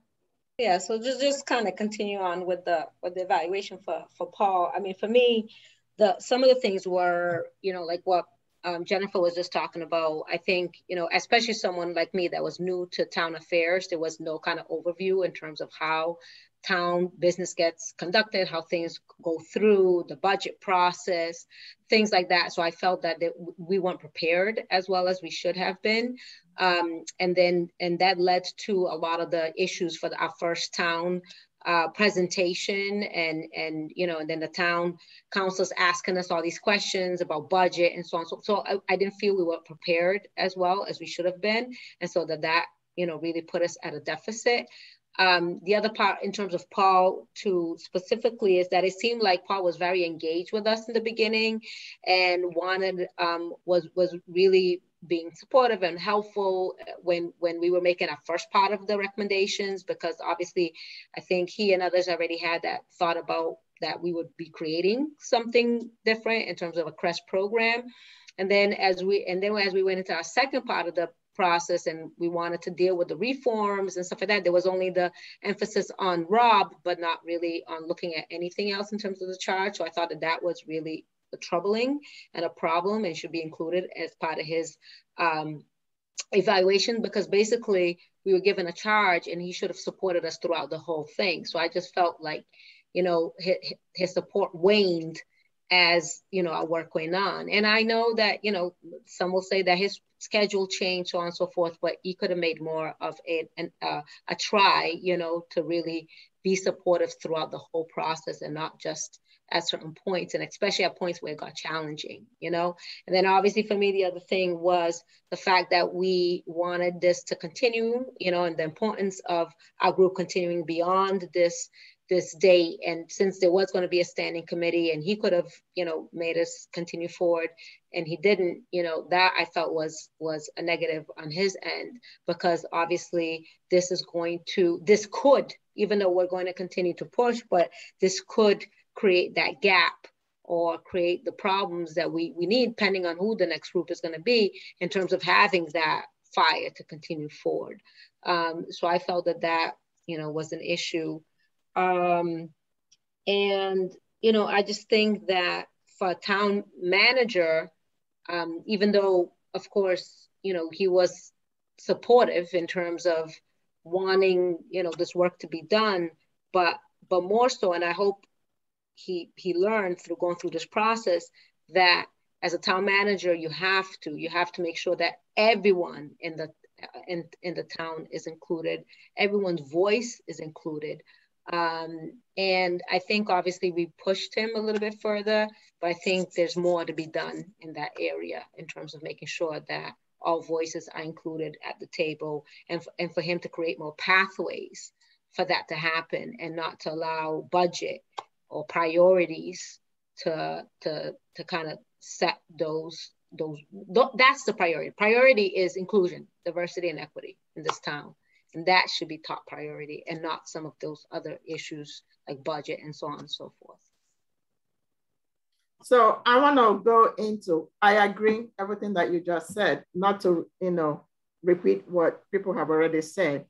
Yeah, so just just kind of continue on with the with the evaluation for for Paul. I mean, for me, the some of the things were you know like what um, Jennifer was just talking about, I think, you know, especially someone like me that was new to town affairs, there was no kind of overview in terms of how town business gets conducted, how things go through the budget process, things like that. So I felt that we weren't prepared as well as we should have been. Um, and then, and that led to a lot of the issues for the, our first town uh, presentation and and you know and then the town council's asking us all these questions about budget and so on so, so I, I didn't feel we were prepared as well as we should have been and so that that you know really put us at a deficit um, the other part in terms of Paul to specifically is that it seemed like Paul was very engaged with us in the beginning and wanted um, was was really being supportive and helpful when when we were making our first part of the recommendations because obviously I think he and others already had that thought about that we would be creating something different in terms of a CRESS program. And then as we and then as we went into our second part of the process and we wanted to deal with the reforms and stuff like that, there was only the emphasis on Rob, but not really on looking at anything else in terms of the charge. So I thought that that was really troubling and a problem and should be included as part of his um, evaluation because basically we were given a charge and he should have supported us throughout the whole thing. So I just felt like, you know, his, his support waned as, you know, our work went on. And I know that, you know, some will say that his schedule change, so on and so forth, but he could have made more of a, an, uh, a try, you know, to really be supportive throughout the whole process and not just at certain points and especially at points where it got challenging, you know? And then obviously for me, the other thing was the fact that we wanted this to continue, you know, and the importance of our group continuing beyond this this date and since there was going to be a standing committee and he could have you know made us continue forward and he didn't you know that i felt was was a negative on his end because obviously this is going to this could even though we're going to continue to push but this could create that gap or create the problems that we, we need, depending on who the next group is going to be, in terms of having that fire to continue forward. Um, so I felt that that, you know, was an issue. Um, and, you know, I just think that for a town manager, um, even though, of course, you know, he was supportive in terms of wanting, you know, this work to be done, but but more so, and I hope he he learned through going through this process that as a town manager you have to you have to make sure that everyone in the in, in the town is included. Everyone's voice is included um, and i think obviously we pushed him a little bit further but i think there's more to be done in that area in terms of making sure that all voices are included at the table and, and for him to create more pathways for that to happen and not to allow budget or priorities to to to kind of set those those that's the priority. Priority is inclusion diversity and equity in this town and that should be top priority and not some of those other issues like budget and so on and so forth so i want to go into i agree everything that you just said not to you know repeat what people have already said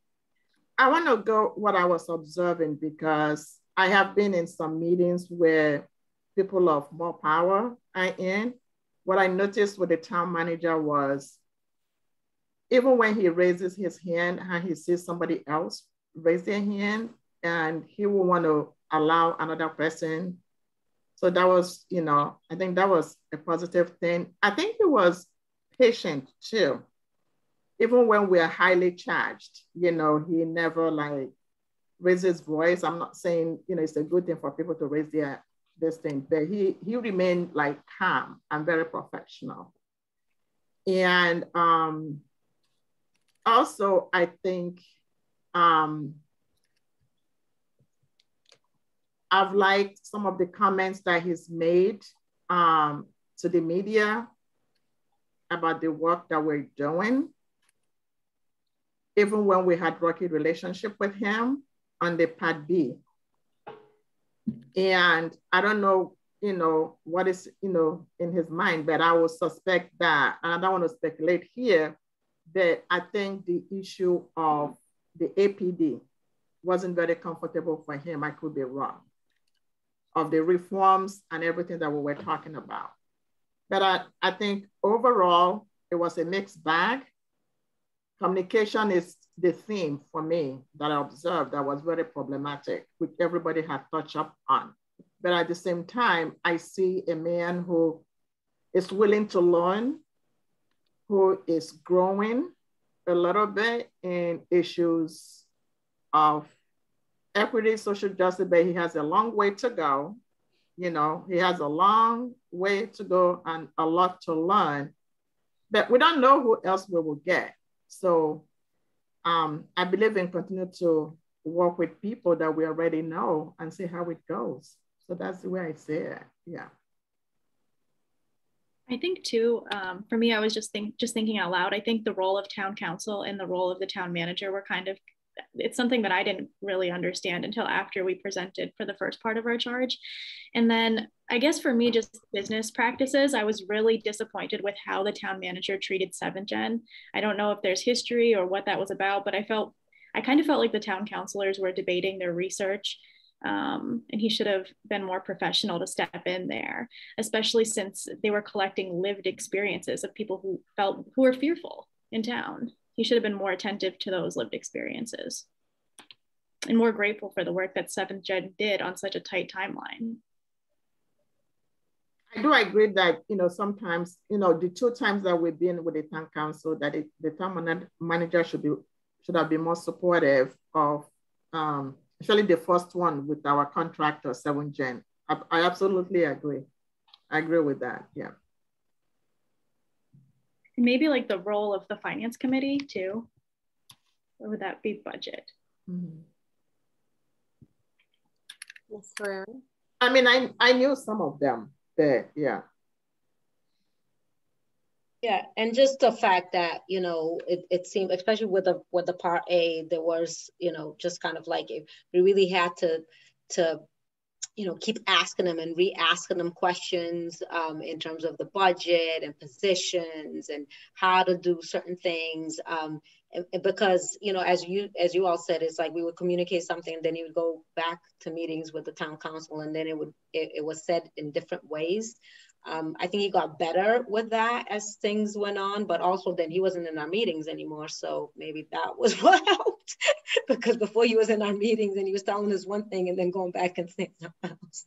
i want to go what i was observing because I have been in some meetings where people of more power are in. What I noticed with the town manager was even when he raises his hand and he sees somebody else raise their hand and he will want to allow another person. So that was, you know, I think that was a positive thing. I think he was patient too. even when we're highly charged, you know, he never like raises voice. I'm not saying, you know, it's a good thing for people to raise their this thing, but he he remained like calm and very professional. And um, also, I think um, I've liked some of the comments that he's made um, to the media about the work that we're doing. Even when we had rocky relationship with him on the Part B. And I don't know, you know, what is, you know, in his mind, but I would suspect that, and I don't want to speculate here, but I think the issue of the APD wasn't very comfortable for him. I could be wrong of the reforms and everything that we were talking about. But I, I think overall, it was a mixed bag. Communication is the theme for me that I observed that was very problematic, which everybody had touched up on. But at the same time, I see a man who is willing to learn, who is growing a little bit in issues of equity, social justice, but he has a long way to go. You know, he has a long way to go and a lot to learn, but we don't know who else we will get. So um, I believe in continue to work with people that we already know and see how it goes. So that's the way I see it. Yeah. I think too, um, for me, I was just think just thinking out loud. I think the role of town council and the role of the town manager were kind of it's something that I didn't really understand until after we presented for the first part of our charge. And then I guess for me, just business practices, I was really disappointed with how the town manager treated 7th Gen. I don't know if there's history or what that was about, but I felt, I kind of felt like the town councilors were debating their research. Um, and he should have been more professional to step in there, especially since they were collecting lived experiences of people who felt who were fearful in town he should have been more attentive to those lived experiences and more grateful for the work that 7th Gen did on such a tight timeline. I do agree that, you know, sometimes, you know, the two times that we've been with the town council, that it, the town manager should be should have been more supportive of, um, especially the first one with our contractor, 7 Gen. I, I absolutely agree. I agree with that. Yeah and maybe like the role of the finance committee too or would that be budget mm-hmm. i mean I, I knew some of them but yeah yeah, and just the fact that you know it, it seemed, especially with the with the part A, there was you know just kind of like if we really had to to you know, keep asking them and re-asking them questions um, in terms of the budget and positions and how to do certain things. Um, and because you know, as you as you all said, it's like we would communicate something, and then you would go back to meetings with the town council, and then it would it, it was said in different ways. Um, I think he got better with that as things went on, but also then he wasn't in our meetings anymore. So maybe that was what helped because before he was in our meetings and he was telling us one thing and then going back and saying something else.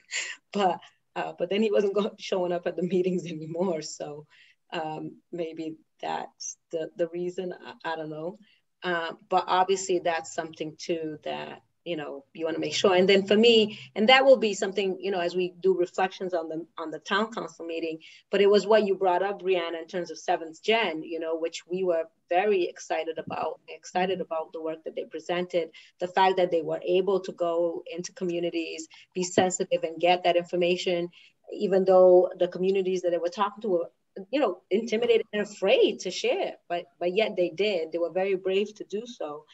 But uh, but then he wasn't going, showing up at the meetings anymore. So um, maybe that's the, the reason, I, I don't know. Uh, but obviously that's something too that you know you want to make sure. And then for me and that will be something you know as we do reflections on the on the town council meeting but it was what you brought up brianna in terms of seventh gen you know which we were very excited about excited about the work that they presented the fact that they were able to go into communities be sensitive and get that information even though the communities that they were talking to were you know intimidated and afraid to share but but yet they did. They were very brave to do so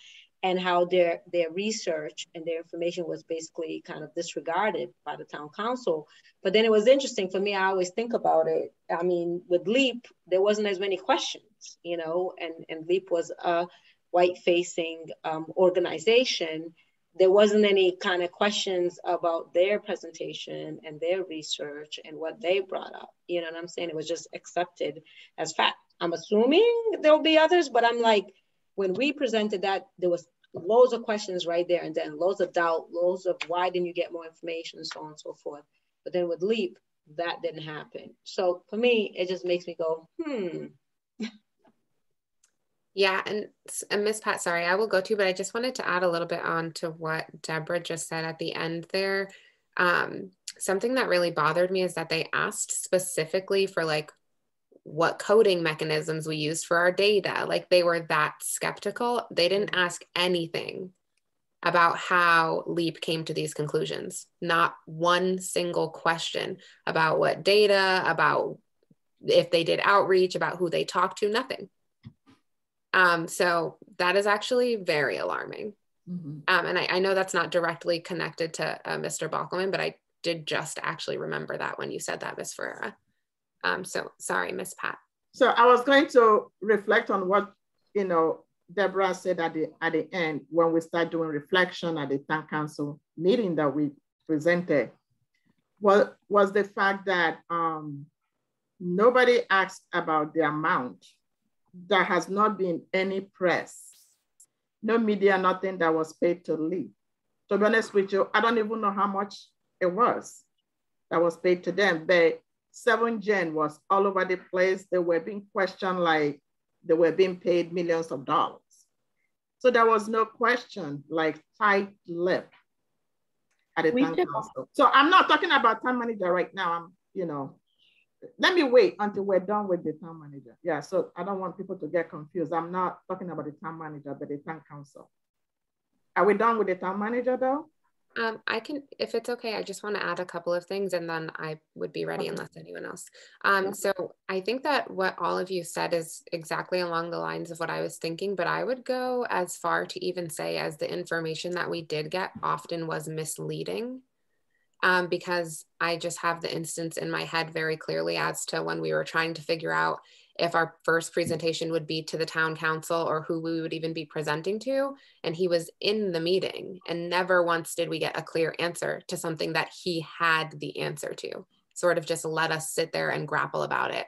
and how their their research and their information was basically kind of disregarded by the town council. But then it was interesting for me. I always think about it. I mean, with Leap, there wasn't as many questions, you know, and and Leap was a white-facing um, organization. There wasn't any kind of questions about their presentation and their research and what they brought up. You know what I'm saying? It was just accepted as fact. I'm assuming there'll be others, but I'm like, when we presented that, there was loads of questions right there and then loads of doubt, loads of why didn't you get more information and so on and so forth. But then with LEAP, that didn't happen. So for me, it just makes me go, hmm. Yeah, and, and Miss Pat, sorry, I will go to, but I just wanted to add a little bit on to what Deborah just said at the end there. Um, something that really bothered me is that they asked specifically for like what coding mechanisms we used for our data. Like they were that skeptical. They didn't ask anything about how LEAP came to these conclusions. Not one single question about what data, about if they did outreach, about who they talked to, nothing. Um, so that is actually very alarming. Mm-hmm. Um, and I, I, know that's not directly connected to uh, Mr. Bockelman, but I did just actually remember that when you said that, Ms. Ferreira. Um, so sorry, Miss Pat. So I was going to reflect on what, you know, Deborah said at the, at the end, when we start doing reflection at the town council meeting that we presented, was, was the fact that um, nobody asked about the amount there has not been any press, no media, nothing that was paid to LEAP. To be honest with you, I don't even know how much it was that was paid to them. But 7Gen was all over the place. They were being questioned like they were being paid millions of dollars. So there was no question, like tight lip at the town council. So I'm not talking about town manager right now. I'm, you know, let me wait until we're done with the town manager. Yeah, so I don't want people to get confused. I'm not talking about the town manager, but the town council. Are we done with the town manager though? Um, I can, if it's okay, I just want to add a couple of things and then I would be ready unless anyone else. Um, so I think that what all of you said is exactly along the lines of what I was thinking, but I would go as far to even say as the information that we did get often was misleading. Um, because I just have the instance in my head very clearly as to when we were trying to figure out if our first presentation would be to the town council or who we would even be presenting to. And he was in the meeting, and never once did we get a clear answer to something that he had the answer to. Sort of just let us sit there and grapple about it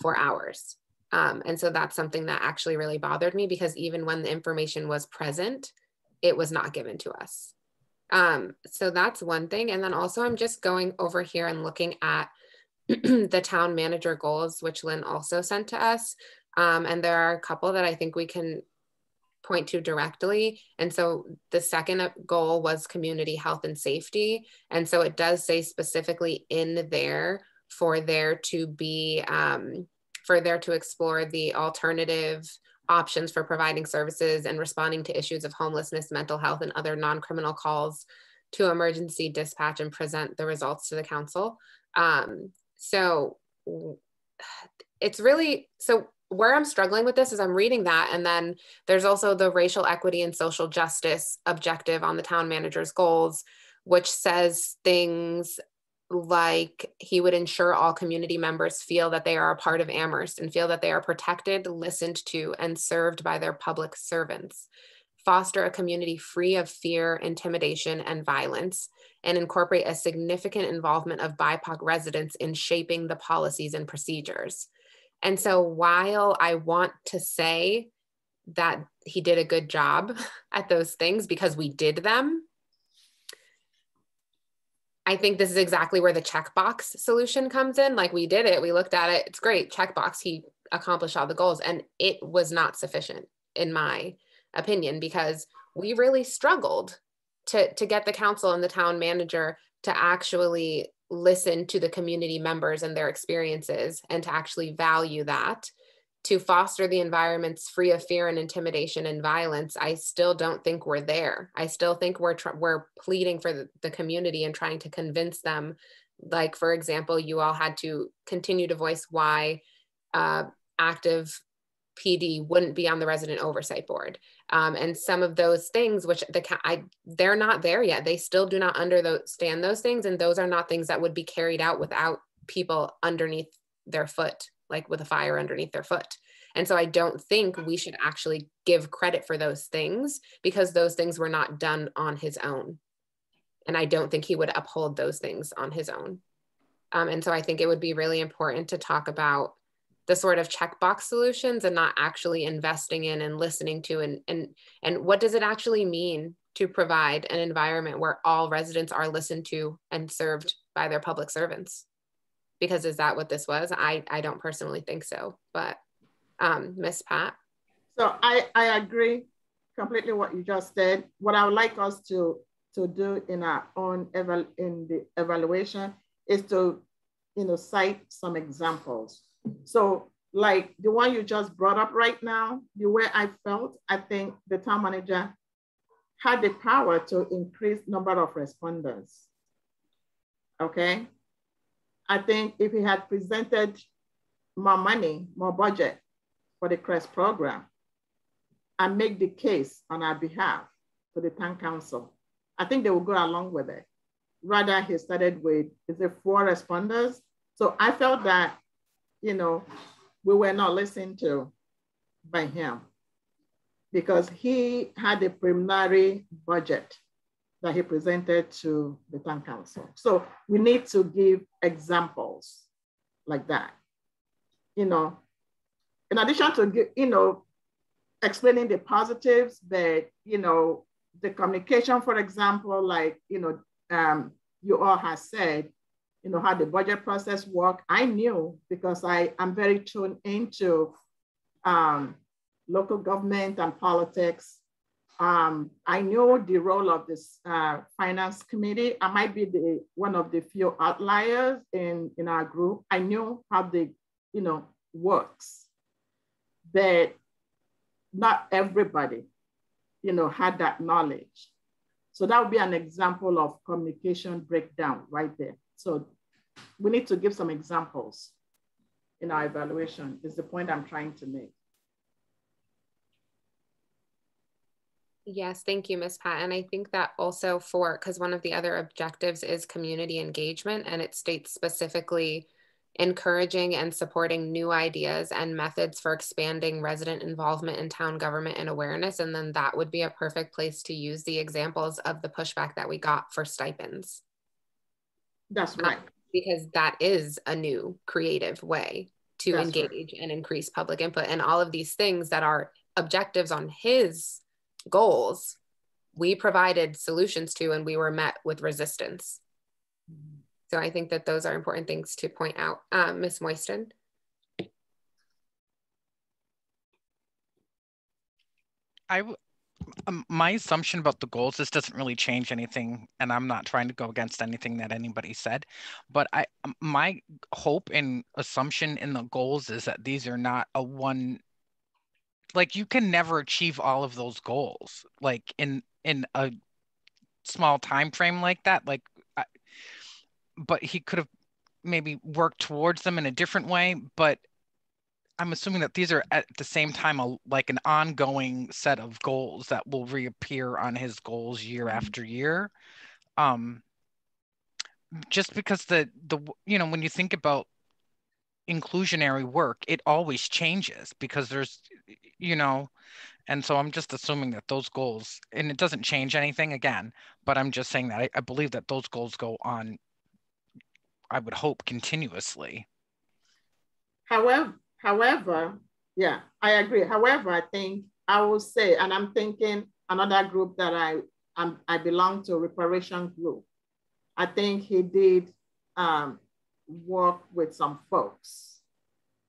for hours. Um, and so that's something that actually really bothered me because even when the information was present, it was not given to us. Um, so that's one thing. And then also I'm just going over here and looking at the town manager goals, which Lynn also sent to us. Um, and there are a couple that I think we can point to directly. And so the second goal was community health and safety. And so it does say specifically in there for there to be, um, for there to explore the alternative options for providing services and responding to issues of homelessness, mental health, and other non-criminal calls to emergency dispatch and present the results to the council. Um, so it's really, so where I'm struggling with this is I'm reading that, and then there's also the racial equity and social justice objective on the town manager's goals, which says things like he would ensure all community members feel that they are a part of Amherst and feel that they are protected, listened to, and served by their public servants. Foster a community free of fear, intimidation, and violence, and incorporate a significant involvement of BIPOC residents in shaping the policies and procedures. And so, while I want to say that he did a good job at those things because we did them, I think this is exactly where the checkbox solution comes in. Like we did it, we looked at it, it's great, checkbox, he accomplished all the goals. And it was not sufficient, in my opinion, because we really struggled to, to get the council and the town manager to actually listen to the community members and their experiences and to actually value that. To foster the environments free of fear and intimidation and violence i still don't think we're there. I still think we're tr- we're pleading for the, the community and trying to convince them. Like for example you all had to continue to voice why uh, active pd wouldn't be on the resident oversight board um, and some of those things which the I, they're not there yet they still do not understand those things and those are not things that would be carried out without people underneath their foot like with a fire underneath their foot. And so I don't think we should actually give credit for those things because those things were not done on his own. And I don't think he would uphold those things on his own. Um, and so I think it would be really important to talk about the sort of checkbox solutions and not actually investing in and listening to and and and what does it actually mean to provide an environment where all residents are listened to and served by their public servants because is that what this was? I, I don't personally think so, but um, Miss Pat. So I, I agree completely what you just said. What I would like us to, to do in our own eval in the evaluation is to you know, cite some examples. So like the one you just brought up right now, the way I felt, I think the town manager had the power to increase number of responders. Okay. I think if he had presented more money, more budget for the CRESS program and make the case on our behalf to the town council, I think they will go along with it. Rather, he started with, is it four responders? So I felt that, you know, we were not listened to by him because he had a preliminary budget that he presented to the town council. So we need to give examples like that. You know, in addition to, you know, explaining the positives, but, you know, the communication, for example, like, you know, um, you all have said, you know, how the budget process work. I knew because I am very tuned into um, local government and politics. Um, I know the role of this uh, finance committee. I might be the one of the few outliers in, in our group. I knew how the, you know, works, but not everybody, you know, had that knowledge. So that would be an example of communication breakdown right there. So we need to give some examples in our evaluation is the point I'm trying to make. Yes, thank you, Ms. Pat. And I think that also for, because one of the other objectives is community engagement, and it states specifically encouraging and supporting new ideas and methods for expanding resident involvement in town government and awareness. And then that would be a perfect place to use the examples of the pushback that we got for stipends. That's right. Um, because that is a new creative way to That's engage right. and increase public input. And all of these things that are objectives on his goals, we provided solutions to and we were met with resistance. So I think that those are important things to point out. Um, Ms. Moyston. I, um, my assumption about the goals, this doesn't really change anything, and I'm not trying to go against anything that anybody said, but I, um, my hope and assumption in the goals is that these are not a one, like you can never achieve all of those goals, like in in a small time frame like that. Like but he could have maybe worked towards them in a different way. But I'm assuming that these are at the same time a, like an ongoing set of goals that will reappear on his goals year mm-hmm. after year. Um, just because the the you know when you think about inclusionary work, it always changes because there's you know and so i'm just assuming that those goals and it doesn't change anything again but i'm just saying that I, I, believe that those goals go on I would hope continuously. However, however, yeah, I agree. However, I think I will say, and I'm thinking another group that I I'm, I belong to, reparation group. I think he did um, work with some folks,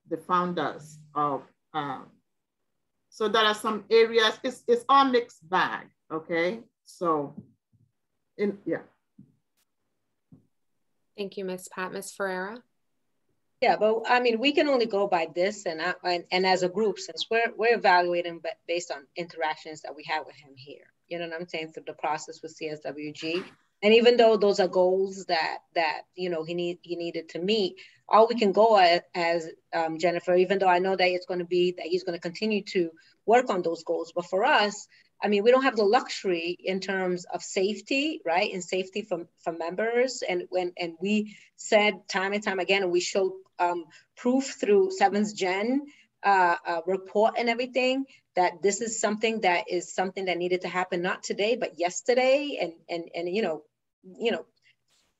the founders of. Um, so there are some areas. It's it's all mixed bag. Okay, so in yeah. Thank you, Ms. Pat. Ms. Ferreira? Yeah, but I mean, we can only go by this, and I, and, and as a group, since we're we're evaluating based on interactions that we have with him here. You know what I'm saying through the process with CSWG, and even though those are goals that that you know he need he needed to meet, all we can go as, as um, Jennifer. Even though I know that it's going to be that he's going to continue to work on those goals, but for us, I mean, we don't have the luxury in terms of safety, right? And safety for, for members. And when and we said time and time again, and we showed um, proof through Seventh Gen uh, uh, report and everything that this is something that is something that needed to happen not today but yesterday and and and you know you know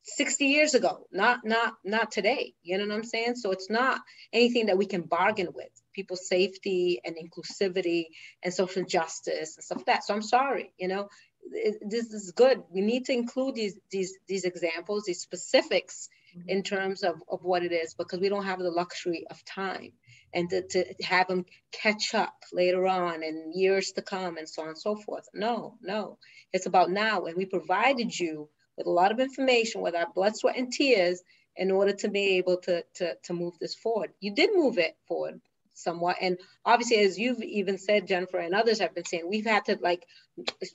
60 years ago not not not today. You know what i'm saying? So it's not anything that we can bargain with people's safety and inclusivity and social justice and stuff like that. So i'm sorry you know it, this is good. We need to include these these these examples these specifics mm-hmm. in terms of, of what it is because we don't have the luxury of time and to, to have them catch up later on and years to come and so on and so forth. No, no, it's about now. And we provided you with a lot of information with our blood, sweat, and tears in order to be able to, to, to move this forward. You did move it forward somewhat. And obviously, as you've even said, Jennifer, and others have been saying, we've had to like,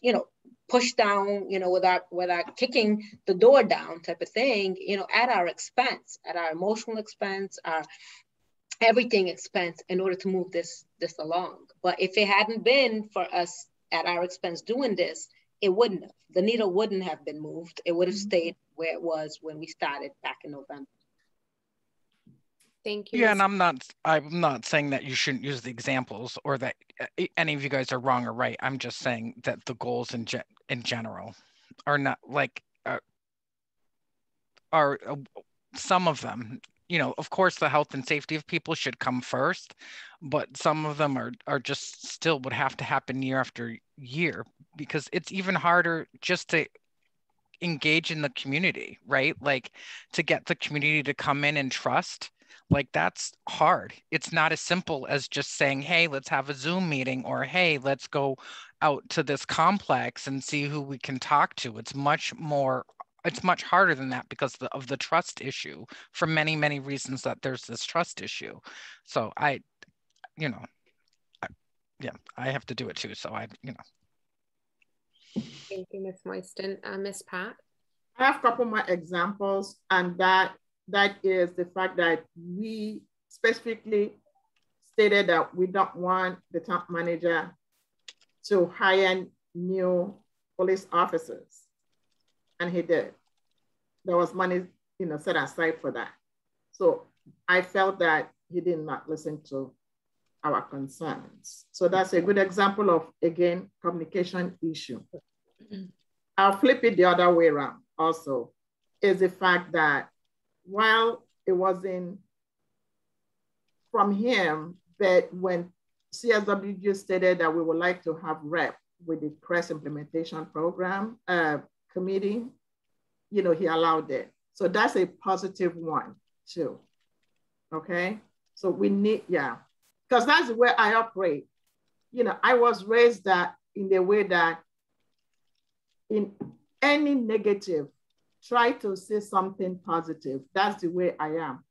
you know, push down, you know, without without kicking the door down type of thing, you know, at our expense, at our emotional expense, our everything expense in order to move this this along. But if it hadn't been for us at our expense doing this, it wouldn't have. The needle wouldn't have been moved. It would have mm-hmm. stayed where it was when we started back in November. Thank you. Yeah, and I'm not I'm not saying that you shouldn't use the examples or that uh, any of you guys are wrong or right. I'm just saying that the goals in ge- in general are not like uh, are uh, some of them you know of course the health and safety of people should come first but some of them are are just still would have to happen year after year because it's even harder just to engage in the community right like to get the community to come in and trust like that's hard. It's not as simple as just saying hey let's have a zoom meeting or hey let's go out to this complex and see who we can talk to. It's much more it's much harder than that because of the trust issue for many many reasons that there's this trust issue. So i you know I, yeah i have to do it too so i you know. Thank you miss Moyston uh, miss pat? I have a couple more examples and that that is the fact that we specifically stated that we don't want the top manager to hire new police officers. And he did. There was money, you know, set aside for that. So I felt that he did not listen to our concerns. So that's a good example of, again, communication issue. Mm-hmm. I'll flip it the other way around also, is the fact that while it wasn't from him, but when CSWG stated that we would like to have rep with the CRESS implementation program uh, committee, you know, he allowed it. So that's a positive one too. Okay. So we need, yeah, because that's where I operate. You know, I was raised that in the way that in any negative try to say something positive. That's the way I am.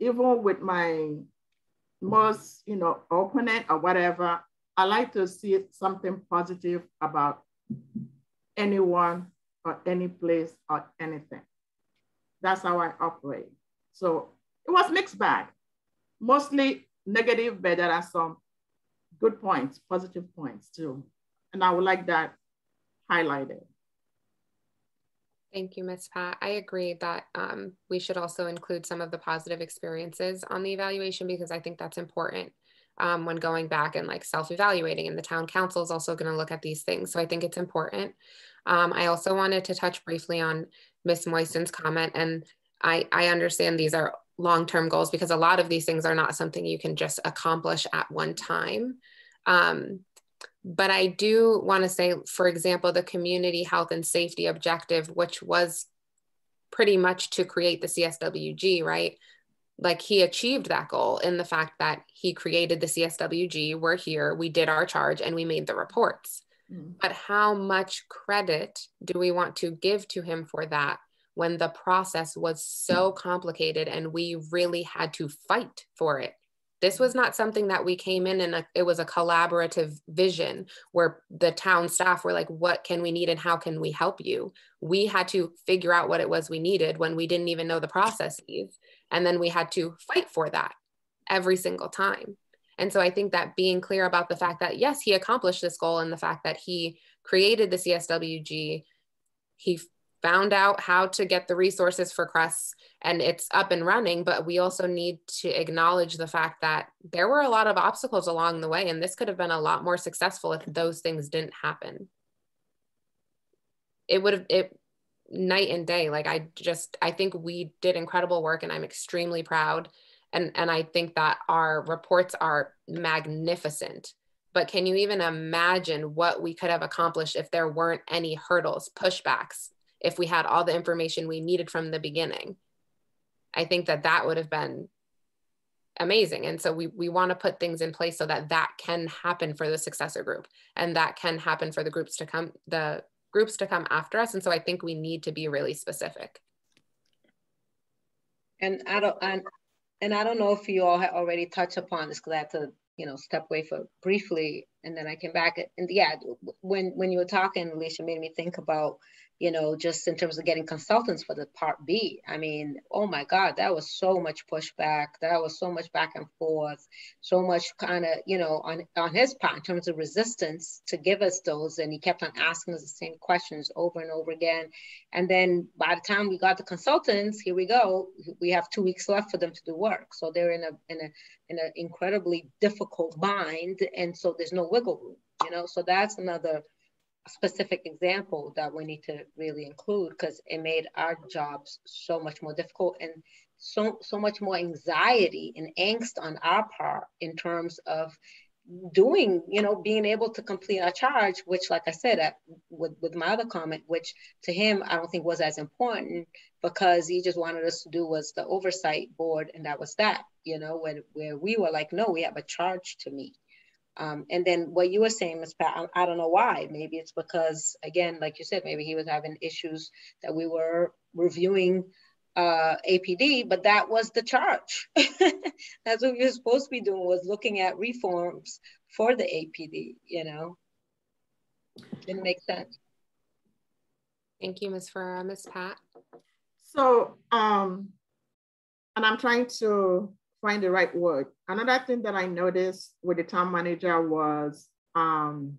Even with my most, you know, opponent or whatever, I like to see something positive about anyone or any place or anything. That's how I operate. So it was mixed bag, mostly negative, but there are some good points, positive points too. And I would like that highlighted. Thank you, Ms. Pat. I agree that um, we should also include some of the positive experiences on the evaluation because I think that's important um, when going back and like self-evaluating and the town council is also going to look at these things. So I think it's important. Um, I also wanted to touch briefly on Ms. Moyston's comment and I, I understand these are long-term goals because a lot of these things are not something you can just accomplish at one time. Um, but I do want to say, for example, the community health and safety objective, which was pretty much to create the CSWG, right? Like he achieved that goal in the fact that he created the CSWG. We're here, we did our charge, and we made the reports. Mm. But how much credit do we want to give to him for that when the process was so complicated and we really had to fight for it? This was not something that we came in and it was a collaborative vision where the town staff were like, what can we need and how can we help you? We had to figure out what it was we needed when we didn't even know the processes. And then we had to fight for that every single time. And so I think that being clear about the fact that, yes, he accomplished this goal and the fact that he created the CSWG, he found out how to get the resources for CRESS and it's up and running, but we also need to acknowledge the fact that there were a lot of obstacles along the way, and this could have been a lot more successful if those things didn't happen. It would have, it, night and day like i just i think we did incredible work and i'm extremely proud and and i think that our reports are magnificent but can you even imagine what we could have accomplished if there weren't any hurdles pushbacks if we had all the information we needed from the beginning. I think that that would have been amazing. And so we, we want to put things in place so that that can happen for the successor group and that can happen for the groups to come, the groups to come after us. And so I think we need to be really specific. And I don't, and, and I don't know if you all have already touched upon this because I had to, you know, step away for briefly and then I came back. And yeah, when, when you were talking, Ellisha made me think about you know, just in terms of getting consultants for the part B. I mean, oh my God, that was so much pushback. That was so much back and forth, so much kind of, you know, on, on his part in terms of resistance to give us those. And he kept on asking us the same questions over and over again. And then by the time we got the consultants, here we go. We have two weeks left for them to do work. So they're in a in a in an incredibly difficult bind. And so there's no wiggle room, you know. So that's another specific example that we need to really include because it made our jobs so much more difficult and so so much more anxiety and angst on our part in terms of doing you know being able to complete our charge which like i said uh, with, with my other comment which to him i don't think was as important because he just wanted us to do was the oversight board and that was that you know when where we were like no we have a charge to meet um, and then what you were saying, Ms. Pat, I, I, don't know why. Maybe it's because, again, like you said, maybe he was having issues that we were reviewing uh, APD, but that was the charge. That's what we were supposed to be doing was looking at reforms for the APD, you know? Didn't make sense. Thank you, Ms. Ferreira. Ms. Pat? So, um, and I'm trying to find the right word. Another thing that I noticed with the town manager was um,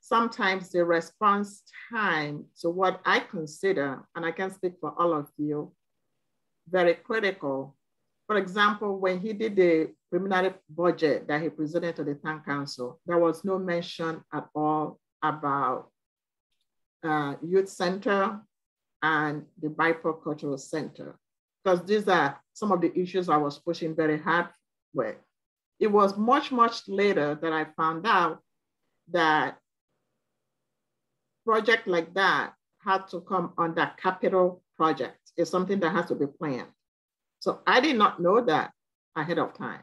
sometimes the response time to what I consider, and I can speak for all of you, very critical. For example, when he did the preliminary budget that he presented to the town council, there was no mention at all about uh, youth center and the BIPOC cultural center because these are some of the issues I was pushing very hard with. It was much, much later that I found out that project like that had to come under capital project. It's something that has to be planned. So I did not know that ahead of time.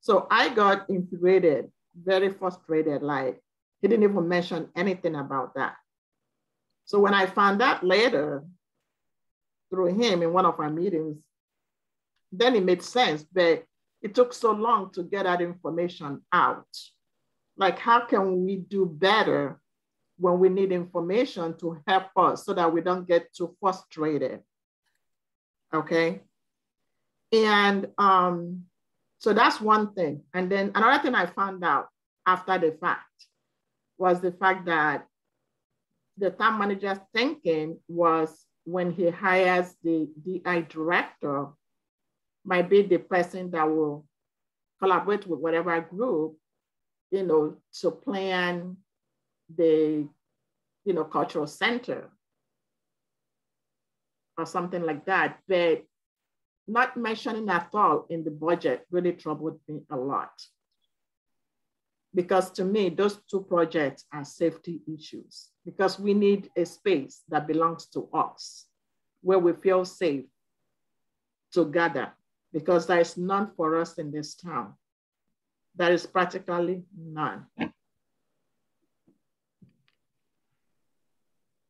So I got infuriated, very frustrated, like he didn't even mention anything about that. So when I found out later through him in one of our meetings, then it made sense, but it took so long to get that information out. Like, how can we do better when we need information to help us so that we don't get too frustrated? Okay. And um, so that's one thing. And then another thing I found out after the fact was the fact that the time manager's thinking was when he hires the DI director, might be the person that will collaborate with whatever group, you know, to plan the, you know, cultural center or something like that. But not mentioning at all in the budget really troubled me a lot. Because to me, those two projects are safety issues because we need a space that belongs to us where we feel safe to gather because there is none for us in this town. There is practically none.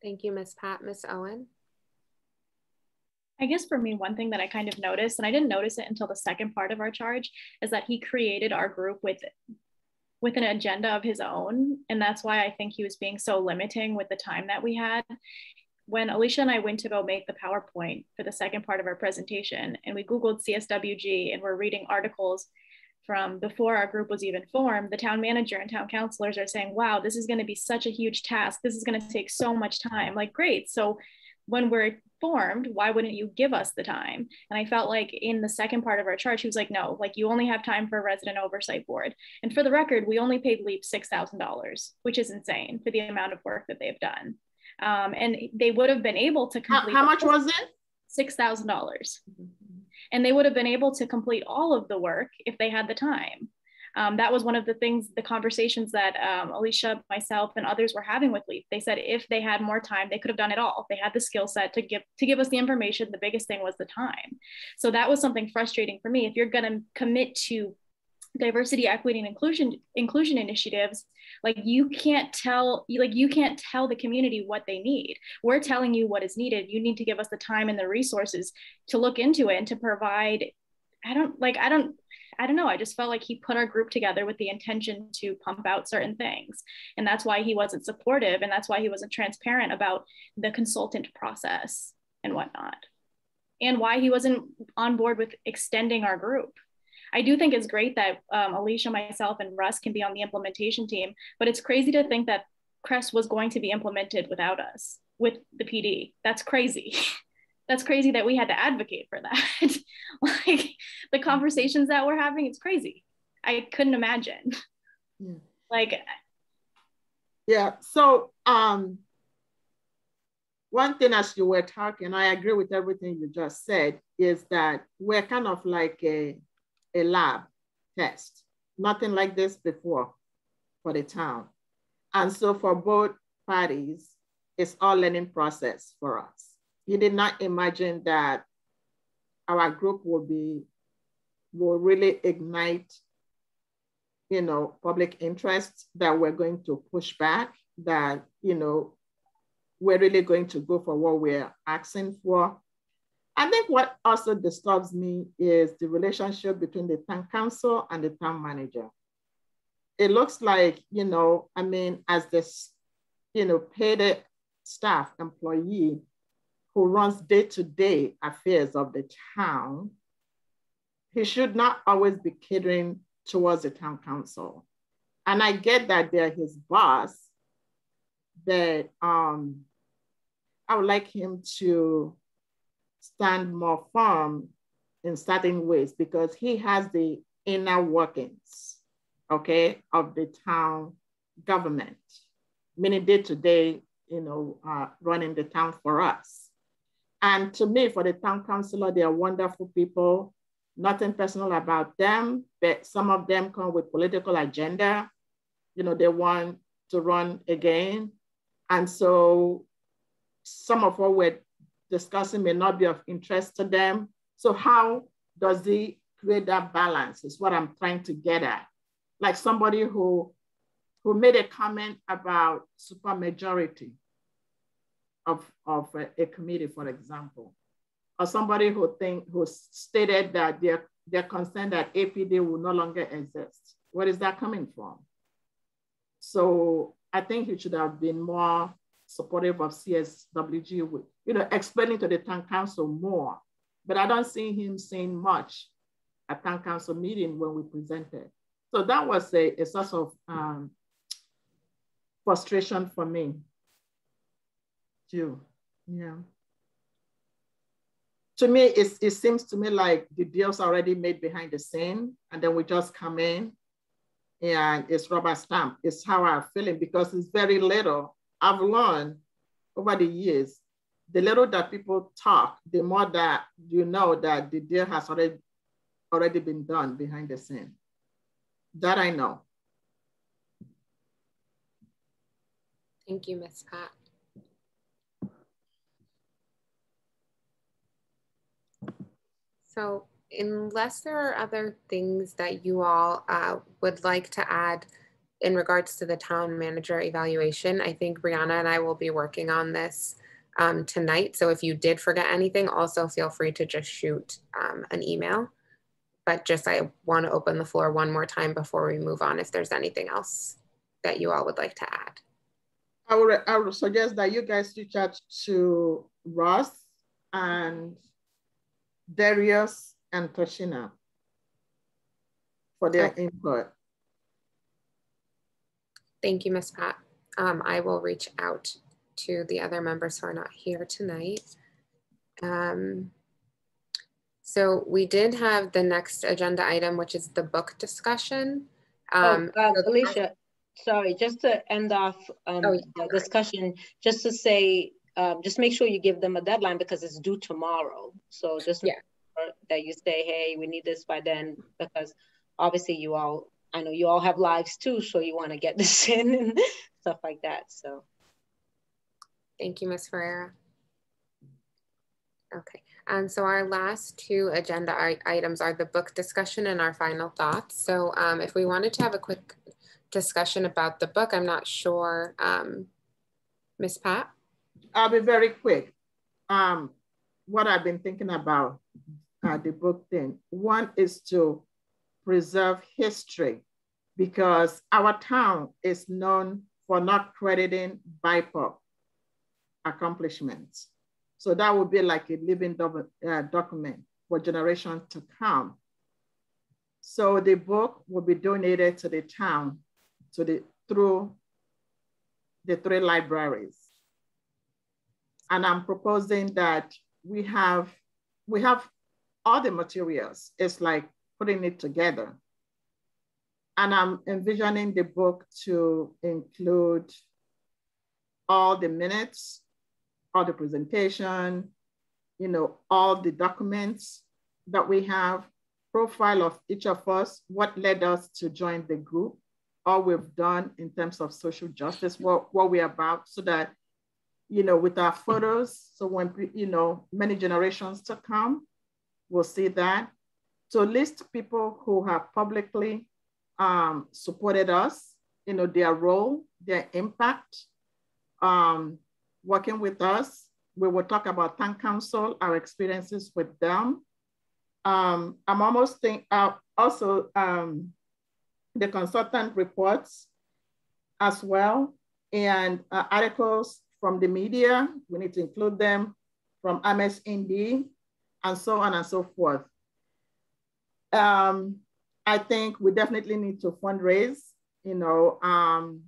Thank you, Ms. Pat. Ms. Owen? I guess for me, one thing that I kind of noticed, and I didn't notice it until the second part of our charge, is that he created our group with with an agenda of his own. And that's why I think he was being so limiting with the time that we had. When Ellisha and I went to go make the PowerPoint for the second part of our presentation, and we Googled CSWG and we're reading articles from before our group was even formed, the town manager and town councilors are saying, wow, this is going to be such a huge task. This is going to take so much time. Like, great. So when we're formed, why wouldn't you give us the time? And I felt like in the second part of our chart, she was like, no, like you only have time for a resident oversight board. And for the record, we only paid LEAP $6,000, which is insane for the amount of work that they've done. Um, and they would have been able to complete. How, how much was it? 6,000. dollars And they would have been able to complete all of the work if they had the time. Um, that was one of the things, the conversations that um, Ellisha, myself, and others were having with LEAP. They said if they had more time, they could have done it all. They had the skill set to give to give us the information. The biggest thing was the time. So that was something frustrating for me. If you're going to commit to diversity equity and inclusion inclusion initiatives like you can't tell like you can't tell the community what they need we're telling you what is needed you need to give us the time and the resources to look into it and to provide i don't like i don't I don't know. I just felt like he put our group together with the intention to pump out certain things. And that's why he wasn't supportive. And that's why he wasn't transparent about the consultant process and whatnot. And why he wasn't on board with extending our group. I do think it's great that um, Ellisha, myself, and Russ can be on the implementation team, but it's crazy to think that CRESS was going to be implemented without us, with the PD. That's crazy. That's crazy that we had to advocate for that. like the conversations that we're having, it's crazy. I couldn't imagine. Yeah. Like, yeah. So, um, one thing as you were talking, I agree with everything you just said, is that we're kind of like a a lab test. Nothing like this before for the town. And so for both parties, it's all learning process for us. you did not imagine that our group will be, will really ignite, you know, public interest that we're going to push back, that, you know, we're really going to go for what we're asking for. I think what also disturbs me is the relationship between the town council and the town manager. It looks like, you know, I mean, as this, you know, paid staff employee who runs day-to-day affairs of the town, he should not always be catering towards the town council. And I get that they're his boss, but um, I would like him to stand more firm in certain ways because he has the inner workings, okay, of the town government, meaning day to day, you know, uh, running the town for us. And to me, for the town councilor, they are wonderful people, nothing personal about them, but some of them come with political agenda. You know, they want to run again. And so some of what we're discussing may not be of interest to them. So how does he create that balance is what I'm trying to get at. Like somebody who, who made a comment about supermajority of, of a, a committee, for example, or somebody who think who stated that they're, they're concerned that APD will no longer exist. Where is that coming from? So I think he should have been more supportive of CSWG with, you know, explaining to the town council more. But I don't see him saying much at town council meeting when we presented. So that was a, a source of um, frustration for me too, yeah. To me, it, it seems to me like the deal's already made behind the scene and then we just come in and it's rubber stamp. It's how I'm feeling because it's very little I've learned over the years, the little that people talk, the more that you know that the deal has already, already been done behind the scene. That I know. Thank you, Ms. Pat. So unless there are other things that you all uh, would like to add, in regards to the town manager evaluation, I think Brianna and I will be working on this um, tonight. So if you did forget anything, also feel free to just shoot um, an email. But just I want to open the floor one more time before we move on if there's anything else that you all would like to add. I would, I would suggest that you guys reach out to Ross and Darius and Toshina for their okay. input. Thank you, Ms. Pat. Um, I will reach out to the other members who are not here tonight. Um, so we did have the next agenda item, which is the book discussion. Um, oh, uh, Ellisha, sorry, just to end off um, oh, yeah. the discussion, just to say, um, just make sure you give them a deadline because it's due tomorrow. So just yeah. that you say, hey, we need this by then, because obviously you all I know you all have lives too, so you want to get this in and stuff like that. So thank you, Ms. Ferreira. Okay, and so our last two agenda items are the book discussion and our final thoughts. So um, if we wanted to have a quick discussion about the book, I'm not sure, um, Ms. Pat? I'll be very quick. Um, what I've been thinking about uh, the book thing. One is to preserve history because our town is known for not crediting BIPOC accomplishments. So that would be like a living uh, document for generations to come. So the book will be donated to the town to the, through the three libraries. And I'm proposing that we have, we have all the materials. It's like putting it together. And I'm envisioning the book to include all the minutes, all the presentation, you know, all the documents that we have, profile of each of us, what led us to join the group, all we've done in terms of social justice, what, what we're about, so that, you know, with our photos, so when, you know, many generations to come, will see that. So list people who have publicly um, supported us, you know, their role, their impact, um, working with us. We will talk about Town Council, our experiences with them. Um, I'm almost think uh, also um, the consultant reports as well and uh, articles from the media. We need to include them from Amherst Indy and so on and so forth. Um, I think we definitely need to fundraise, you know, um,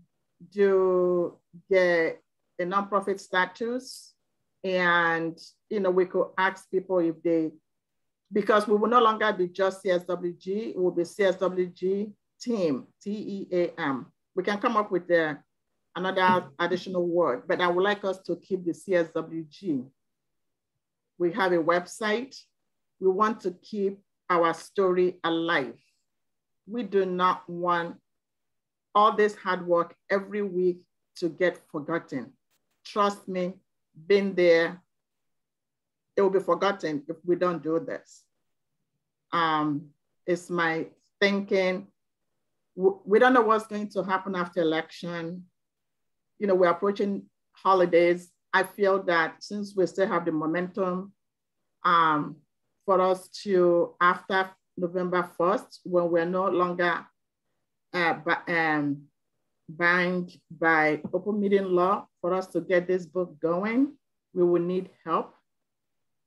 do get a nonprofit status. And, you know, we could ask people if they, because we will no longer be just CSWG, it will be CSWG team, T-E-A-M. We can come up with the, another additional word, but I would like us to keep the CSWG we have a website. We want to keep our story alive. We do not want all this hard work every week to get forgotten. Trust me, been there, it will be forgotten if we don't do this. Um, it's my thinking. We don't know what's going to happen after election. You know, we're approaching holidays. I feel that since we still have the momentum um, for us to, after November 1st, when we're no longer uh, um, bound by open meeting law, for us to get this book going, we will need help.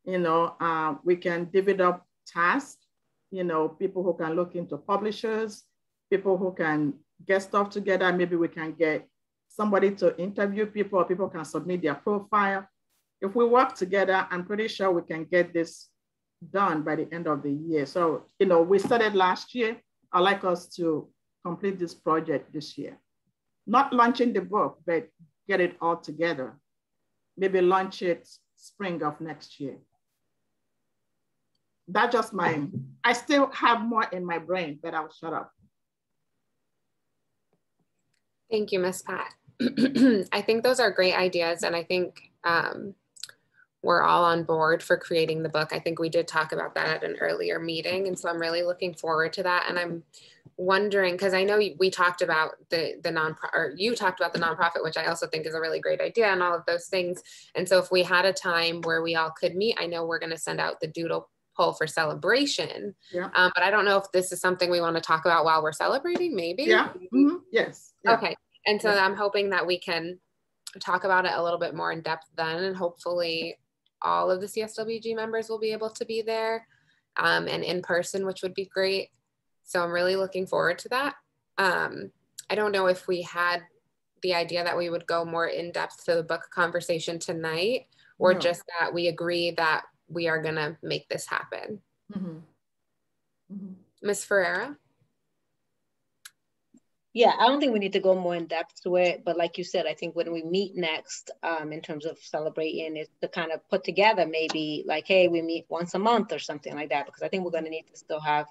You know, uh, we can divvy up tasks, you know, people who can look into publishers, people who can get stuff together. Maybe we can get somebody to interview people people can submit their profile. If we work together, I'm pretty sure we can get this done by the end of the year. So, you know, we started last year. I'd like us to complete this project this year. Not launching the book, but get it all together. Maybe launch it spring of next year. That's just my, I still have more in my brain, but I'll shut up. Thank you, Ms. Pat. I think those are great ideas. And I think um, we're all on board for creating the book. I think we did talk about that at an earlier meeting. And so I'm really looking forward to that. And I'm wondering, because I know we talked about the, the non or you talked about the nonprofit, which I also think is a really great idea and all of those things. And so if we had a time where we all could meet, I know we're going to send out the doodle poll for celebration. Yeah. Um, but I don't know if this is something we want to talk about while we're celebrating, maybe. Yeah. Mm-hmm. Yes. Yeah. Okay. And so I'm hoping that we can talk about it a little bit more in depth then, and hopefully all of the CSWG members will be able to be there um, and in person, which would be great. So I'm really looking forward to that. Um, I don't know if we had the idea that we would go more in depth to the book conversation tonight or no. just that we agree that we are going to make this happen. Mm-hmm. Mm-hmm. Ms. Ferreira? Yeah, I don't think we need to go more in depth to it. But like you said, I think when we meet next, um, in terms of celebrating, is to kind of put together maybe like, hey, we meet once a month or something like that, because I think we're going to need to still have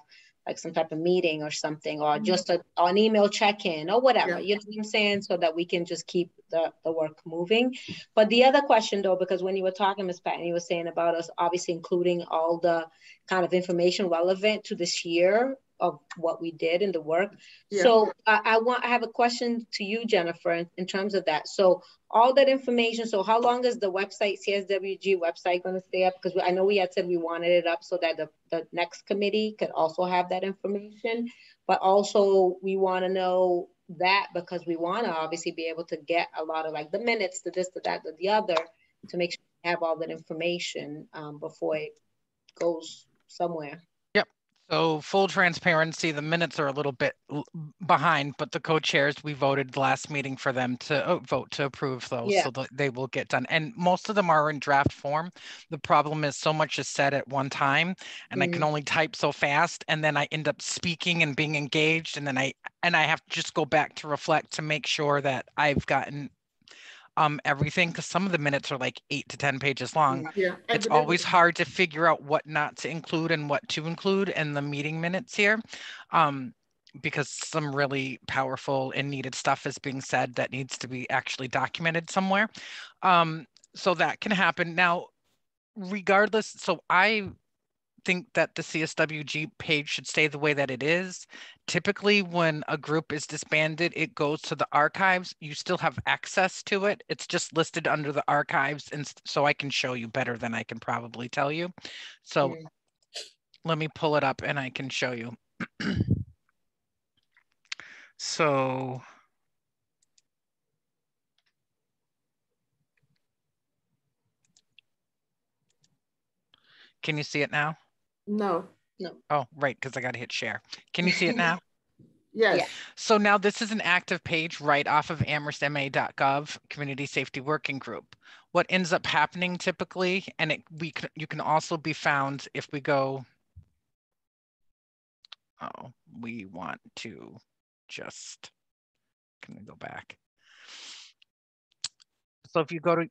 like some type of meeting or something, or Mhm. just a, an email check-in or whatever, Yeah. you know what I'm saying? So that we can just keep the, the work moving. But the other question though, because when you were talking, Ms. Patton, you were saying about us obviously including all the kind of information relevant to this year of what we did in the work. Yeah. So I, I want, I have a question to you, Jennifer, in, in terms of that. So all that information, so how long is the website, CSWG website gonna stay up? Because I know we had said we wanted it up so that the, the next committee could also have that information. But also we wanna know that because we wanna obviously be able to get a lot of like the minutes, the this, the that, the, the other, to make sure we have all that information um, before it goes somewhere. So full transparency, the minutes are a little bit behind, but the co-chairs, we voted last meeting for them to uh, vote to approve those. Yeah. So that they will get done. And most of them are in draft form. The problem is so much is said at one time and I can only type so fast. And then I end up speaking and being engaged. And then I, and I have to just go back to reflect to make sure that I've gotten um, everything, because some of the minutes are like eight to 10 pages long Yeah. it's always hard to figure out what not to include and what to include in the meeting minutes here. Um, because some really powerful and needed stuff is being said that needs to be actually documented somewhere. Um, so that can happen. Now, regardless, so I think that the CSWG page should stay the way that it is. Typically, when a group is disbanded, it goes to the archives. You still have access to it. It's just listed under the archives, and so I can show you better than I can probably tell you. So Mm. let me pull it up and I can show you. so can you see it now? No, No. Oh, right, because I got to hit share. Can you see it now? yes, So now this is an active page right off of amherstma.gov Community Safety Working Group. What ends up happening typically, and it we can you can also be found if we go. Oh, we want to just can we go back? So if you go to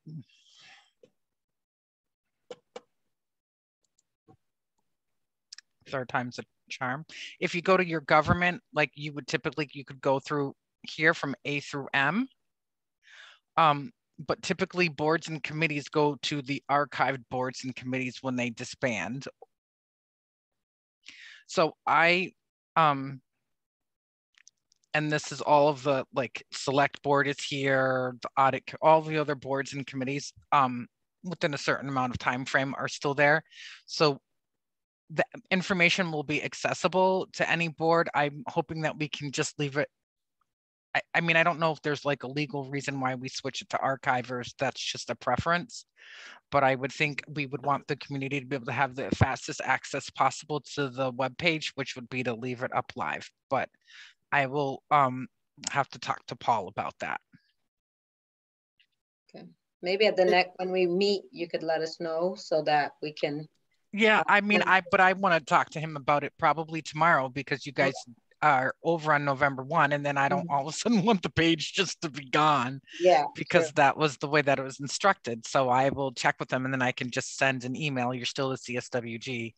third time's a charm. If you go to your government, like you would typically, you could go through here from A through M. Um, but typically boards and committees go to the archived boards and committees when they disband. So I, um, and this is all of the like select board is here, the audit, all the other boards and committees, um, within a certain amount of time frame are still there. So the information will be accessible to any board. I'm hoping that we can just leave it. I, I mean, I don't know if there's like a legal reason why we switch it to archivers. That's just a preference. But I would think we would want the community to be able to have the fastest access possible to the web page, which would be to leave it up live. But I will um have to talk to Paul about that. Okay. Maybe at the next, when we meet, you could let us know so that we can, Yeah, I mean, I, but I want to talk to him about it probably tomorrow because you guys are over on November one and then I don't Mhm. all of a sudden want the page just to be gone yeah. because sure. that was the way that it was instructed. So I will check with them and then I can just send an email. You're still a CSWG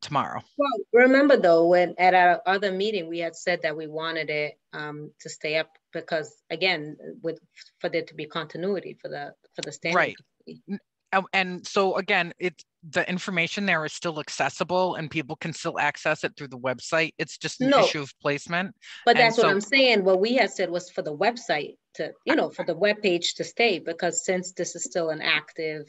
tomorrow. Well, remember though, when at our other meeting, we had said that we wanted it um to stay up because again, with, for there to be continuity for the, for the standing. Right. committee. Oh, and so again, it's the information there is still accessible and people can still access it through the website. It's just an No. issue of placement. But that's what I'm saying. What we had said was for the website to, you know, for the webpage to stay, because since this is still an active,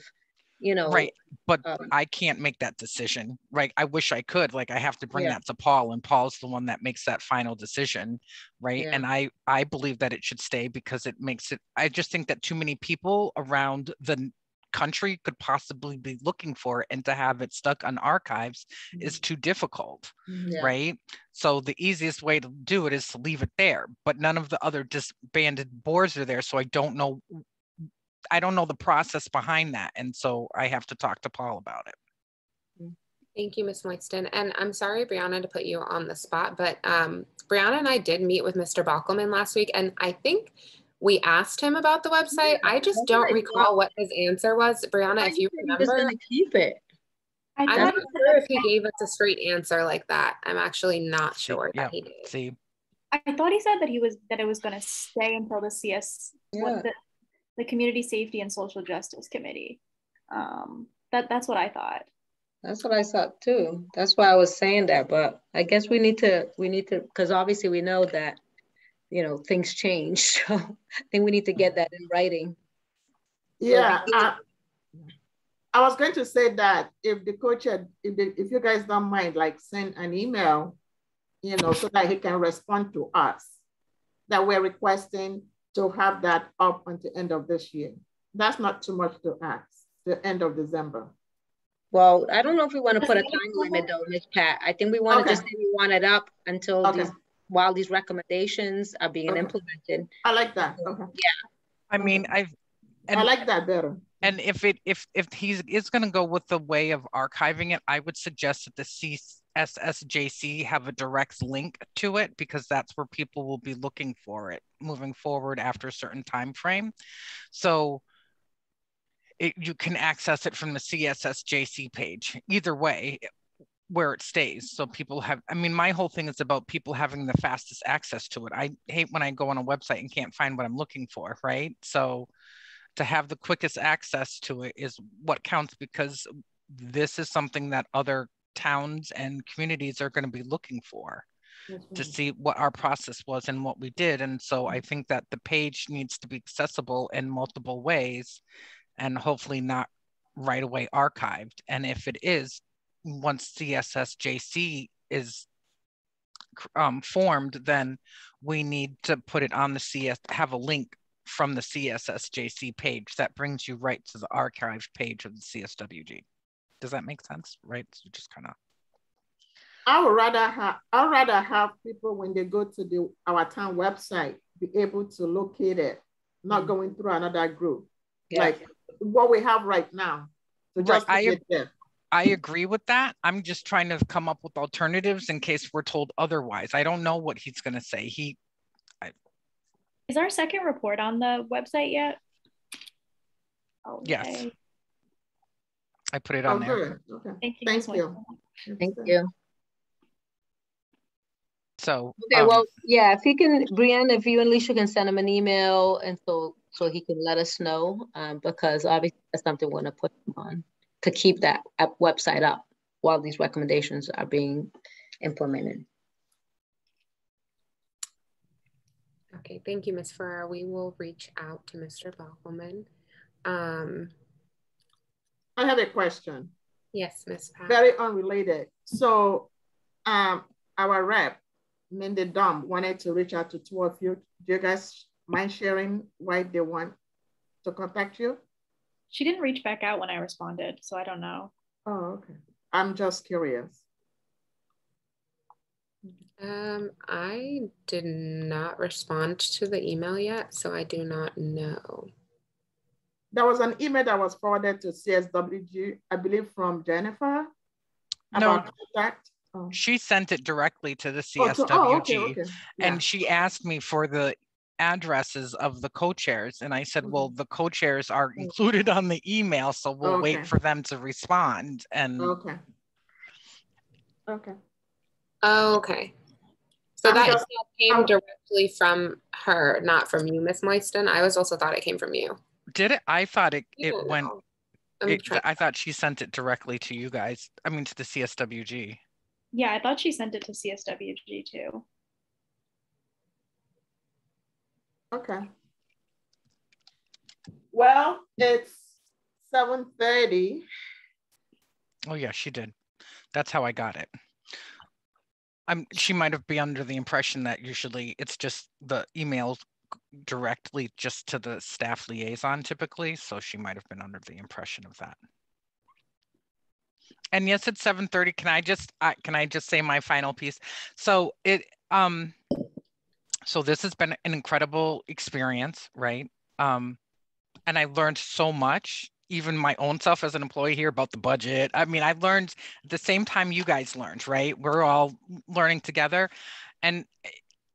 you know. Right, but um, I can't make that decision, right? I wish I could, like, I have to bring Yeah. that to Paul and Paul's the one that makes that final decision, right? Yeah. And I, I believe that it should stay because it makes it, I just think that too many people around the country could possibly be looking for and to have it stuck on archives is too difficult, Mm-hmm. Yeah. right? So the easiest way to do it is to leave it there, but none of the other disbanded boards are there, so I don't know I don't know the process behind that. And so I have to talk to Paul about it. Thank you, Ms. Moyston. And I'm sorry, Brianna, to put you on the spot, but um, Brianna and I did meet with Mr. Bockelman last week, and I think we asked him about the website. I just don't recall what his answer was. Brianna, if you thought he was remember. gonna Keep it. I I'm not sure if he gave us a straight answer like that. I'm actually not sure yeah, that he did. See, I thought he said that he was that it was going to stay until the CS Yeah. what the, the Community Safety and Social Justice Committee. Um, that that's what I thought. That's what I thought too. That's why I was saying that, but I guess we need to, we need to, because obviously we know that, you know, things change. So I think we need to get that in writing. Yeah, we- I, I was going to say that if the coach had, if, the, if you guys don't mind, like send an email, you know, so that he can respond to us, that we're requesting to have that up until end of this year. That's not too much to ask, the end of December. Well, I don't know if we want to put a time limit though, Ms. Pat. I think we want to just say we want it up until Okay. these, while these recommendations are being Okay. implemented. I like that, okay. I mean, I've I like that better. and if it if if he's is going to go with the way of archiving it, I would suggest that the CSSJC have a direct link to it because that's where people will be looking for it moving forward after a certain time frame. So it, you can access it from the CSSJC page. Either way, where it stays. So people have, I mean, my whole thing is about people having the fastest access to it. I hate when I go on a website and can't find what I'm looking for, right? So to have the quickest access to it is what counts because this is something that other towns and communities are going to be looking for to mm-hmm. see what our process was and what we did. And so I mm-hmm. think that the page needs to be accessible in multiple ways and hopefully not right away archived. And if it is, once CSSJC is um, formed, then we need to put it on the CS, have a link from the CSSJC page that brings you right to the archive page of the CSWG. Does that make sense? Right? So just kind of. I would rather have, I'd rather have people when they go to the, our town website, be able to locate it, not going through another group. Yeah. Like what we have right now. So just to I get there. I agree with that. I'm just trying to come up with alternatives in case we're told otherwise. I don't know what he's going to say. He, Is our second report on the website yet? Oh, Yes. I put it Oh, on there. Okay. Thank you. Thank Ms. you. Thank you. So, Okay, um, well, yeah, if he can, Brianne, if you and Lisa can send him an email and so, so he can let us know, um, because obviously that's something we're gonna put him on to keep that website up while these recommendations are being implemented. Okay, thank you, Ms. Ferreira. We will reach out to Mr. Bockelman. Um, I have a question, yes, Ms. Pat. very unrelated. So um, our rep, Mindy Domb, wanted to reach out to two of you. Do you guys mind sharing why they want to contact you? She didn't reach back out when I responded, so I don't know. Oh, okay. I'm just curious. Um, I did not respond to the email yet, so I do not know. There was an email that was forwarded to CSWG, I believe from Jennifer. No. about contact. Oh. she sent it directly to the Oh, CSWG. to- oh, okay, okay. Yeah. and she asked me for the addresses of the co-chairs and i said well mm-hmm. the co-chairs are included on the email so we'll Okay. wait for them to respond and Okay. Okay. Oh, okay. So I'm that just- email I'm- came oh. directly from her, not from you, Miss Moyston. I was also thought it came from you. did it i thought it I it don't went know. I'm it, trying- i thought she sent it directly to you guys i mean to the cswg Yeah, I thought she sent it to CSWG too. Okay. Well, it's seven thirty. oh yeah she did. That's how i got it. I'm she might have been under the impression that usually it's just the emails directly just to the staff liaison typically so she might have been under the impression of that. And yes it's 7:30 can i just uh, can i just say my final piece? So it um so this has been an incredible experience right? Um and i learned so much even my own self as an employee here about the budget. I mean i learned the same time you guys learned right? We're all learning together. And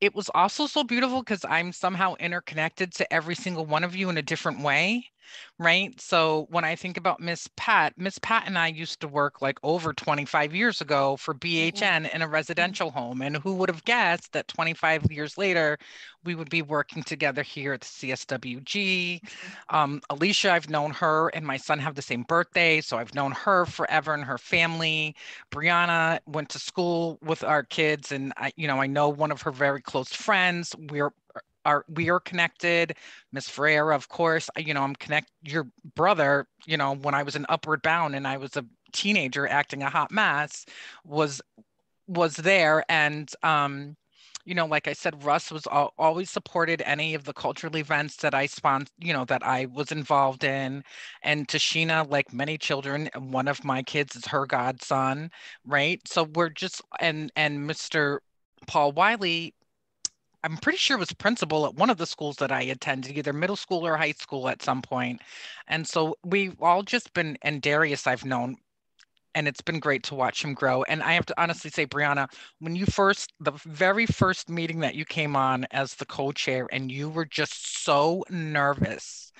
it was also so beautiful because i'm somehow interconnected to every single one of you in a different way right? So when I think about Miss Pat, Miss Pat and I used to work like over 25 years ago for mm-hmm. BHN in a mm-hmm. residential home. And who would have guessed that 25 years later, we would be working together here at the CSWG. Mm-hmm. Um, Ellisha, I've known her and my son have the same birthday. So I've known her forever and her family. Brianna went to school with our kids and I, you know, I know one of her very close friends. We're are we are connected. Miss ferreira of course you know i'm connect your brother you know when i was in upward bound and i was a teenager acting a hot mess was was there. And um you know like i said russ was al- always supported any of the cultural events that i sponsored you know that i was involved in. And tashina like many children one of my kids is her godson right? So we're just and and mr paul wiley I'm pretty sure it was principal at one of the schools that I attended, either middle school or high school at some point. And so we've all just been, and Darius I've known, and it's been great to watch him grow. And I have to honestly say, Brianna, when you first, the very first meeting that you came on as the co-chair, and you were just so nervous,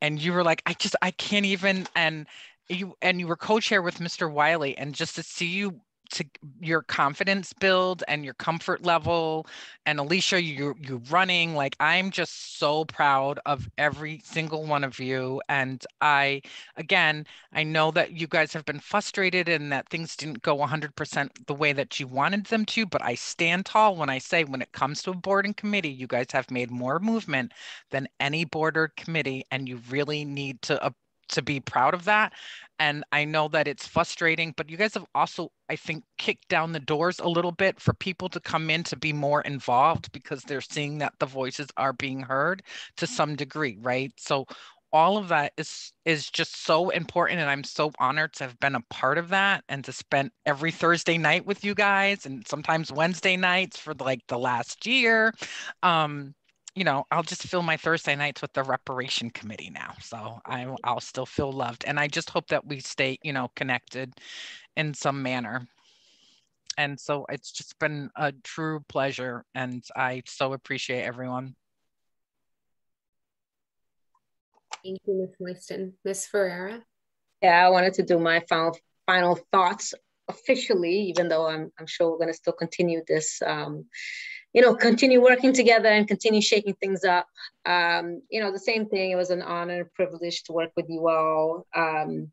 and you were like, I just, I can't even, and you, and you were co-chair with Mr. Wiley, and just to see you to your confidence build and your comfort level and ellisha you you running like i'm just so proud of every single one of you and i again i know that you guys have been frustrated and that things didn't go 100% the way that you wanted them to but i stand tall when i say when it comes to a board and committee you guys have made more movement than any board or committee and you really need to to be proud of that and I know that it's frustrating, but you guys have also, I think, kicked down the doors a little bit for people to come in to be more involved because they're seeing that the voices are being heard to some degree, right? So all of that is is just so important and i'm so honored to have been a part of that and to spend every thursday night with you guys and sometimes wednesday nights for like the last year um you know, I'll just fill my Thursday nights with the reparation committee now. So I, I'll still feel loved. And I just hope that we stay, you know, connected in some manner. And so it's just been a true pleasure. And I so appreciate everyone. Thank you, Ms. Moyston. Ms. Ferreira? Yeah, I wanted to do my final final thoughts officially, even though I'm, I'm sure we're going to still continue this um, you know, continue working together and continue shaking things up. Um, you know, the same thing. It was an honor and privilege to work with you all. Um,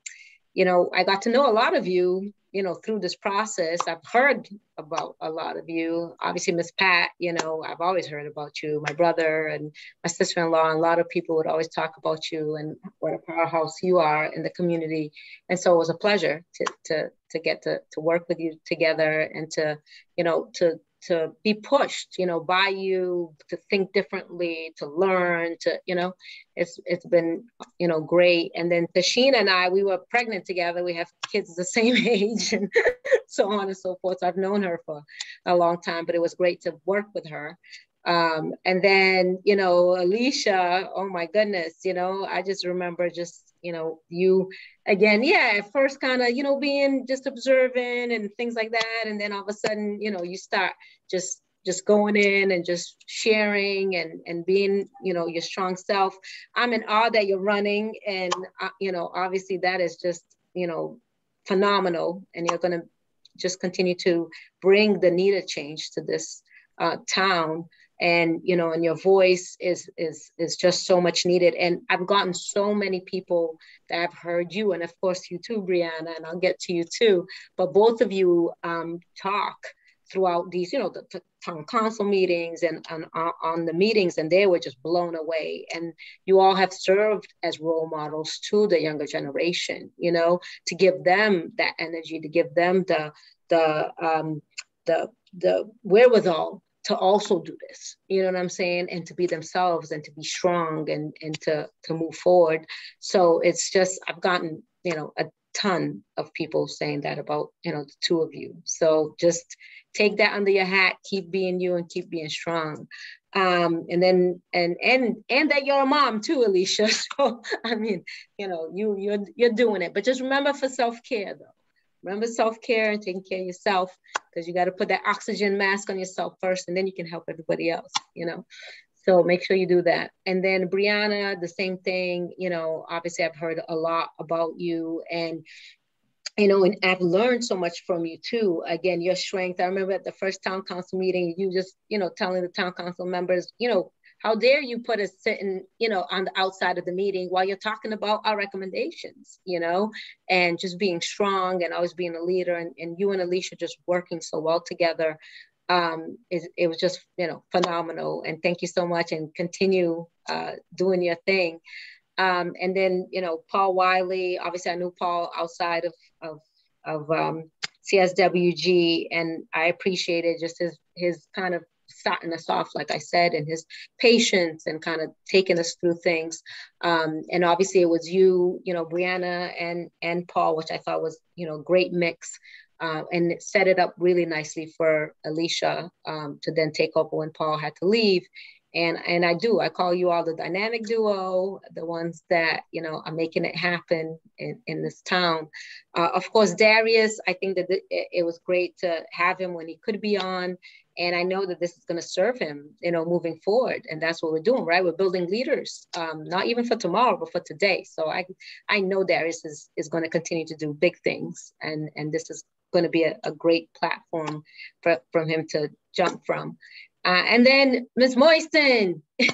you know, I got to know a lot of you, you know, through this process. I've heard about a lot of you. Obviously, Miss Pat, you know, I've always heard about you, my brother and my sister-in-law, and a lot of people would always talk about you and what a powerhouse you are in the community. And so it was a pleasure to to to get to to work with you together and to, you know, to to be pushed you know by you to think differently to learn to you know it's it's been you know great. And then Tashina and I we were pregnant together. We have kids the same age and so on and so forth. So I've known her for a long time but it was great to work with her um, and then you know Ellisha oh my goodness you know I just remember just you know you again yeah at first kind of you know being just observing and things like that. And then all of a sudden you know you start just just going in and just sharing and and being you know your strong self. I'm in awe that you're running. And uh, you know obviously that is just you know phenomenal. And you're going to just continue to bring the needed change to this uh, town and you know and your voice is is is just so much needed. And i've gotten so many people that have heard you and of course you too brianna and i'll get to you too. But both of you um, talk throughout these you know the, the town council meetings and, and uh, on the meetings and they were just blown away. And you all have served as role models to the younger generation you know to give them that energy to give them the the um, the the wherewithal to also do this you know what i'm saying? And to be themselves and to be strong and and to to move forward. So it's just i've gotten you know a ton of people saying that about you know the two of you. So just take that under your hat. Keep being you and keep being strong. Um and then and and and that you're a mom too ellisha. So i mean you know you you're you're doing it. But just remember for self-care though Remember self-care and taking care of yourself because you got to put that oxygen mask on yourself first and then you can help everybody else, you know? So make sure you do that. And then Brianna, the same thing. You know, obviously I've heard a lot about you and you know, and I've learned so much from you too. Again, your strength. I remember at the first town council meeting, you just, you know, telling the town council members, you know, how dare you put us sitting, you know, on the outside of the meeting while you're talking about our recommendations, you know, and just being strong and always being a leader and, and you and Ellisha just working so well together. Um, it, it was just, you know, phenomenal. And thank you so much and continue uh, doing your thing. Um, and then, you know, Paul Wiley, obviously I knew Paul outside of, of, of um, CSWG and I appreciated just his, his kind of starting us off, like I said, and his patience and kind of taking us through things. Um, and obviously it was you, you know, Brianna and, and Paul, which I thought was, you know, great mix. Uh, and set it up really nicely for Ellisha um, to then take over when Paul had to leave and and I do. I call you all the dynamic duo, the ones that you know are making it happen in, in this town. Uh, of course, Darius. I think that it, it, was great to have him when he could be on, and I know that this is going to serve him, you know, moving forward. And that's what we're doing, right? We're building leaders, um, not even for tomorrow, but for today. So I I know Darius is is going to continue to do big things, and and this is going to be a, a great platform for, from him to jump from. Uh, and then Miss Moyston,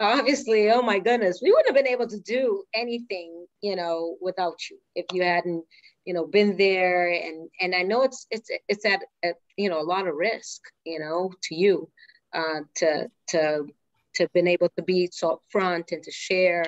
obviously, oh my goodness, we wouldn't have been able to do anything, you know, without you if you hadn't, you know, been there. And and I know it's it's it's at, at you know a lot of risk, you know, to you, uh, to to to been able to be so upfront and to share.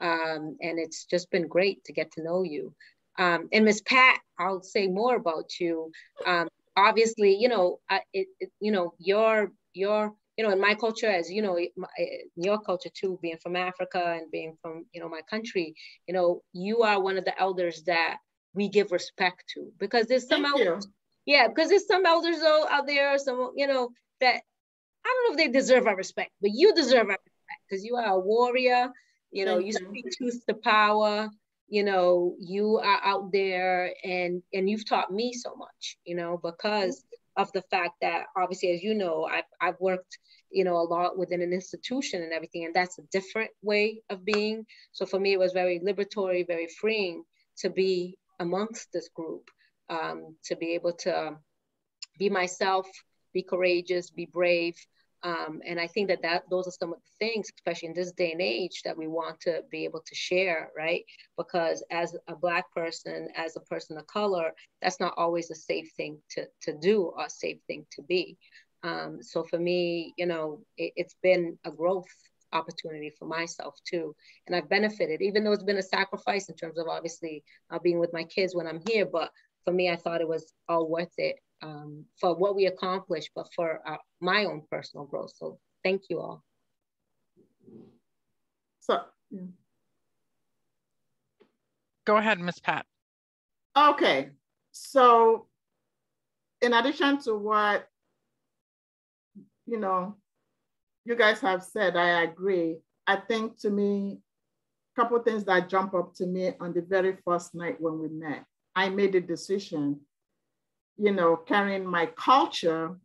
Um, and it's just been great to get to know you. Um, and Miss Pat, I'll say more about you. Um, obviously, you know, it, it, you know, your your you know, in my culture, as you know, my, eh, your culture too, being from Africa and being from you know my country, you know, you are one of the elders that we give respect to because there's some Thank elders, you. yeah, because there's some elders though out there, some you know that I don't know if they deserve our respect, but you deserve our respect because you are a warrior. You know, Thank you speak truth to power you know you are out there and and you've taught me so much you know because of the fact that obviously as you know I've, I've worked you know a lot within an institution and everything and that's a different way of being. So for me it was very liberatory very freeing to be amongst this group um, to be able to be myself be courageous be brave um, and I think that, that those are some of the things, especially in this day and age, that we want to be able to share, right? Because as a Black person, as a person of color, that's not always a safe thing to, to do or a safe thing to be. Um, so for me, you know, it, it's been a growth opportunity for myself too. And I've benefited, even though it's been a sacrifice in terms of obviously uh, being with my kids when I'm here. But for me, I thought it was all worth it um, for what we accomplished, but for uh, my own personal growth. So thank you all. So, go ahead, Miss Pat. Okay, so in addition to what you know, you guys have said, I agree. I think to me, a couple things that jump up to me on the very first night when we met. I made a decision you know, carrying my culture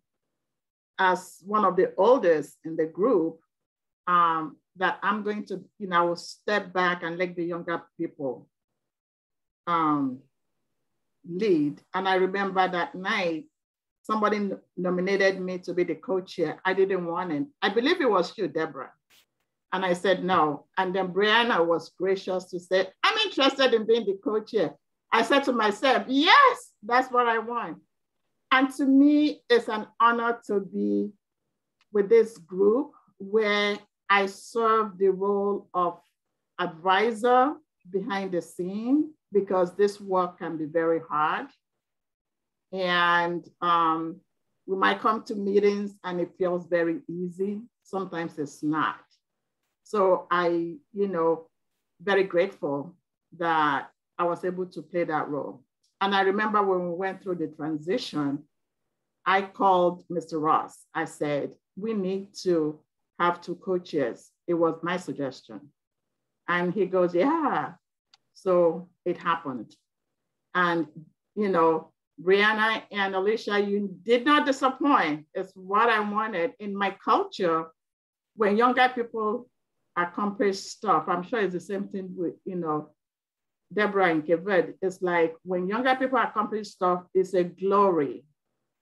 as one of the oldest in the group, um, that I'm going to, you know, step back and let the younger people um, lead. And I remember that night, somebody nominated me to be the co-chair. I didn't want it. I believe it was you, Deborah. And I said no. And then Brianna was gracious to say, I'm interested in being the co-chair. I said to myself, yes, that's what I want. And to me, it's an honor to be with this group where I serve the role of advisor behind the scene because this work can be very hard. And um, we might come to meetings and it feels very easy. Sometimes it's not. So I, you know, very grateful that I was able to play that role. And I remember when we went through the transition, I called Mr. Ross. I said, we need to have two coaches. It was my suggestion. And he goes, yeah. So it happened. And, you know, Brianna and Ellisha, you did not disappoint. It's what I wanted in my culture. When younger people accomplish stuff, I'm sure it's the same thing with, you know, Deborah and Kevin. It's like when younger people accomplish stuff, it's a glory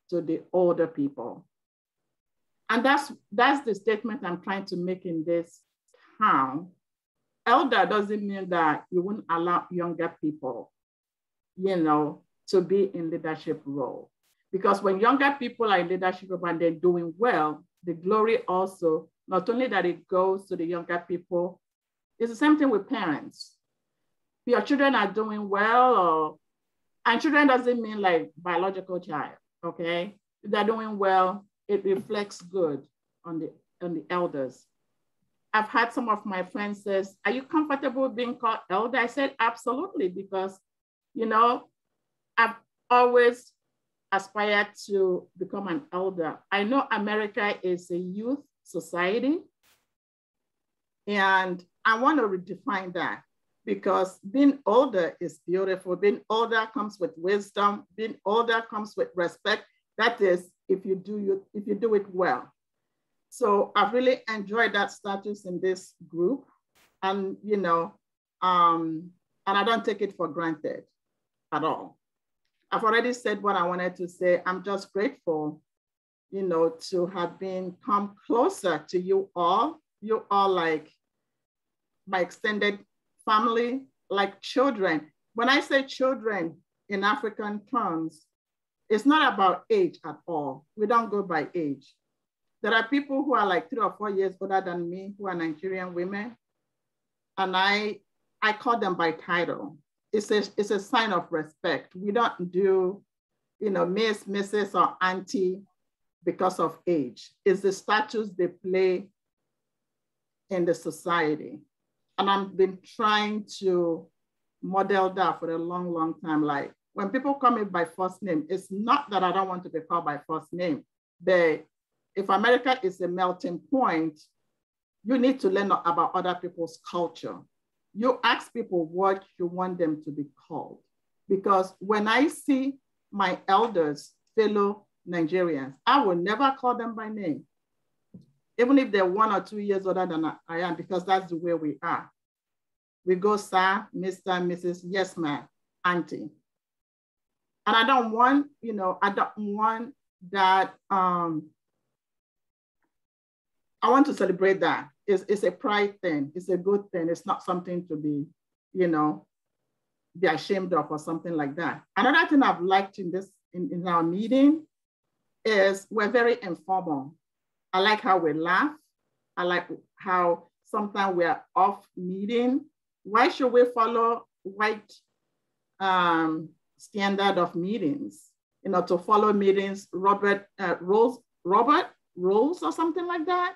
to the older people. And that's, that's the statement I'm trying to make in this town. Elder doesn't mean that you wouldn't allow younger people, you know, to be in leadership role. Because when younger people are in leadership role and they're doing well, the glory also, not only that it goes to the younger people, it's the same thing with parents. Your children are doing well, or and children doesn't mean like biological child, okay? If they're doing well, it reflects good on the on the elders. I've had some of my friends says, are you comfortable being called elder? I said, absolutely, because you know, I've always aspired to become an elder. I know America is a youth society, and I want to redefine that because being older is beautiful. Being older comes with wisdom. Being older comes with respect. That is, if you do you if you do it well. So I've really enjoyed that status in this group, and you know, um, and I don't take it for granted at all. I've already said what I wanted to say. I'm just grateful, you know, to have been come closer to you all. You all like my extended family, like children. When I say children in African terms, it's not about age at all. We don't go by age. There are people who are like three or four years older than me who are Nigerian women. And I, I call them by title it's a, it's a sign of respect. We don't do, you know, Miss, Mrs. or Auntie because of age. It's the status they play in the society. And I've been trying to model that for a long, long time. Like when people call me by first name, it's not that I don't want to be called by first name, but if America is a melting point, you need to learn about other people's culture you ask people what you want them to be called. Because when I see my elders, fellow Nigerians, I will never call them by name, even if they're one or two years older than I am, because that's the way we are. We go, sir, Mr., Mrs., yes, ma'am, auntie. And I don't want, you know, I don't want that. Um, I want to celebrate that it's, it's a pride thing. It's a good thing. It's not something to be, you know, be ashamed of or something like that. Another thing I've liked in this, in, in our meeting is we're very informal. I like how we laugh. I like how sometimes we're off meeting. Why should we follow white um, standard of meetings? You know, to follow meetings, Robert uh, rules, Robert rules or something like that.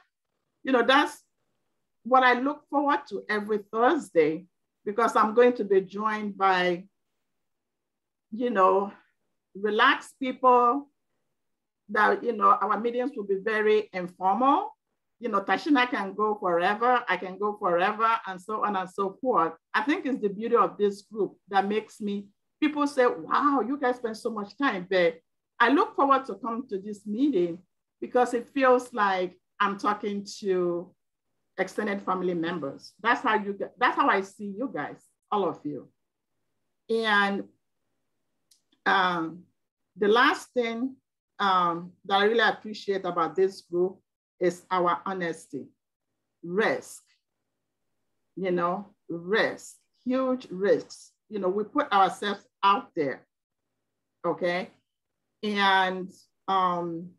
You know, that's what I look forward to every Thursday, because I'm going to be joined by, you know, relaxed people that, you know, our meetings will be very informal. You know, Tashina can go forever, I can go forever, and so on and so forth. I think it's the beauty of this group that makes me, people say, wow, you guys spend so much time, but I look forward to come to this meeting because it feels like I'm talking to extended family members. That's how you that's how I see you guys, all of you. And um, the last thing um, that I really appreciate about this group is our honesty, risk, you know, risk, huge risks. You know, we put ourselves out there, okay? And um,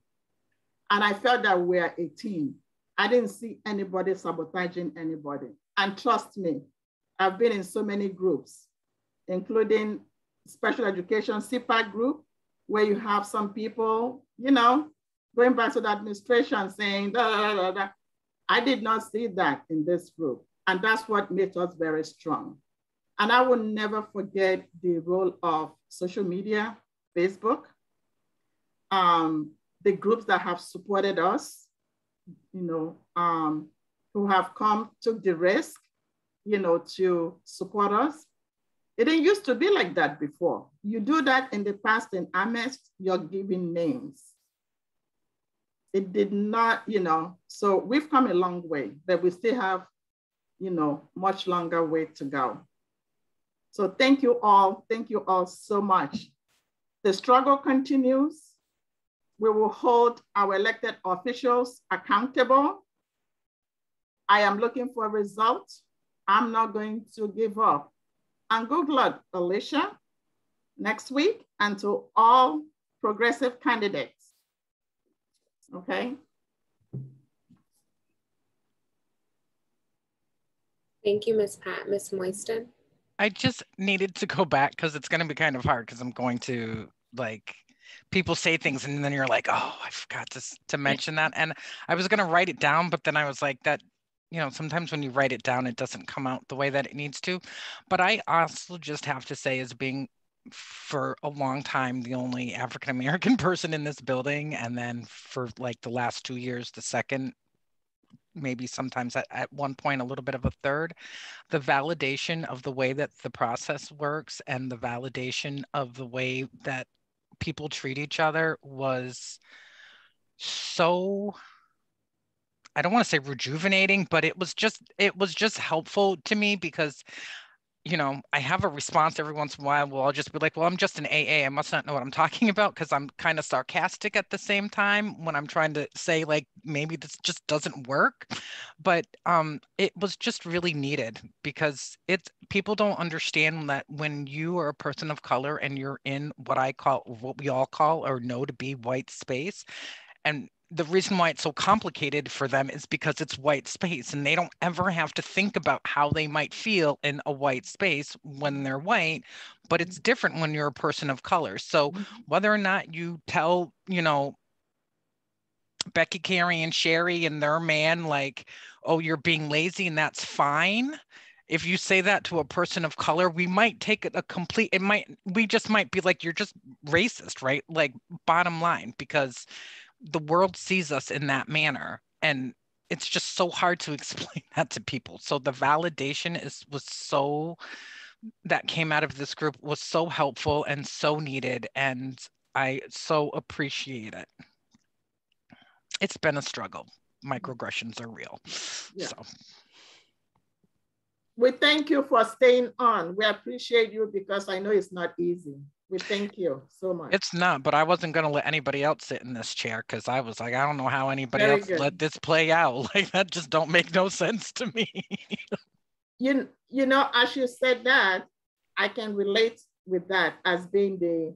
and I felt that we're a team. I didn't see anybody sabotaging anybody. And trust me, I've been in so many groups, including special education SEPAC group, where you have some people, you know, going back to the administration saying, da, da, da. I did not see that in this group. And that's what made us very strong. And I will never forget the role of social media, Facebook, um, the groups that have supported us, you know, um, who have come, took the risk, you know, to support us. It didn't used to be like that before. You do that in the past in Ames, you're giving names. It did not, you know, so we've come a long way, but we still have, you know, much longer way to go. So thank you all. Thank you all so much. The struggle continues. We will hold our elected officials accountable. I am looking for results. I'm not going to give up. And good luck, Alicia, next week, and to all progressive candidates. Okay. Thank you, Ms. Pat. Ms. Moyston? I just needed to go back because it's going to be kind of hard because I'm going to like people say things and then you're like, oh, I forgot to, to mention that. And I was going to write it down, but then I was like, that, you know, sometimes when you write it down, it doesn't come out the way that it needs to. But I also just have to say, as being for a long time the only African American person in this building, and then for like the last two years, the second maybe sometimes at, at one point a little bit of a third the validation of the way that the process works and the validation of the way that people treat each other was so I don't want to say rejuvenating, but it was just it was just helpful to me because you know, I have a response every once in a while. Well, I'll just be like, well, I'm just an AA. I must not know what I'm talking about because I'm kind of sarcastic at the same time when I'm trying to say, like, maybe this just doesn't work. But um, it was just really needed because it's people don't understand that when you are a person of color and you're in what I call, what we all call or know to be white space, and the reason why it's so complicated for them is because it's white space and they don't ever have to think about how they might feel in a white space when they're white but it's different when you're a person of color. So mm-hmm. whether or not you tell you know becky carey and sherry and their man like oh you're being lazy and that's fine if you say that to a person of color we might take it a complete it might we just might be like you're just racist right? Like bottom line because the world sees us in that manner and it's just so hard to explain that to people. So the validation is was so that came out of this group was so helpful and so needed and i so appreciate it. It's been a struggle. Microaggressions are real. Yeah. so. We thank you for staying on. We appreciate you because i know it's not easy we thank you so much. It's not, but I wasn't going to let anybody else sit in this chair because I was like, I don't know how anybody Very else good. let this play out. Like that just don't make no sense to me. you you know, as you said that, I can relate with that as being the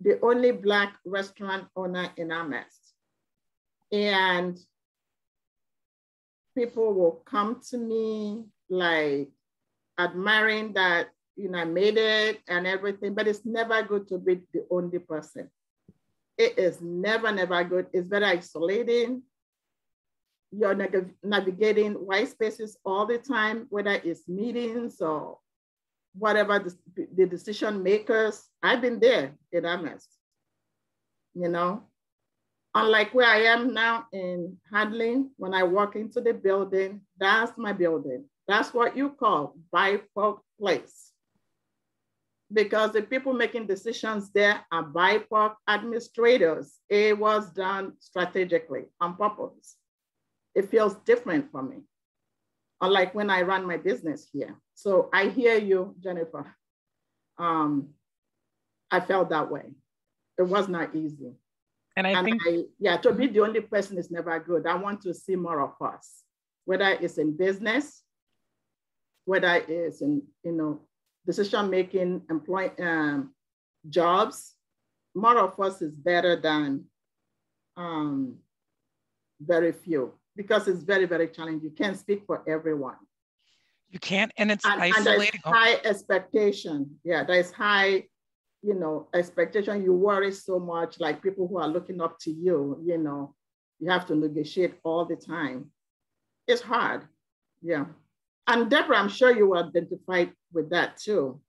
the only black restaurant owner in Ames. And people will come to me like admiring that you know, I made it and everything, but it's never good to be the only person. It is never, never good. It's very isolating. You're navigating white spaces all the time, whether it's meetings or whatever the, the decision makers. I've been there in Ames, you know. Unlike where I am now in Hadley, when I walk into the building, that's my building. That's what you call BIPOC place because the people making decisions there are BIPOC administrators. It was done strategically on purpose. It feels different for me, unlike when I run my business here. So I hear you, Jennifer. Um, I felt that way. It was not easy. And I and think, I, yeah, to be the only person is never good. I want to see more of us, whether it's in business, whether it's in, you know, decision making, employ um, jobs, more of us is better than um, very few because it's very, very challenging. You can't speak for everyone. You can't, and it's and, isolating. And high expectation. Yeah, there's high, you know, expectation. You worry so much, like people who are looking up to you, you know, you have to negotiate all the time. It's hard. Yeah. And Deborah, I'm sure you identified with that too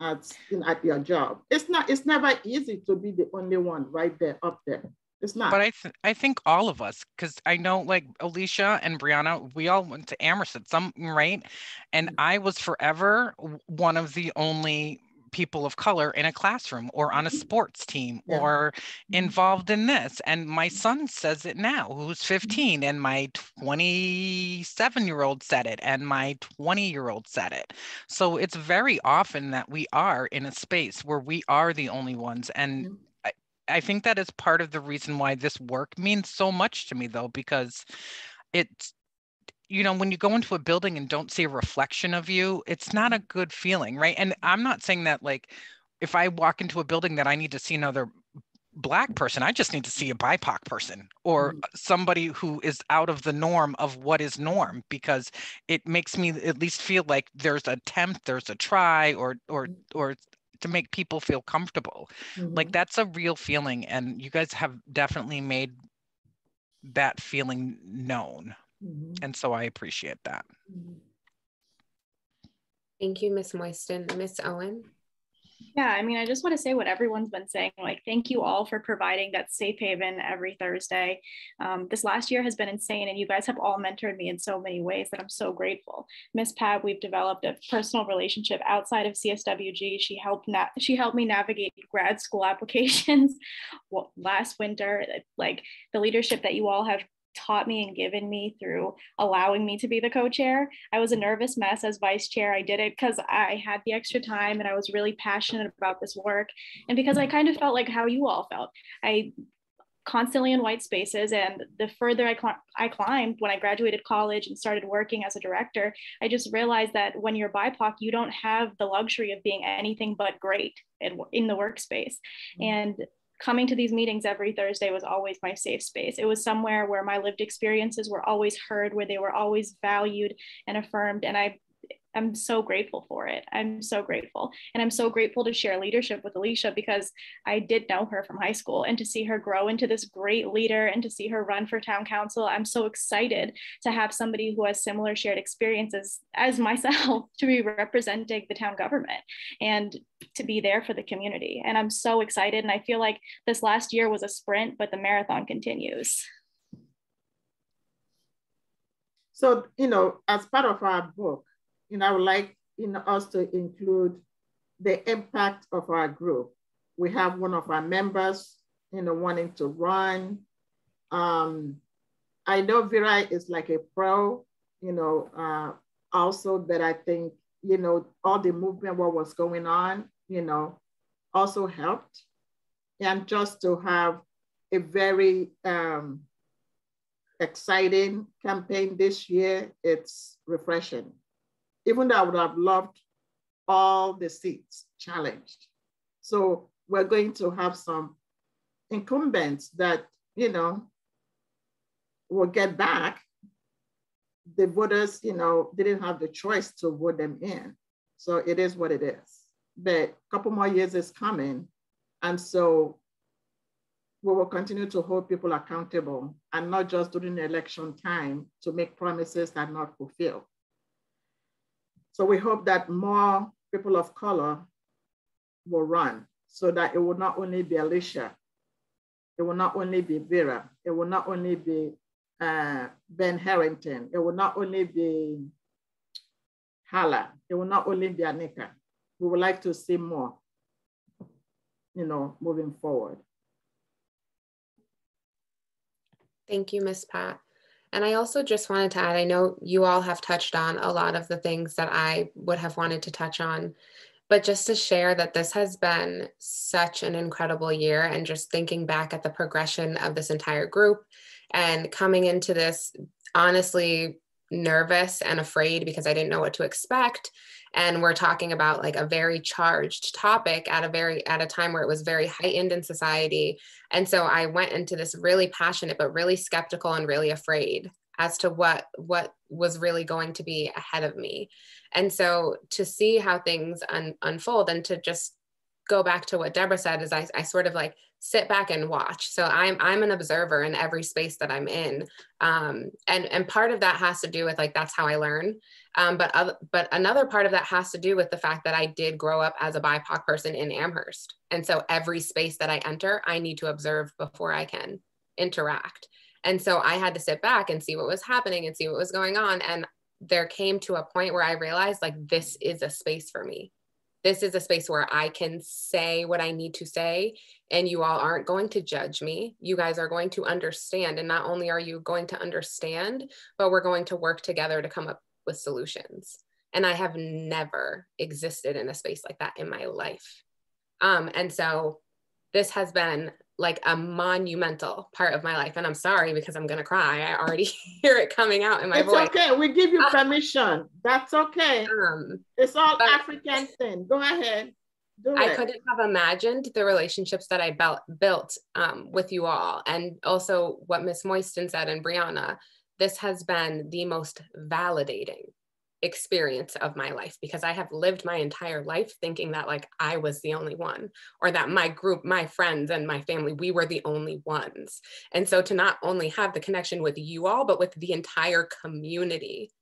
at, at your job. It's not, it's never easy to be the only one right there up there. It's not. But I th- I think all of us, because I know like Ellisha and Brianna, we all went to Amherst, some right, and Mhm. I was forever one of the only people of color in a classroom or on a Mhm. sports team Yeah. or Mhm. involved in this. And my son says it now, who's 15, and my 27 year old said it, and my 20 year old said it. So it's very often that we are in a space where we are the only ones. And. I, I think that is part of the reason why this work means so much to me, though, because it's you know when you go into a building and don't see a reflection of you it's not a good feeling right and i'm not saying that like if i walk into a building that i need to see another black person i just need to see a bipoc person or Mhm. somebody who is out of the norm of what is norm because it makes me at least feel like there's a attempt there's a try or or Mhm. or to make people feel comfortable like Mhm. that's a real feeling and you guys have definitely made that feeling known Mhm. and so i appreciate that Mhm. Thank you, Miss Moyston. Miss Owen? Yeah, I mean, I just want to say what everyone's been saying. Like, thank you all for providing that safe haven every Thursday. Um, this last year has been insane, and you guys have all mentored me in so many ways that I'm so grateful. Miss Pat, we've developed a personal relationship outside of CSWG. She helped na- she helped me navigate grad school applications last winter. Like the leadership that you all have taught me and given me through allowing me to be the co-chair. I was a nervous mess as vice chair. I did it because I had the extra time and I was really passionate about this work and because I kind of felt like how you all felt. I constantly in white spaces and the further I, cl- I climbed when I graduated college and started working as a director, I just realized that when you're BIPOC, you don't have the luxury of being anything but great in, in the workspace. Mhm. And coming to these meetings every Thursday was always my safe space. It was somewhere where my lived experiences were always heard, where they were always valued and affirmed. And I I'm so grateful for it. I'm so grateful. And I'm so grateful to share leadership with Ellisha because I did know her from high school and to see her grow into this great leader and to see her run for town council. I'm so excited to have somebody who has similar shared experiences as myself to be representing the town government and to be there for the community. And I'm so excited. And I feel like this last year was a sprint, but the marathon continues. So, you know, as part of our book, you know, I would like in us to include the impact of our group. We have one of our members, you know, wanting to run. Um, I know Vera is like a pro, you know, uh, also that I think, you know, all the movement, what was going on, you know, also helped. And just to have a very um, exciting campaign this year, it's refreshing even though I would have loved all the seats challenged. So we're going to have some incumbents that, you know, will get back. The voters, you know, didn't have the choice to vote them in. So it is what it is. But a couple more years is coming. And so we will continue to hold people accountable and not just during election time to make promises that are not fulfilled. So we hope that more people of color will run so that it will not only be Ellisha, it will not only be Vera, it will not only be uh, Ben Harrington, it will not only be Hala, it will not only be Anika. We would like to see more, you know, moving forward. Thank you, Miss Pat. And I also just wanted to add, I know you all have touched on a lot of the things that I would have wanted to touch on, but just to share that this has been such an incredible year and just thinking back at the progression of this entire group and coming into this honestly nervous and afraid because I didn't know what to expect and we're talking about like a very charged topic at a very at a time where it was very heightened in society. And so i went into this really passionate but really skeptical and really afraid as to what what was really going to be ahead of me. And so to see how things un- unfold and to just go back to what deborah said is I, I sort of like sit back and watch. So i'm i'm an observer in every space that i'm in. Um, and and part of that has to do with like that's how i learn um, but other, but another part of that has to do with the fact that i did grow up as a bipoc person in amherst and so every space that i enter i need to observe before i can interact. And so I had to sit back and see what was happening and see what was going on. And there came to a point where I realized like this is a space for me. This is a space where I can say what I need to say, and you all aren't going to judge me. You guys are going to understand. And not only are you going to understand, but we're going to work together to come up with solutions. And I have never existed in a space like that in my life. Um, and so this has been like a monumental part of my life. And I'm sorry because I'm gonna cry. I already hear it coming out in my it's voice. okay. We give you permission. That's okay. Um, it's all African thing. Go ahead. Do I it. couldn't have imagined the relationships that I built built um, with you all, and also what Miss Moyston said and Brianna. This has been the most validating experience of my life because I have lived my entire life thinking that like I was the only one or that my group, my friends and my family, we were the only ones. And so to not only have the connection with you all, but with the entire community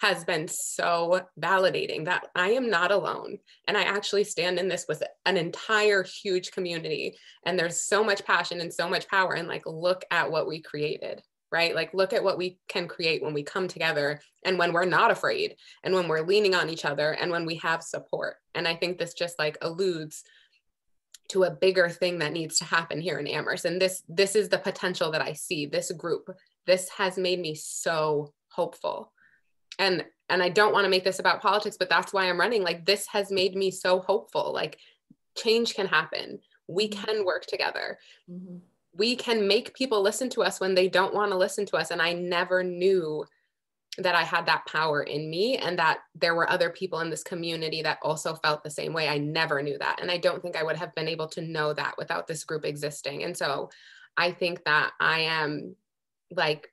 has been so validating that I am not alone. And I actually stand in this with an entire huge community. And there's so much passion and so much power. And like, look at what we created right? Like, look at what we can create when we come together and when we're not afraid and when we're leaning on each other and when we have support. And I think this just like alludes to a bigger thing that needs to happen here in Amherst. And this this is the potential that I see. This group, this has made me so hopeful. And and I don't want to make this about politics, but that's why I'm running. Like this has made me so hopeful. Like change can happen. We mm-hmm. can work together. Mm-hmm we can make people listen to us when they don't want to listen to us. And I never knew that I had that power in me and that there were other people in this community that also felt the same way. I never knew that. And I don't think I would have been able to know that without this group existing. And so I think that I am like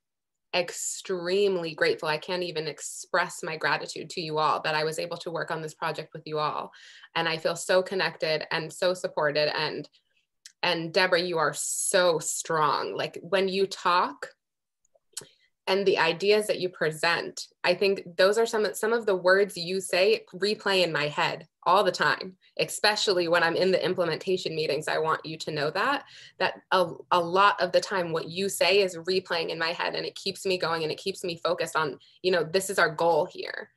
extremely grateful. I can't even express my gratitude to you all that I was able to work on this project with you all. And I feel so connected and so supported and and Deborah, you are so strong. Like when you talk and the ideas that you present, I think those are some of, some of the words you say replay in my head all the time, especially when I'm in the implementation meetings. I want you to know that, that a, a lot of the time what you say is replaying in my head and it keeps me going and it keeps me focused on, you know, this is our goal here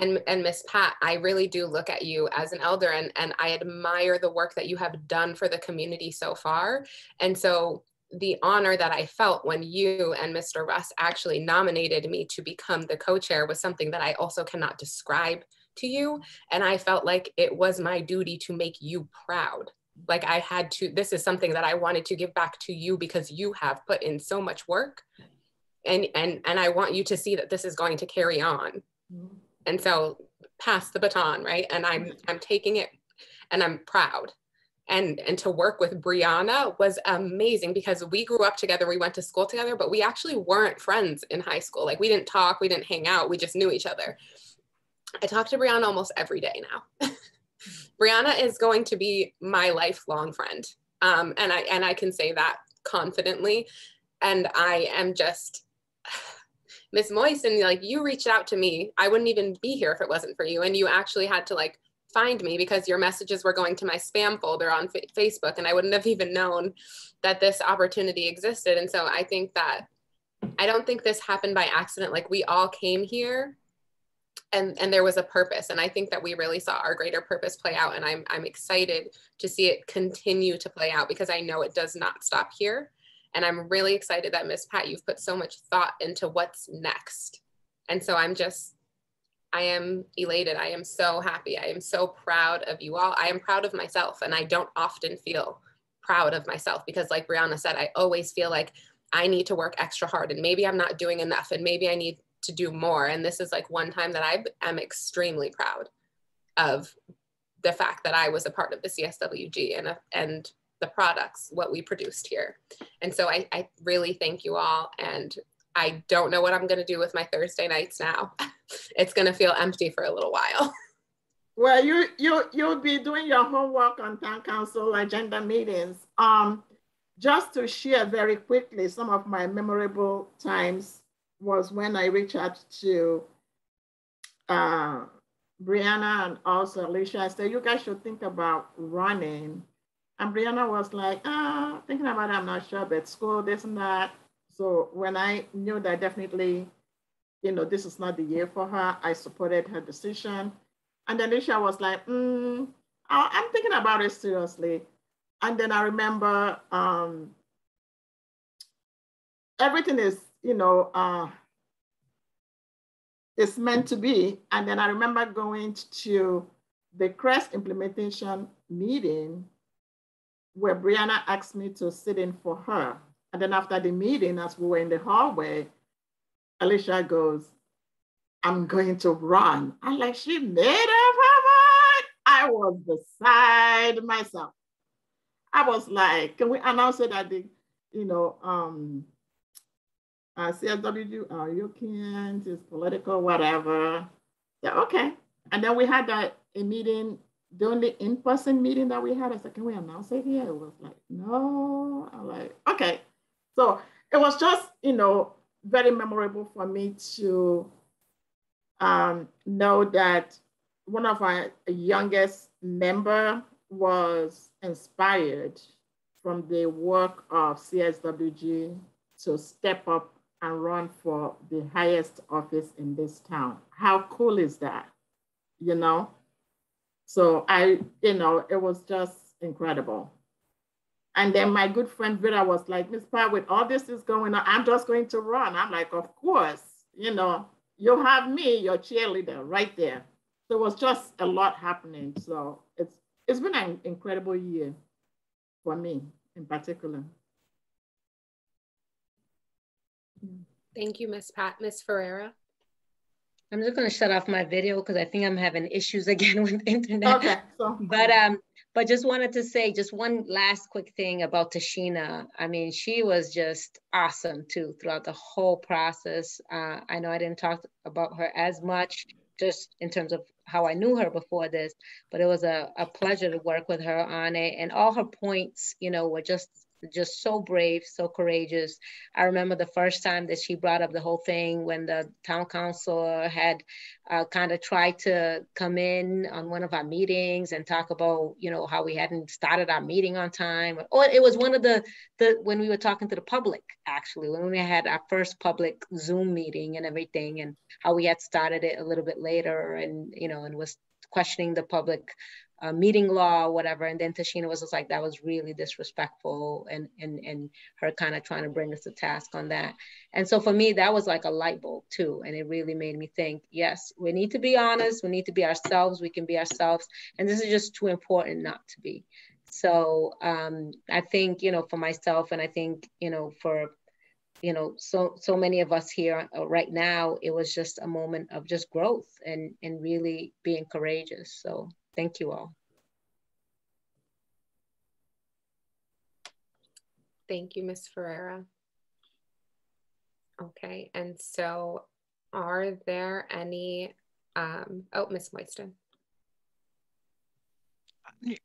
and and miss pat i really do look at you as an elder and and i admire the work that you have done for the community so far. And so the honor that i felt when you and mr russ actually nominated me to become the co-chair was something that i also cannot describe to you. And i felt like it was my duty to make you proud. Like i had to this is something that i wanted to give back to you because you have put in so much work. And and and i want you to see that this is going to carry on. Mm-hmm and so pass the baton right? And i'm i'm taking it and i'm proud. And and to work with brianna was amazing because we grew up together we went to school together but we actually weren't friends in high school. Like we didn't talk we didn't hang out we just knew each other. I talk to brianna almost every day now. Brianna is going to be my lifelong friend. Um, and i and i can say that confidently. And i am just Miss Moyston, like you reached out to me. I wouldn't even be here if it wasn't for you. And you actually had to like find me because your messages were going to my spam folder on F- Facebook and I wouldn't have even known that this opportunity existed. And so I think that I don't think this happened by accident. Like we all came here and and there was a purpose and I think that we really saw our greater purpose play out and I'm I'm excited to see it continue to play out because I know it does not stop here. And I'm really excited that Miss Pat, you've put so much thought into what's next. And so I'm just, I am elated. I am so happy. I am so proud of you all. I am proud of myself. And I don't often feel proud of myself because, like Brianna said, I always feel like I need to work extra hard and maybe I'm not doing enough and maybe I need to do more. And this is like one time that I am extremely proud of the fact that I was a part of the CSWG and, and the products, what we produced here. And so I, I really thank you all. And I don't know what I'm going to do with my Thursday nights now. it's going to feel empty for a little while. Well, you you you'll be doing your homework on town council agenda meetings. Um, just to share very quickly, some of my memorable times was when I reached out to uh, Brianna and also Ellisha. I said, you guys should think about running And Brianna was like, ah, thinking about it, I'm not sure, but school, this and that. So when I knew that definitely, you know, this is not the year for her, I supported her decision. And then Ellisha was like, mm, I'm thinking about it seriously. And then I remember um, everything is, you know, uh, it's meant to be. And then I remember going to the CRESS implementation meeting where Brianna asked me to sit in for her. And then after the meeting, as we were in the hallway, Ellisha goes, I'm going to run. I'm like, she made up her mind. I was beside myself. I was like, can we announce it at the, you know, um, uh, CSWG, uh, you can't, it's political, whatever. Yeah, okay. And then we had that a meeting the in-person meeting that we had. I said, can we announce it here? It was like, no. I'm like, okay. So it was just, you know, very memorable for me to um, know that one of our youngest member was inspired from the work of CSWG to step up and run for the highest office in this town. How cool is that? You know? So I, you know, it was just incredible. And then my good friend Vera was like, Miss Pat, with all this is going on, I'm just going to run. I'm like, of course, you know, you have me, your cheerleader right there. So it was just a lot happening. So it's it's been an incredible year for me in particular. Thank you, Miss Pat. Miss Ferreira. I'm just gonna shut off my video because I think I'm having issues again with the internet. Okay. So. But um, but just wanted to say just one last quick thing about Tashina. I mean, she was just awesome too throughout the whole process. Uh, I know I didn't talk about her as much just in terms of how I knew her before this, but it was a, a pleasure to work with her on it. And all her points, you know, were just just so brave, so courageous. I remember the first time that she brought up the whole thing when the town council had uh, kind of tried to come in on one of our meetings and talk about, you know, how we hadn't started our meeting on time. Or it was one of the, the when we were talking to the public, actually, when we had our first public Zoom meeting and everything, and how we had started it a little bit later and, you know, and was questioning the public uh, meeting law whatever. And then Tashina was just like, that was really disrespectful and, and, and her kind of trying to bring us to task on that. And so for me, that was like a light bulb too. And it really made me think, yes, we need to be honest. We need to be ourselves. We can be ourselves. And this is just too important not to be. So um, I think, you know, for myself, and I think, you know, for you know so so many of us here uh, right now it was just a moment of just growth and and really being courageous so Thank you all. Thank you, Ms. Ferreira. Okay, and so are there any, um, oh, Ms. Moyston.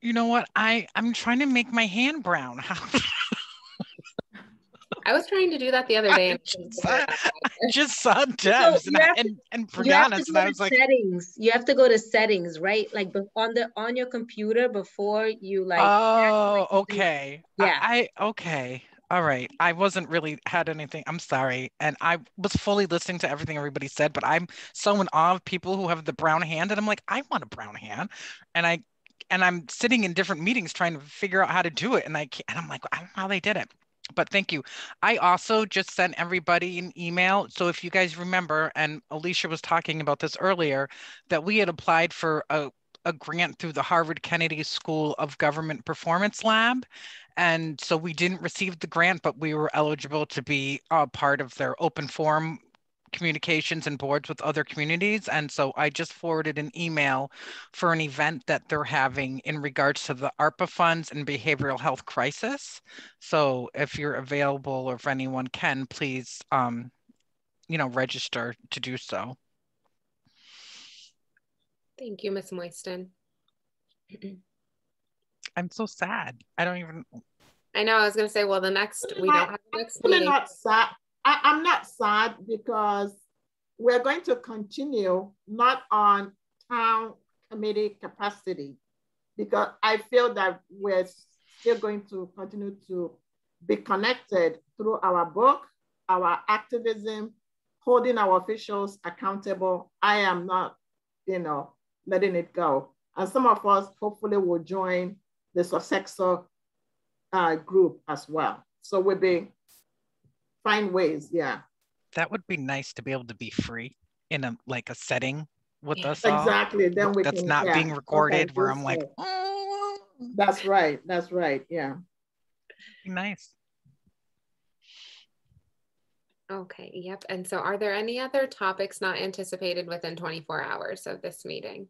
You know what? I, I'm trying to make my hand brown. I was trying to do that the other day. I just, saw, just saw Debs so and, to, and, and Brianna's, and I was like, settings. You have to go to settings, right? Like on the on your computer before you like. Oh, okay. Yeah. I, I okay. All right. I wasn't really had anything. I'm sorry. And I was fully listening to everything everybody said, but I'm so in awe of people who have the brown hand. And I'm like, I want a brown hand. And I and I'm sitting in different meetings trying to figure out how to do it. And I can't, and I'm like, I don't know how they did it but thank you. I also just sent everybody an email. So if you guys remember, and Ellisha was talking about this earlier, that we had applied for a, a grant through the Harvard Kennedy School of Government Performance Lab. And so we didn't receive the grant, but we were eligible to be a part of their open forum communications and boards with other communities. And so I just forwarded an email for an event that they're having in regards to the ARPA funds and behavioral health crisis. So if you're available or if anyone can, please, um, you know, register to do so. Thank you, Ms. Moyston. I'm so sad. I don't even. I know. I was going to say, well, the next we don't have the next meeting. Not sad. I, I'm not sad because we're going to continue not on town committee capacity because I feel that we're still going to continue to be connected through our book, our activism, holding our officials accountable. I am not, you know, letting it go. And some of us hopefully will join the Successor uh, group as well. So we'll be find ways, yeah. That would be nice to be able to be free in a like a setting with us exactly. all. Then we that's can, not yeah. being recorded Okay, where I'm like, oh, That's right. That's right. Yeah. nice. Okay, yep. And so are there any other topics not anticipated within 24 hours of this meeting?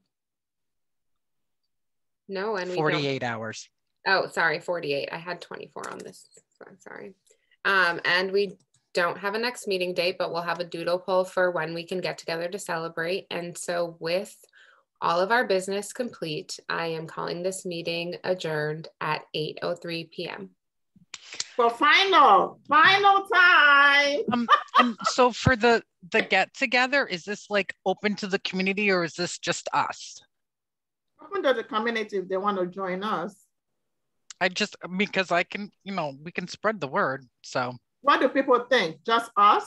No, and we don't. 48 hours. Oh, sorry, 48. I had 24 on this. So I'm sorry. Um, and we don't have a next meeting date, but we'll have a doodle poll for when we can get together to celebrate. And so with all of our business complete, I am calling this meeting adjourned at 8.03 p.m. For final, final time. Um, and so for the the get together, is this like open to the community or is this just us? Open to the community if they want to join us. I just because I can, you know, we can spread the word. So What do people think? Just us?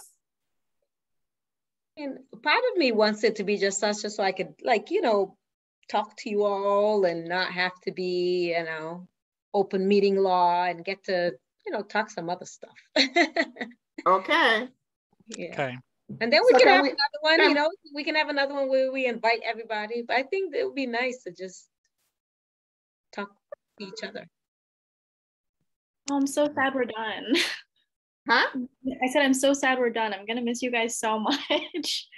And part of me wants it to be just us, just so I could like, you know, talk to you all and not have to be, you know, open meeting law and get to, you know, talk some other stuff. Okay. yeah. okay. And then we So can can have we- another one, can- you know, we can have another one where we invite everybody. But I think it would be nice to just talk to each other. Oh, I'm so sad we're done. Huh? I said I'm so sad we're done. I'm gonna miss you guys so much.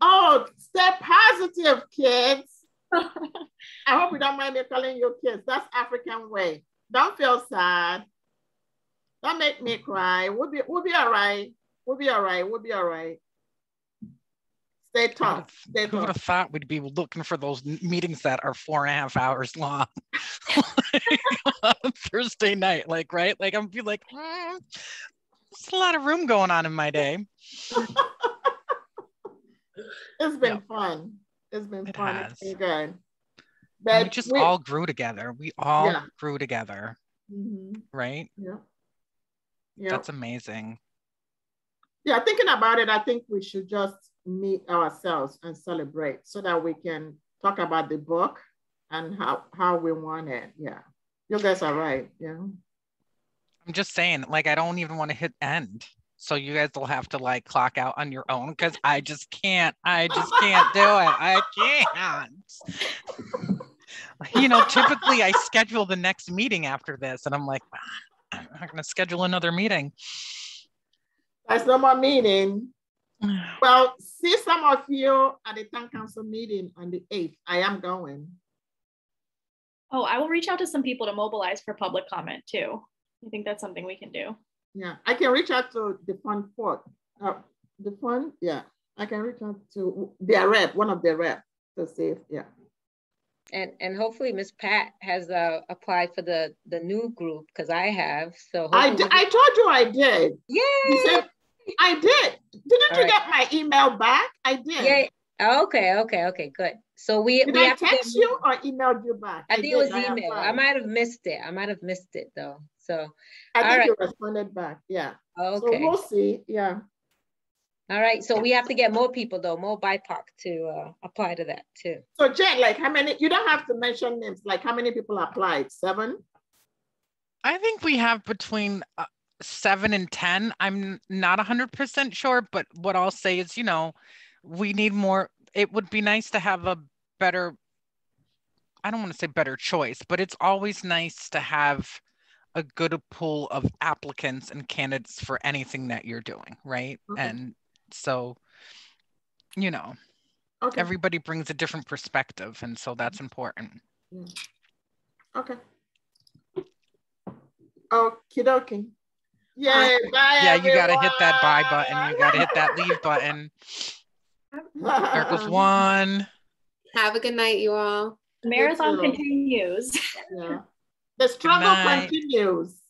Oh, stay positive, kids. I hope you don't mind me calling you kids. That's African way. Don't feel sad. Don't make me cry. We'll be we'll be all right. We'll be all right. We'll be all right. Stay tough. Stay Who would have thought we'd be looking for those meetings that are four and a half hours long on Thursday night? Like, right? Like, I'm be like, mm, there's a lot of room going on in my day. It's been Yeah. fun. It's been It fun. has. It's been good. And But we just we- all grew together. We all Yeah. grew together, Mhm. right? Yeah. Yeah. That's amazing. yeah, thinking about it, I think we should just meet ourselves and celebrate so that we can talk about the book and how, how we want it. Yeah. You guys are right. Yeah. I'm just saying, like, I don't even want to hit end. So you guys will have to like clock out on your own because I just can't. I just can't do it. I can't. You know, typically I schedule the next meeting after this, and I'm like, "Ah, I'm not going to schedule another meeting. There's no more meeting. Well, see some of you at the town council meeting on the 8th. I am going. oh, I will reach out to some people to mobilize for public comment too. I think that's something we can do. Yeah, I can reach out to the fund fort. Uh, the fund, yeah, I can reach out to their rep, one of their rep to see if, yeah. And and hopefully Miss Pat has uh, applied for the the new group because I have. So I, I told you I did. You yeah. Said, I did. Didn't All you right. get my email back? I did. Yeah. Oh, Okay, okay, okay, good. So we Did we I have to get text you or emailed you back? I think it was. I email. I might have missed it. I might have missed it though. So I all think right. you responded back. Yeah. So okay. we'll see. Yeah. All right. So we have to get more people though, more BIPOC to uh, apply to that too. So Jen, like how many, you don't have to mention names, like how many people applied? Seven? I think we have between uh, seven and 10. I'm not 100% sure, but what I'll say is, you know, we need more. It would be nice to have a better, I don't want to say better choice, but it's always nice to have a good pool of applicants and candidates for anything that you're doing, right? Okay. And so, you know, Okay. everybody brings a different perspective. And so that's mm-hmm. important. Okay. Okie dokie. Yay, bye. Yeah, you got to hit that buy button. You got to hit that leave button. There goes one. Have a good night, you all. The marathon continues. Yeah. The struggle continues.